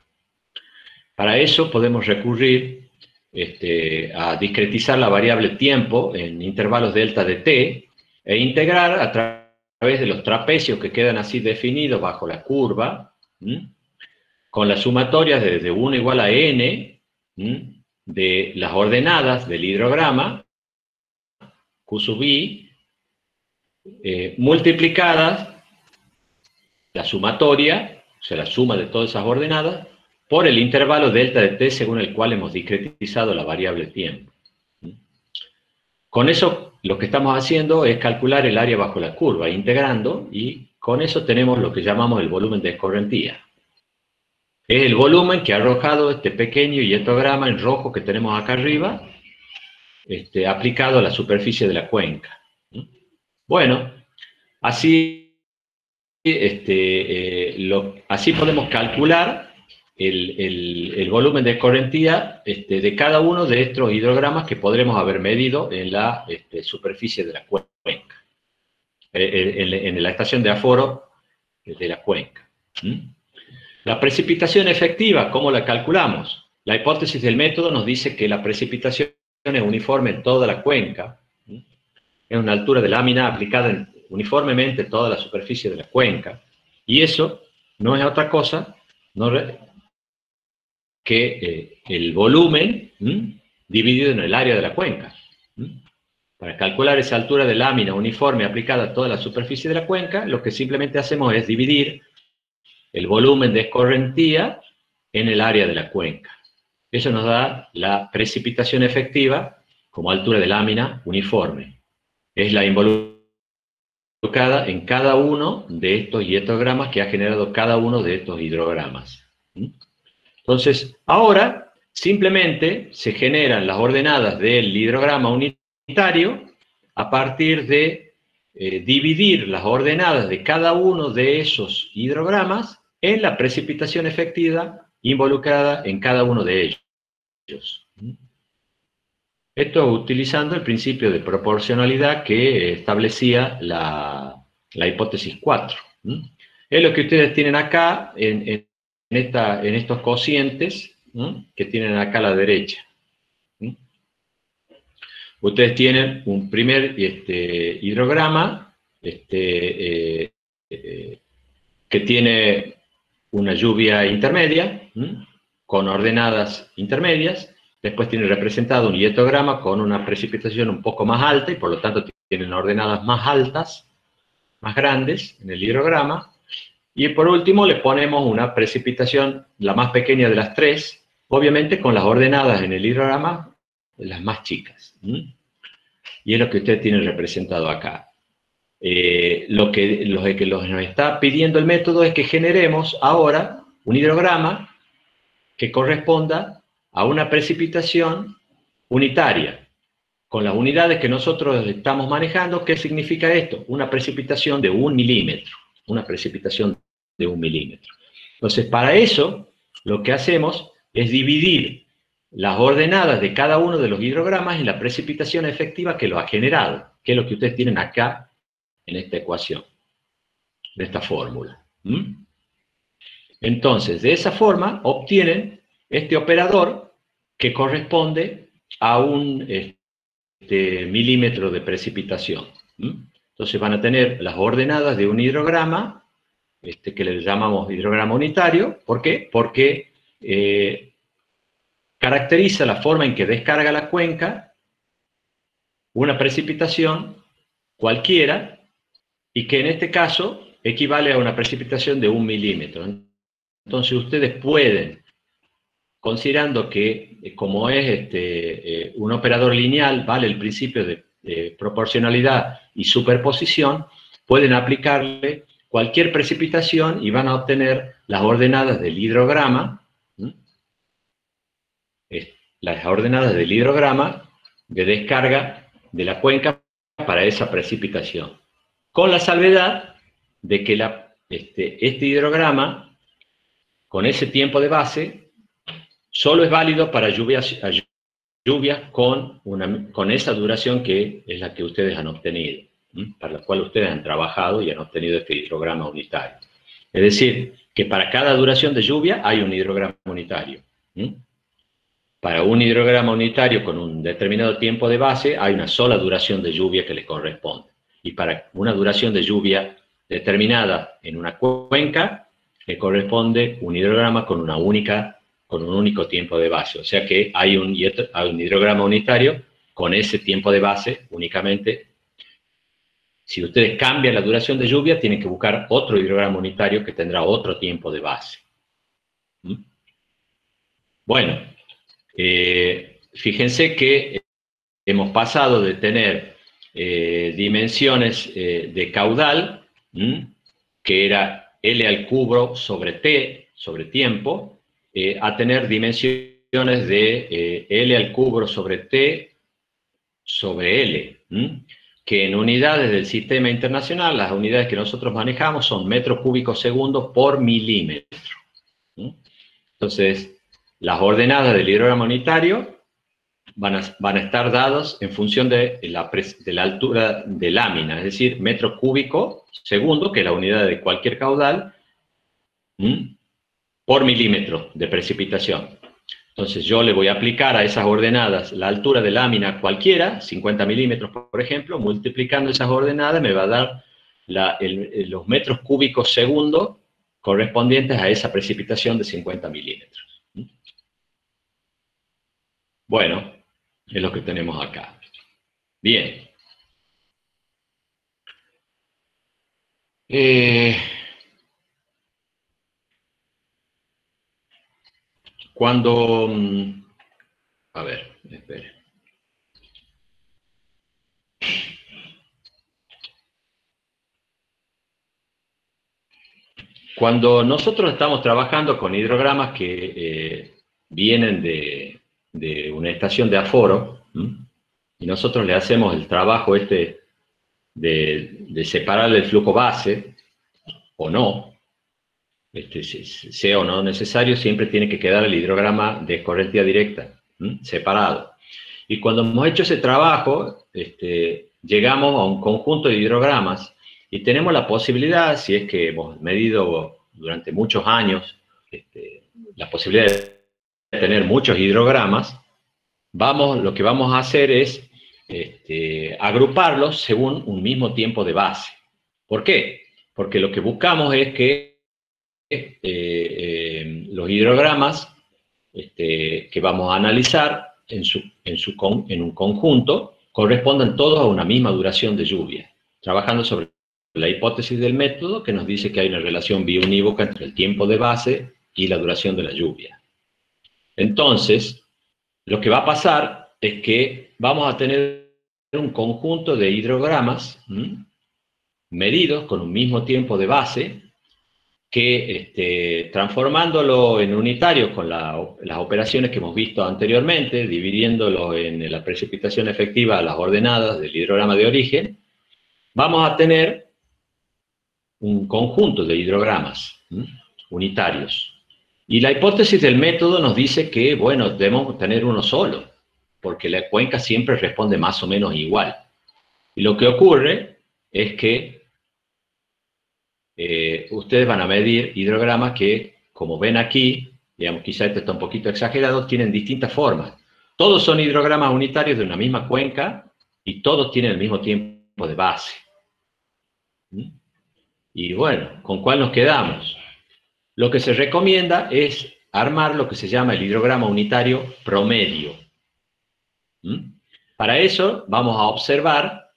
Para eso podemos recurrir este, a discretizar la variable tiempo en intervalos delta de t e integrar a través de los trapecios que quedan así definidos bajo la curva, con las sumatorias desde 1 igual a n de las ordenadas del hidrograma, Q sub i, eh, multiplicadas, la sumatoria, o sea, la suma de todas esas ordenadas, por el intervalo delta de t según el cual hemos discretizado la variable tiempo. Con eso lo que estamos haciendo es calcular el área bajo la curva, integrando, y con eso tenemos lo que llamamos el volumen de escorrentía. Es el volumen que ha arrojado este pequeño hietograma en rojo que tenemos acá arriba, este, aplicado a la superficie de la cuenca. Bueno, así, este, eh, así podemos calcular el, volumen de escorrentía este, de cada uno de estos hidrogramas que podremos haber medido en la este, superficie de la cuenca, eh, eh, en, la estación de aforo de la cuenca. La precipitación efectiva, ¿cómo la calculamos? La hipótesis del método nos dice que la precipitación es uniforme en toda la cuenca, es una altura de lámina aplicada uniformemente en toda la superficie de la cuenca, y eso no es otra cosa no, que eh, el volumen dividido en el área de la cuenca. Para calcular esa altura de lámina uniforme aplicada a toda la superficie de la cuenca, lo que simplemente hacemos es dividir el volumen de escorrentía en el área de la cuenca. Eso nos da la precipitación efectiva como altura de lámina uniforme. Es la involucrada en cada uno de estos hietogramas que ha generado cada uno de estos hidrogramas. Entonces, ahora simplemente se generan las ordenadas del hidrograma unitario a partir de eh, dividir las ordenadas de cada uno de esos hidrogramas en la precipitación efectiva involucrada en cada uno de ellos. Esto utilizando el principio de proporcionalidad que establecía la, hipótesis 4. Es lo que ustedes tienen acá en, estos cocientes que tienen acá a la derecha. Ustedes tienen un primer este, hidrograma este, eh, eh, que tiene una lluvia intermedia con ordenadas intermedias, después tiene representado un hietograma con una precipitación un poco más alta y por lo tanto tienen ordenadas más altas, más grandes en el hidrograma, y por último le ponemos una precipitación, la más pequeña de las tres, obviamente con las ordenadas en el hidrograma, las más chicas. Y es lo que usted tiene representado acá. Eh, lo, que, lo que nos está pidiendo el método es que generemos ahora un hidrograma que corresponda a una precipitación unitaria, con las unidades que nosotros estamos manejando, ¿qué significa esto? Una precipitación de un milímetro, una precipitación de un milímetro. Entonces, para eso, lo que hacemos es dividir las ordenadas de cada uno de los hidrogramas en la precipitación efectiva que lo ha generado, que es lo que ustedes tienen acá en esta ecuación, de esta fórmula. Entonces, de esa forma, obtienen este operador que corresponde a un este, milímetro de precipitación. Entonces van a tener las ordenadas de un hidrograma, este, que le llamamos hidrograma unitario. ¿Por qué? Porque eh, caracteriza la forma en que descarga la cuenca una precipitación cualquiera y que en este caso equivale a una precipitación de un milímetro. Entonces ustedes pueden considerando que eh, como es este, eh, un operador lineal, vale el principio de, proporcionalidad y superposición, pueden aplicarle cualquier precipitación y van a obtener las ordenadas del hidrograma, las ordenadas del hidrograma de descarga de la cuenca para esa precipitación, con la salvedad de que este, este hidrograma, con ese tiempo de base, solo es válido para lluvias, lluvias con, una, con esa duración que es la que ustedes han obtenido, para la cual ustedes han trabajado y han obtenido este hidrograma unitario. Es decir, que para cada duración de lluvia hay un hidrograma unitario. Para un hidrograma unitario con un determinado tiempo de base hay una sola duración de lluvia que le corresponde. Y para una duración de lluvia determinada en una cuenca, le corresponde un hidrograma con una única con un único tiempo de base. O sea que hay un, hidrograma unitario con ese tiempo de base únicamente. Si ustedes cambian la duración de lluvia, tienen que buscar otro hidrograma unitario que tendrá otro tiempo de base. ¿Mm? Bueno, eh, fíjense que hemos pasado de tener eh, dimensiones eh, de caudal, que era L al cubo sobre T, sobre tiempo, eh, a tener dimensiones de eh, L al cubo sobre T sobre L, que en unidades del sistema internacional, las unidades que nosotros manejamos son metros cúbicos segundo por milímetro. Entonces, las ordenadas del hidrograma unitario van a, van a estar dadas en función de la, de la altura de lámina, es decir, metro cúbico segundo, que es la unidad de cualquier caudal, por milímetro de precipitación. Entonces yo le voy a aplicar a esas ordenadas la altura de lámina cualquiera, 50 milímetros por ejemplo, multiplicando esas ordenadas me va a dar los metros cúbicos segundo correspondientes a esa precipitación de 50 milímetros. Bueno, es lo que tenemos acá. Bien. Eh, Cuando, mm, a ver, espere. Cuando nosotros estamos trabajando con hidrogramas que eh, vienen de, una estación de aforo, y nosotros le hacemos el trabajo este de, de separar el flujo base, o no, este, sea o no necesario, siempre tiene que quedar el hidrograma de corriente directa, separado. Y cuando hemos hecho ese trabajo, este, llegamos a un conjunto de hidrogramas y tenemos la posibilidad, si es que hemos medido durante muchos años este, la posibilidad de tener muchos hidrogramas, vamos, lo que vamos a hacer es agruparlos según un mismo tiempo de base. ¿Por qué? Porque lo que buscamos es que eh, eh, los hidrogramas este, que vamos a analizar en, un conjunto correspondan todos a una misma duración de lluvia, trabajando sobre la hipótesis del método que nos dice que hay una relación biunívoca entre el tiempo de base y la duración de la lluvia. Entonces, lo que va a pasar es que vamos a tener un conjunto de hidrogramas medidos con un mismo tiempo de base que este, transformándolo en unitario con la- las operaciones que hemos visto anteriormente, dividiéndolo en la precipitación efectiva a las ordenadas del hidrograma de origen, vamos a tener un conjunto de hidrogramas unitarios. Y la hipótesis del método nos dice que, bueno, debemos tener uno solo, porque la cuenca siempre responde más o menos igual. Y lo que ocurre es que eh, ustedes van a medir hidrogramas que, como ven aquí, digamos, quizá este está un poquito exagerado, tienen distintas formas. Todos son hidrogramas unitarios de una misma cuenca y todos tienen el mismo tiempo de base. ¿Mm? Y bueno, ¿con cuál nos quedamos? Lo que se recomienda es armar lo que se llama el hidrograma unitario promedio. ¿Mm? Para eso vamos a observar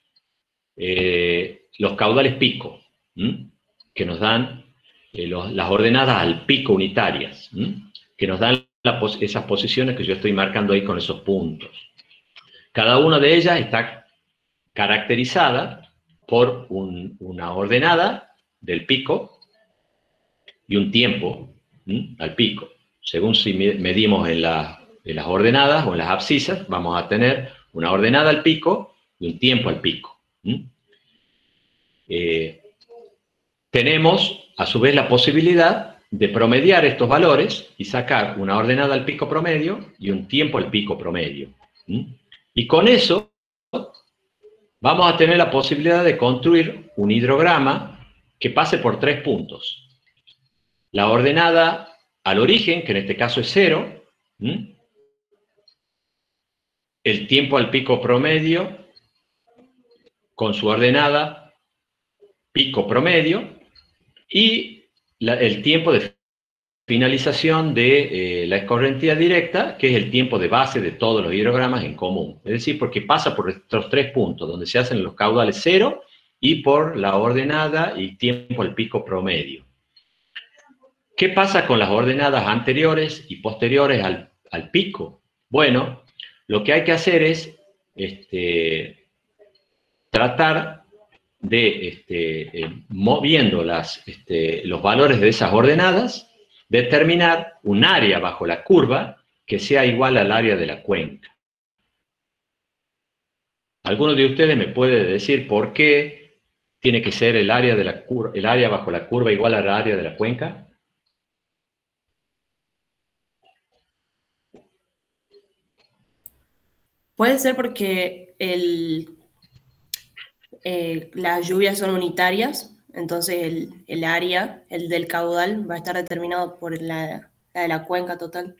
eh, los caudales pico, ¿m? Que nos dan eh, las ordenadas al pico unitarias, que nos dan esas posiciones que yo estoy marcando ahí con esos puntos. Cada una de ellas está caracterizada por un- una ordenada del pico y un tiempo al pico. Según si me- medimos en, la- en las ordenadas o en las abscisas, vamos a tener una ordenada al pico y un tiempo al pico. Eh, tenemos, a su vez, la posibilidad de promediar estos valores y sacar una ordenada al pico promedio y un tiempo al pico promedio. Y con eso vamos a tener la posibilidad de construir un hidrograma que pase por tres puntos. La ordenada al origen, que en este caso es cero, el tiempo al pico promedio con su ordenada pico promedio y el tiempo de finalización de eh, la escorrentía directa, que es el tiempo de base de todos los hidrogramas en común. Es decir, porque pasa por estos tres puntos, donde se hacen los caudales cero y por la ordenada y tiempo al pico promedio. ¿Qué pasa con las ordenadas anteriores y posteriores al, al pico? Bueno, lo que hay que hacer es este, tratar de, este, eh, moviendo este, los valores de esas ordenadas, determinar un área bajo la curva que sea igual al área de la cuenca. ¿Alguno de ustedes me puede decir por qué tiene que ser el área, de la el área bajo la curva igual al área de la cuenca? Puede ser porque el, eh, las lluvias son unitarias, entonces el, el área, el del caudal, va a estar determinado por la, la de la cuenca total.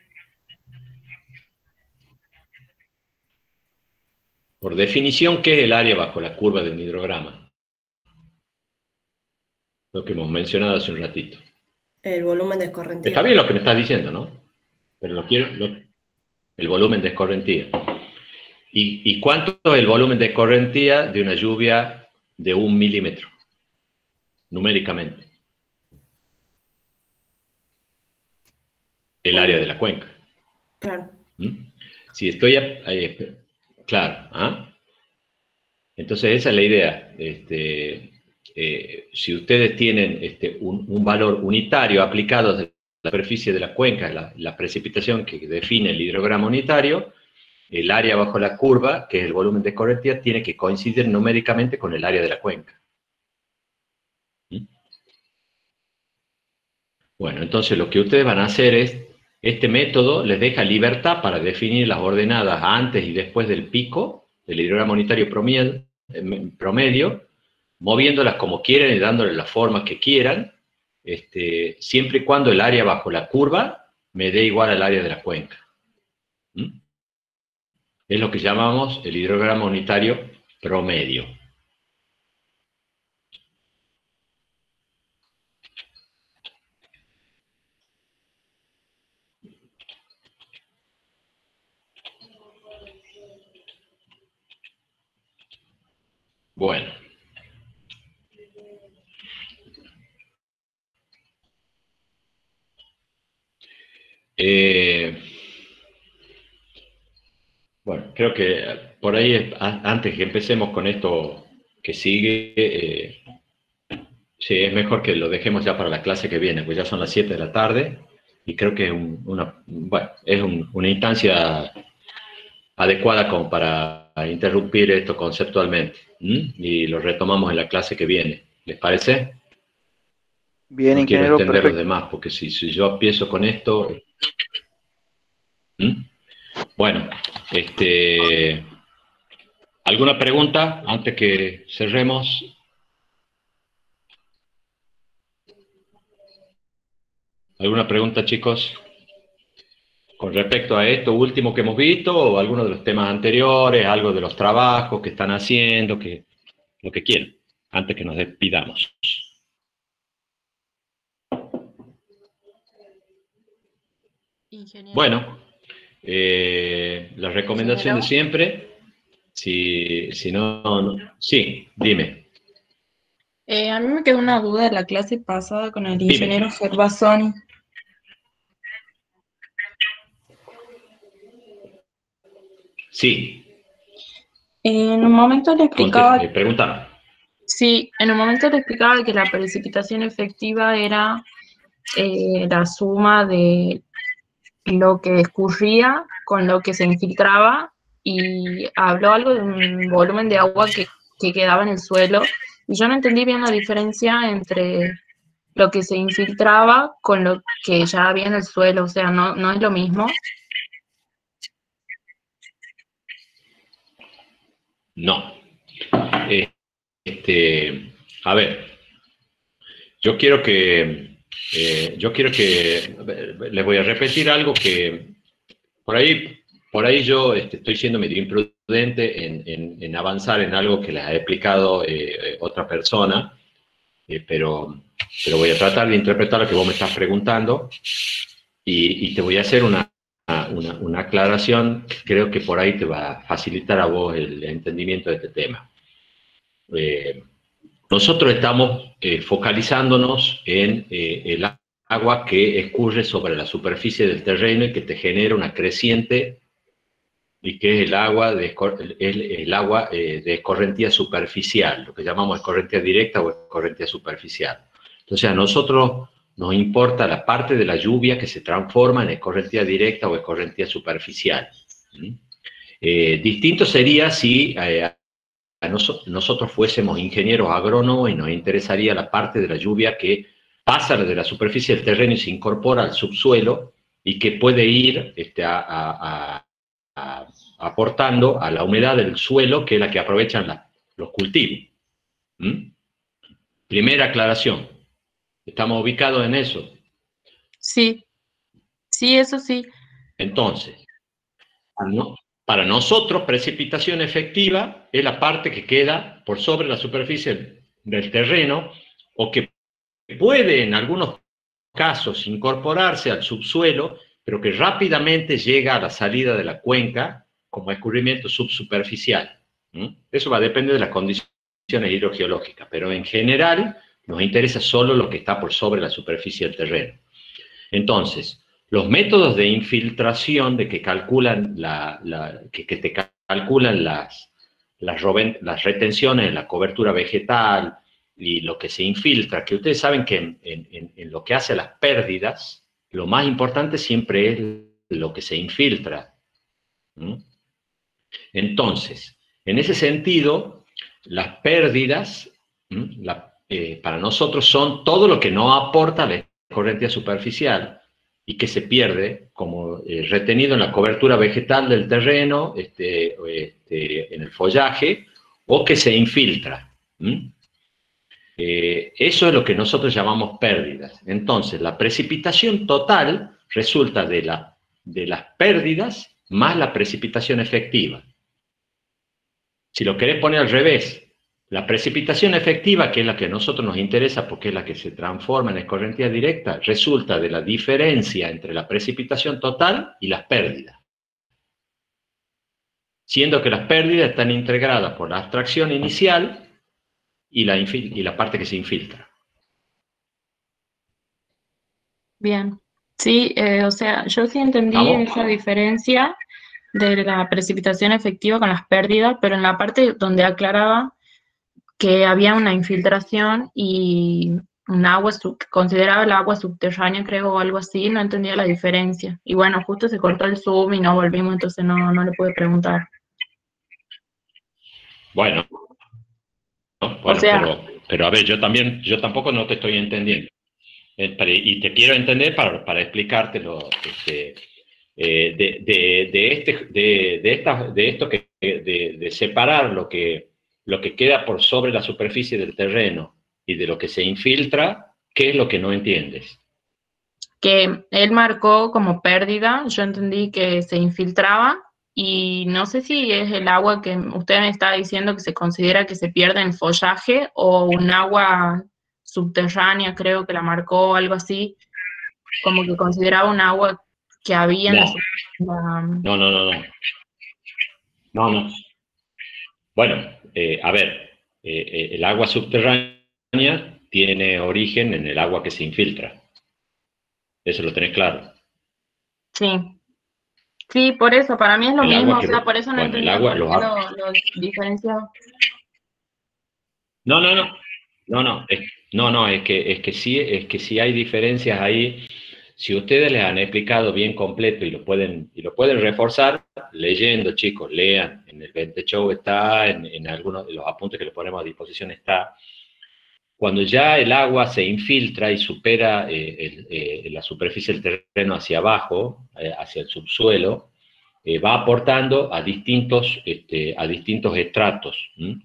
Por definición, ¿qué es el área bajo la curva de un hidrograma? Lo que hemos mencionado hace un ratito. El volumen de escorrentía. Está bien lo que me estás diciendo, ¿no? Pero lo quiero, lo- el volumen de escorrentía. ¿Y, y cuánto es el volumen de escorrentía de una lluvia de un milímetro? Numéricamente. El área de la cuenca. Claro. ¿Mm? Si estoy... ahí, esp- claro. ¿ah? Entonces esa es la idea. Este, eh, si ustedes tienen este, un, un valor unitario aplicado desde la superficie de la cuenca, la, la precipitación que define el hidrograma unitario, el área bajo la curva, que es el volumen de escorrentía, tiene que coincidir numéricamente con el área de la cuenca. ¿Mm? Bueno, entonces lo que ustedes van a hacer es, este método les deja libertad para definir las ordenadas antes y después del pico, del hidrograma promedio, eh, promedio moviéndolas como quieran y dándole la forma que quieran, este, siempre y cuando el área bajo la curva me dé igual al área de la cuenca. Es lo que llamamos el hidrograma unitario promedio. Bueno. Eh, bueno, creo que por ahí, antes que empecemos con esto que sigue, eh, Sí, es mejor que lo dejemos ya para la clase que viene, pues ya son las 7 de la tarde y creo que es, un- una, bueno, es un- una instancia adecuada como para interrumpir esto conceptualmente. ¿m? Y lo retomamos en la clase que viene. ¿Les parece? Bien, No quiero entender los perfecto. demás, porque si, si yo empiezo con esto... ¿m? Bueno, este... ¿Alguna pregunta antes que cerremos? ¿Alguna pregunta, chicos? Con respecto a esto último que hemos visto, o alguno de los temas anteriores, algo de los trabajos que están haciendo, que, lo que quieran, antes que nos despidamos. Ingeniero. Bueno, eh, la recomendación de siempre, si, si no, no- sí, dime. Eh, a mí me quedó una duda de la clase pasada con el ingeniero Gervasoni. Sí, En un momento le explicaba, eh, pregúntame. sí, en un momento le explicaba que la precipitación efectiva era eh, la suma de lo que escurría con lo que se infiltraba y habló algo de un volumen de agua que, que quedaba en el suelo y yo no entendí bien la diferencia entre lo que se infiltraba con lo que ya había en el suelo, o sea, no, no es lo mismo. No. Eh, este, a ver, yo quiero que, eh, yo quiero que, les voy a repetir algo que por ahí, por ahí yo este, estoy siendo medio imprudente en, en- en avanzar en algo que les ha explicado eh, otra persona, eh, pero, pero voy a tratar de interpretar lo que vos me estás preguntando y, y te voy a hacer una, una, una aclaración creo que por ahí te va a facilitar a vos el entendimiento de este tema. Eh, nosotros estamos eh, focalizándonos en eh, el agua que escurre sobre la superficie del terreno y que te genera una creciente y que es el agua de, el, el agua eh, de escorrentía superficial, lo que llamamos escorrentía directa o escorrentía superficial. Entonces a nosotros nos importa la parte de la lluvia que se transforma en escorrentía directa o escorrentía superficial. ¿Mm? Eh, distinto sería si eh, nosotros fuésemos ingenieros agrónomos y nos interesaría la parte de la lluvia que pasa de la superficie del terreno y se incorpora al subsuelo y que puede ir este, a- a- a- a- aportando a la humedad del suelo, que es la que aprovechan la- los cultivos. ¿Mm? Primera aclaración. ¿Estamos ubicados en eso? Sí, sí, eso sí. Entonces, no- para nosotros, precipitación efectiva es la parte que queda por sobre la superficie del terreno o que puede en algunos casos incorporarse al subsuelo, pero que rápidamente llega a la salida de la cuenca como escurrimiento subsuperficial. ¿m? Eso va a depender de las condiciones hidrogeológicas, pero en general nos interesa solo lo que está por sobre la superficie del terreno. Entonces, los métodos de infiltración de que calculan la, que, te ca- calculan las, las, las retenciones en la cobertura vegetal y lo que se infiltra, que ustedes saben que en, lo que hace las pérdidas, lo más importante siempre es lo que se infiltra. Entonces, en ese sentido, las pérdidas eh, para nosotros son todo lo que no aporta la corriente superficial y que se pierde como eh, retenido en la cobertura vegetal del terreno, este, este, en el follaje, o que se infiltra. Eh, eso es lo que nosotros llamamos pérdidas. Entonces, la precipitación total resulta de, la, de las pérdidas más la precipitación efectiva. Si lo querés poner al revés, la precipitación efectiva, que es la que a nosotros nos interesa porque es la que se transforma en escorrentía directa, resulta de la diferencia entre la precipitación total y las pérdidas. Siendo que las pérdidas están integradas por la abstracción inicial y la, y la parte que se infiltra. Bien, sí, eh, o sea, yo sí entendí ¿Vamos? esa diferencia de la precipitación efectiva con las pérdidas, pero en la parte donde aclaraba que había una infiltración y un agua, sub- consideraba el agua subterránea, creo, o algo así, no entendía la diferencia. Y bueno, justo se cortó el Zoom y no volvimos, entonces no, no le pude preguntar. Bueno, ¿no? Bueno, sea- pero, pero a ver, yo también, yo tampoco no te estoy entendiendo. Eh, y te quiero entender para, para explicártelo. Este, eh, de, de, de, este, de, de, esta- de esto que, de, de separar lo que, lo que queda por sobre la superficie del terreno y de lo que se infiltra, ¿qué es lo que no entiendes? Que él marcó como pérdida, yo entendí que se infiltraba y no sé si es el agua que usted me está diciendo que se considera que se pierde en follaje o un agua subterránea, creo que la marcó, algo así, como que consideraba un agua que había en No. sub- la- No, no, no, no. No, no. Bueno, eh, a ver, eh, eh, el agua subterránea tiene origen en el agua que se infiltra. Eso lo tenés claro. Sí. Sí, por eso, para mí es lo El mismo, o sea, por eso no bueno, el agua- los lo, lo. No, no, no. No, no, es, no, no, es que, es que sí, es que sí hay diferencias ahí. Si ustedes les han explicado bien completo y lo pueden, y lo pueden reforzar leyendo, chicos, lean. En el 20 Show está, en, en algunos de los apuntes que le ponemos a disposición está. Cuando ya el agua se infiltra y supera eh, el- eh, la superficie del terreno hacia abajo, eh, hacia el subsuelo, eh, va aportando a distintos, este, a distintos estratos. ¿m?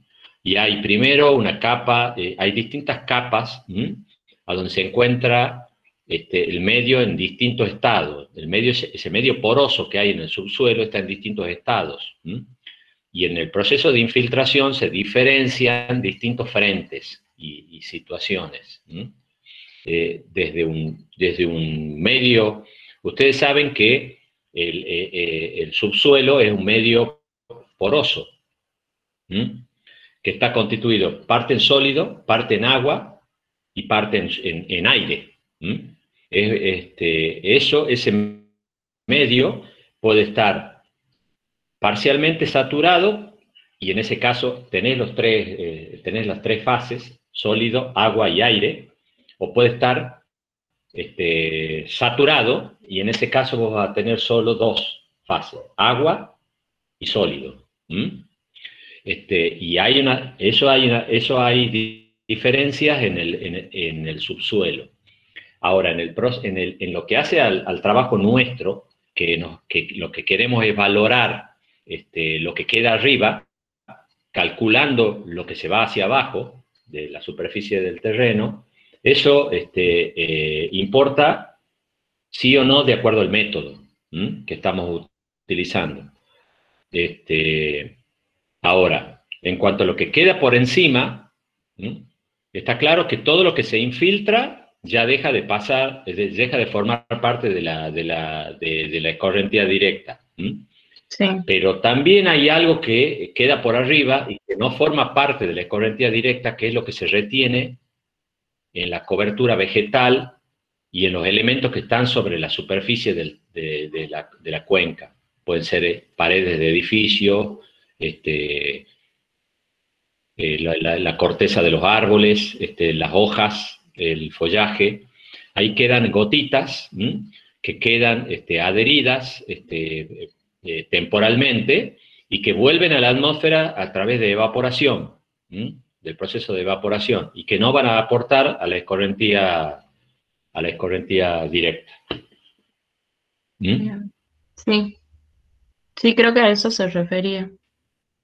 Y hay primero una capa, eh, hay distintas capas a donde se encuentra este, el medio en distintos estados. El medio, ese medio poroso que hay en el subsuelo está en distintos estados. Y en el proceso de infiltración se diferencian distintos frentes y, situaciones. Eh, desde, un, desde un medio, ustedes saben que el, eh, eh, el subsuelo es un medio poroso, que está constituido parte en sólido, parte en agua y parte en, en- aire. Es- este, ese medio puede estar parcialmente saturado y en ese caso tenés, los tres, eh, tenés las tres fases, sólido, agua y aire, o puede estar este, saturado y en ese caso vos vas a tener solo dos fases, agua y sólido. Este, y hay una, eso hay, una- eso hay di- diferencias en el, en el subsuelo. Ahora, en, el, en, el- en lo que hace al, trabajo nuestro, que, nos, que lo que queremos es valorar este, lo que queda arriba, calculando lo que se va hacia abajo de la superficie del terreno, eso este, eh, importa sí o no de acuerdo al método que estamos utilizando. Este, ahora, en cuanto a lo que queda por encima, está claro que todo lo que se infiltra ya deja de pasar, de- deja de formar parte de la, de la, de, de la escorrentía directa. Sí. Pero también hay algo que queda por arriba y que no forma parte de la escorrentía directa, que es lo que se retiene en la cobertura vegetal y en los elementos que están sobre la superficie del- de, de la, de la cuenca. Pueden ser eh, paredes de edificios, este, eh, la, la- la corteza de los árboles, este, las hojas, el follaje. Ahí quedan gotitas ¿m? que quedan este, adheridas este, eh, temporalmente y que vuelven a la atmósfera a través de evaporación, ¿m? del proceso de evaporación, y que no van a aportar a la escorrentía, a la escorrentía directa. Sí. Sí, creo que a eso se refería.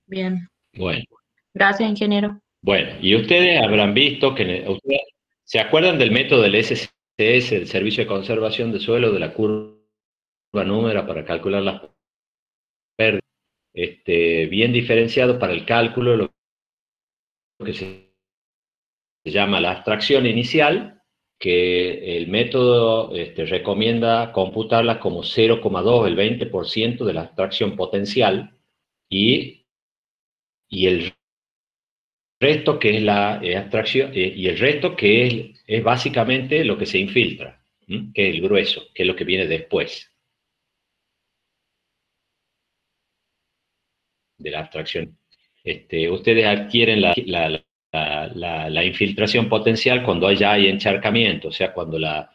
Bien. Bueno. Gracias, ingeniero. Bueno, y ustedes habrán visto que, ustedes ¿se acuerdan del método del SCS, el Servicio de Conservación de Suelo, de la curva número para calcular las pérdidas? Este, bien diferenciado para el cálculo de lo que se llama la abstracción inicial, que el método este, recomienda computarla como 0,2, el 20% de la abstracción potencial, y, y el resto que es la eh, abstracción, eh, y el resto que es, es básicamente lo que se infiltra, que es el grueso, que es lo que viene después de la abstracción. Este, ustedes adquieren la, la- infiltración potencial cuando ya hay encharcamiento, o sea, cuando la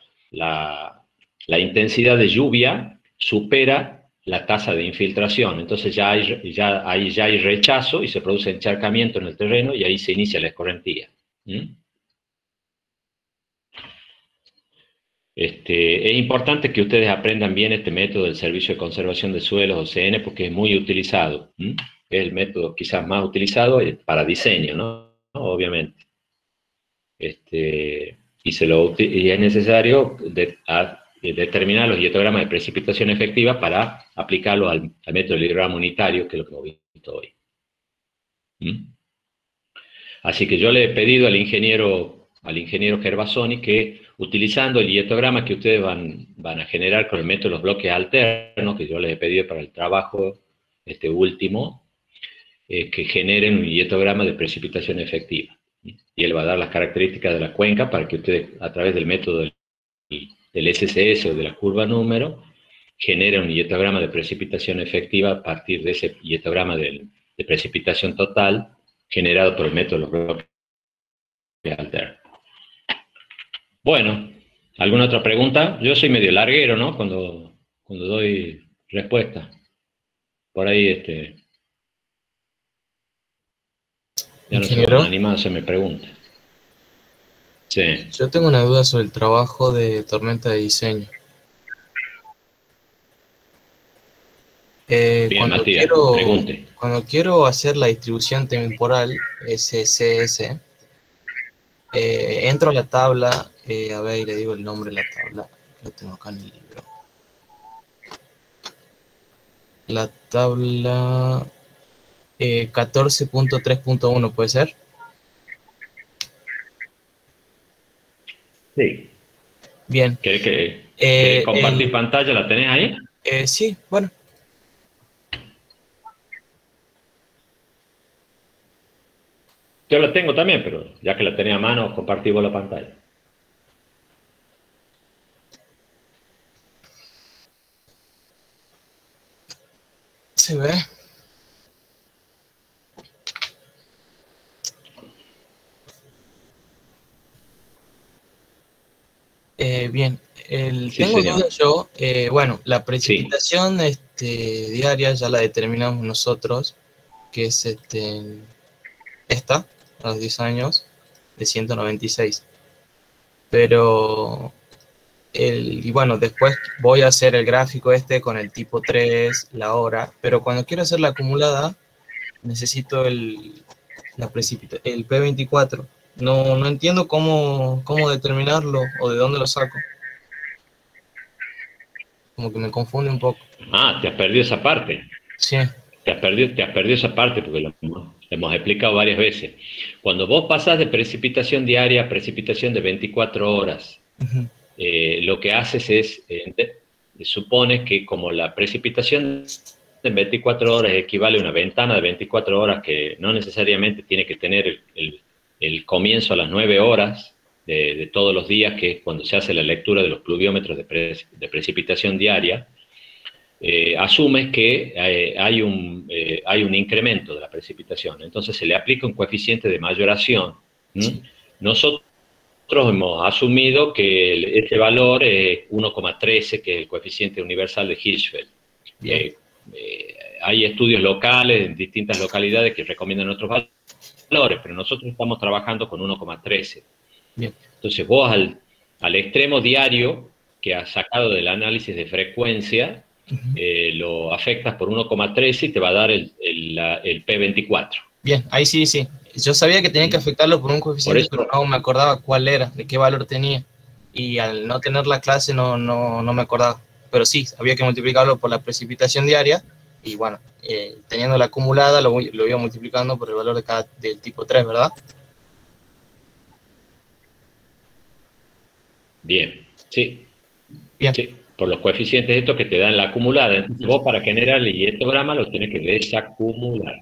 intensidad de lluvia supera la tasa de infiltración. Entonces ya hay, ya, ahí ya hay rechazo y se produce encharcamiento en el terreno y ahí se inicia la escorrentía. Este, es importante que ustedes aprendan bien este método del Servicio de Conservación de Suelos, OCN, porque es muy utilizado. Es el método quizás más utilizado para diseño, ¿no? Obviamente. Este, y, se lo, y es necesario determinar los dietogramas de precipitación efectiva para aplicarlo al, método del hidrograma unitario, que es lo que hemos visto hoy. Así que yo le he pedido al ingeniero, al ingeniero Gervasoni que utilizando el dietograma que ustedes van, van a generar con el método de los bloques alternos, que yo les he pedido para el trabajo este último, eh, que generen un dietograma de precipitación efectiva. Y él va a dar las características de la cuenca para que ustedes, a través del método del, del SCS o de la curva número, generen un dietograma de precipitación efectiva a partir de ese dietograma de, de precipitación total generado por el método de alternos. Bueno, ¿alguna otra pregunta? Yo soy medio larguero, ¿no? Cuando, cuando doy respuesta. Por ahí, este... Ya no sé, animado se me pregunta. Sí. Yo tengo una duda sobre el trabajo de tormenta de diseño. Eh, cuando, quiero, cuando quiero hacer la distribución temporal SCS, eh, entro a la tabla, eh, a ver, le digo el nombre de la tabla, lo tengo acá en el libro. La tabla 14.3.1, ¿puede ser? Sí. Bien. ¿Querés que compartir pantalla? ¿La tenés ahí? sí, bueno. Yo la tengo también, pero ya que la tenía a mano, compartimos la pantalla. Se ve. Eh, bien, el, tengo dudas yo, eh, bueno, la precipitación este, diaria ya la determinamos nosotros, que es este, esta, a los 10 años de 196. Pero, el, y bueno, después voy a hacer el gráfico este con el tipo 3, la hora, pero cuando quiero hacer la acumulada, necesito el, la precipita, el P24. No, no entiendo cómo, cómo determinarlo o de dónde lo saco. Como que me confunde un poco. Ah, te has perdido esa parte. Sí. Te has perdido, te has perdido esa parte porque lo, hemos explicado varias veces. Cuando vos pasás de precipitación diaria a precipitación de 24 horas, eh, lo que haces es, eh, supone que como la precipitación de 24 horas equivale a una ventana de 24 horas que no necesariamente tiene que tener el, comienzo a las 9 horas de, todos los días, que es cuando se hace la lectura de los pluviómetros de precipitación diaria, eh, asumes que eh, hay, un, eh, hay un incremento de la precipitación. Entonces se le aplica un coeficiente de mayoración. Nosotros hemos asumido que este valor es 1,13, que es el coeficiente universal de Hirschfeld. hay estudios locales en distintas localidades que recomiendan otros valores, pero nosotros estamos trabajando con 1,13. Entonces vos al, al extremo diario que has sacado del análisis de frecuencia, eh, lo afectas por 1,13 y te va a dar el, el, P24. Bien, ahí sí, sí. Yo sabía que tenía que afectarlo por un coeficiente, pero no me acordaba cuál era, de qué valor tenía. Y al no tener la clase no, no, no me acordaba. Pero sí, había que multiplicarlo por la precipitación diaria y bueno, eh, teniendo la acumulada lo, lo, iba multiplicando por el valor de cada, del tipo 3, ¿verdad? Bien, sí. Bien. Sí por los coeficientes estos que te dan la acumulada. Entonces, vos para generar el hietograma lo tienes que desacumular.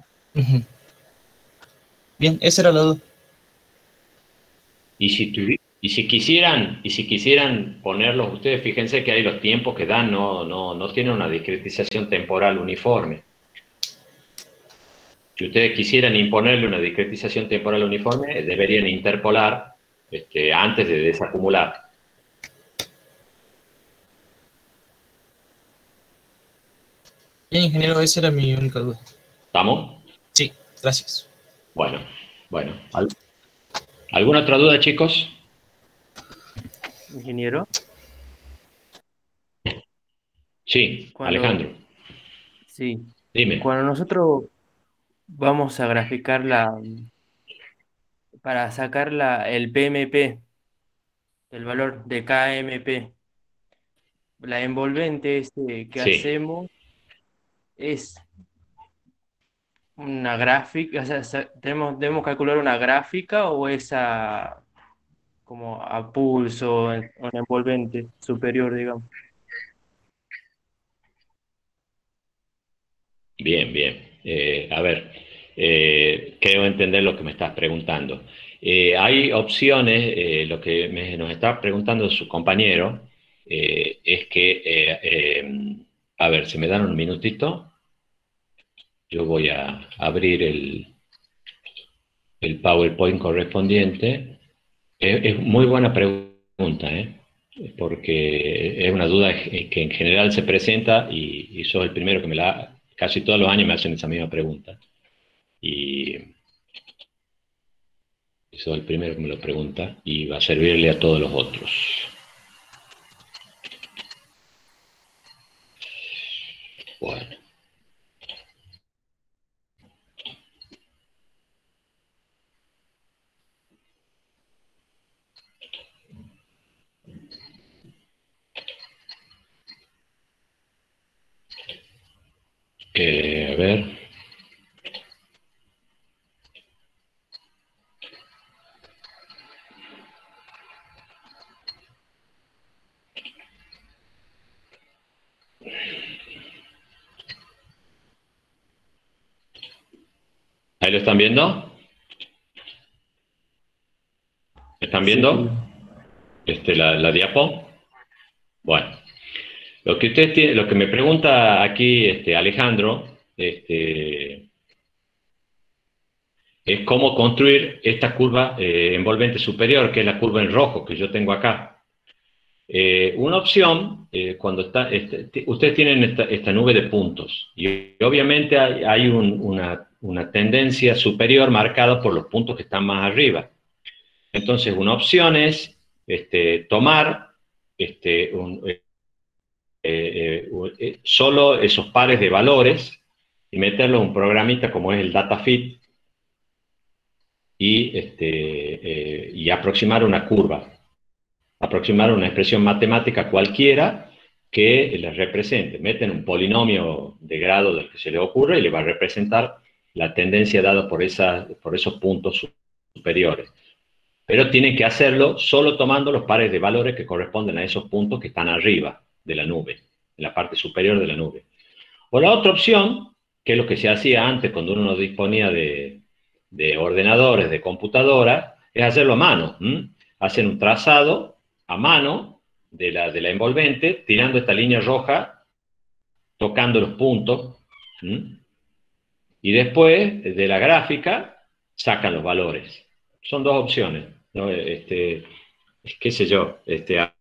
Bien, esa era la duda. Y si, y si quisieran, y si quisieran ponerlos, ustedes fíjense que hay los tiempos que dan, no, no, no tienen una discretización temporal uniforme. Si ustedes quisieran imponerle una discretización temporal uniforme, deberían interpolar este, antes de desacumular. Bien, ingeniero, esa era mi única duda. ¿Estamos? Sí, gracias. Bueno, bueno. ¿Alguna otra duda, chicos? Ingeniero. Sí, Cuando- Alejandro. Sí. Dime. Cuando nosotros vamos a graficar la para sacar la, el PMP, el valor de KMP, la envolvente este que Sí. hacemos es una gráfica, o sea, sa- tenemos, debemos calcular una gráfica o esa como a pulso, en- envolvente superior, digamos. Bien, bien. Eh, a ver, eh, creo entender lo que me estás preguntando. Eh, hay opciones, eh, lo que me- nos está preguntando su compañero es que, a ver, si me dan un minutito, yo voy a abrir el, el PowerPoint correspondiente. Es, muy buena pregunta, ¿eh? porque es una duda que en general se presenta y, y soy el primero que me la... Casi todos los años me hacen esa misma pregunta. Y, y soy el primero que me lo pregunta y va a servirle a todos los otros. Bueno. Eh, a ver. ¿Ahí lo están viendo? ¿Están viendo? Este, la, la diapo. Bueno, lo que usted tiene, lo que me pregunta aquí este, Alejandro, este, es cómo construir esta curva eh, envolvente superior, que es la curva en rojo que yo tengo acá. Eh, una opción, eh, cuando está, este, ustedes tienen esta, nube de puntos, y obviamente hay, hay un- una, tendencia superior marcada por los puntos que están más arriba. Entonces, una opción es este, tomar solo esos pares de valores y meterlo en un programita como es el DataFit y, este, eh, y aproximar una curva, aproximar una expresión matemática cualquiera que les represente. Meten un polinomio de grado del que se le ocurre y le va a representar la tendencia dada por, esa, por esos puntos su- superiores. Pero tienen que hacerlo solo tomando los pares de valores que corresponden a esos puntos que están arriba de la nube, en la parte superior de la nube. O la otra opción, que es lo que se hacía antes cuando uno no disponía de, de ordenadores, de computadora, es hacerlo a mano. ¿m? Hacen un trazado a mano de la, de la envolvente, tirando esta línea roja, tocando los puntos, y después de la gráfica sacan los valores. Son dos opciones. ¿no? Este, qué sé yo, este, a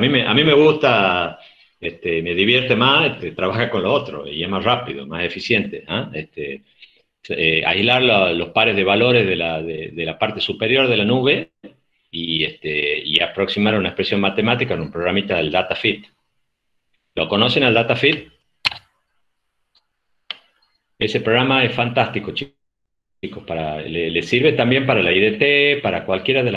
mí me, a mí me gusta, este, me divierte más este, trabajar con lo otro y es más rápido, más eficiente. ¿ah? Este, eh, aislar la- los pares de valores de la, de, parte superior de la nube y, este, y aproximar una expresión matemática en un programita del DataFit. ¿Lo conocen al DataFit? Ese programa es fantástico, chicos. Le, sirve también para la IDT, para cualquiera de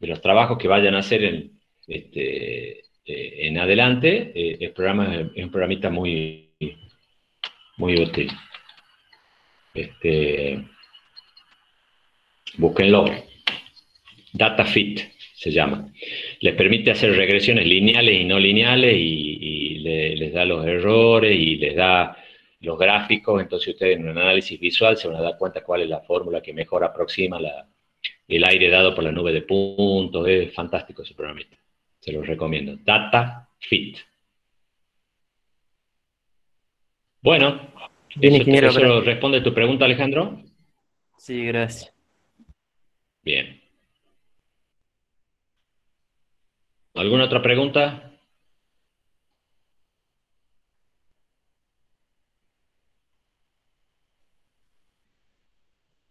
los trabajos que vayan a hacer en, este, eh, en adelante. Eh, el programa es, es un programita muy, muy útil. Este, búsquenlo. DataFit se llama. Les permite hacer regresiones lineales y no lineales y, y le- les da los errores y les da los gráficos. Entonces ustedes en un análisis visual se van a dar cuenta cuál es la fórmula que mejor aproxima la- el aire dado por la nube de puntos. Es fantástico ese programita. Se los recomiendo. DataFit. Bueno, Bien, ¿Eso, ingeniero, eso gracias. responde tu pregunta, Alejandro? Sí, gracias. Bien. ¿Alguna otra pregunta?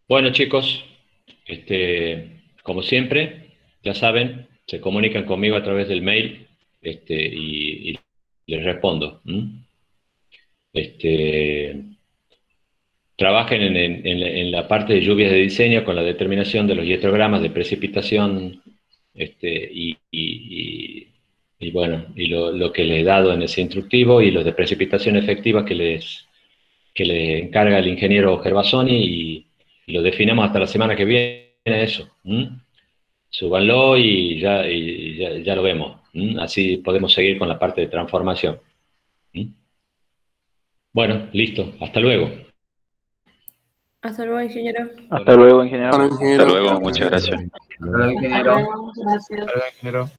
Bueno, chicos, este, como siempre, ya saben, se comunican conmigo a través del mail este, y, les respondo. Este, trabajen en, en- en la- parte de lluvias de diseño con la determinación de los hiestrogramas de precipitación este, y, bueno, y lo, que les he dado en ese instructivo y los de precipitación efectiva que les, que le encarga el ingeniero Gervasoni y, lo definamos hasta la semana que viene eso. Súbanlo y ya, y ya, ya lo vemos. Así podemos seguir con la parte de transformación. Bueno, listo. Hasta luego. Hasta luego, ingeniero. Hasta luego, ingeniero. Hasta luego, ingeniero. Hasta luego, muchas gracias. Hasta luego, gracias. Hasta luego, ingeniero.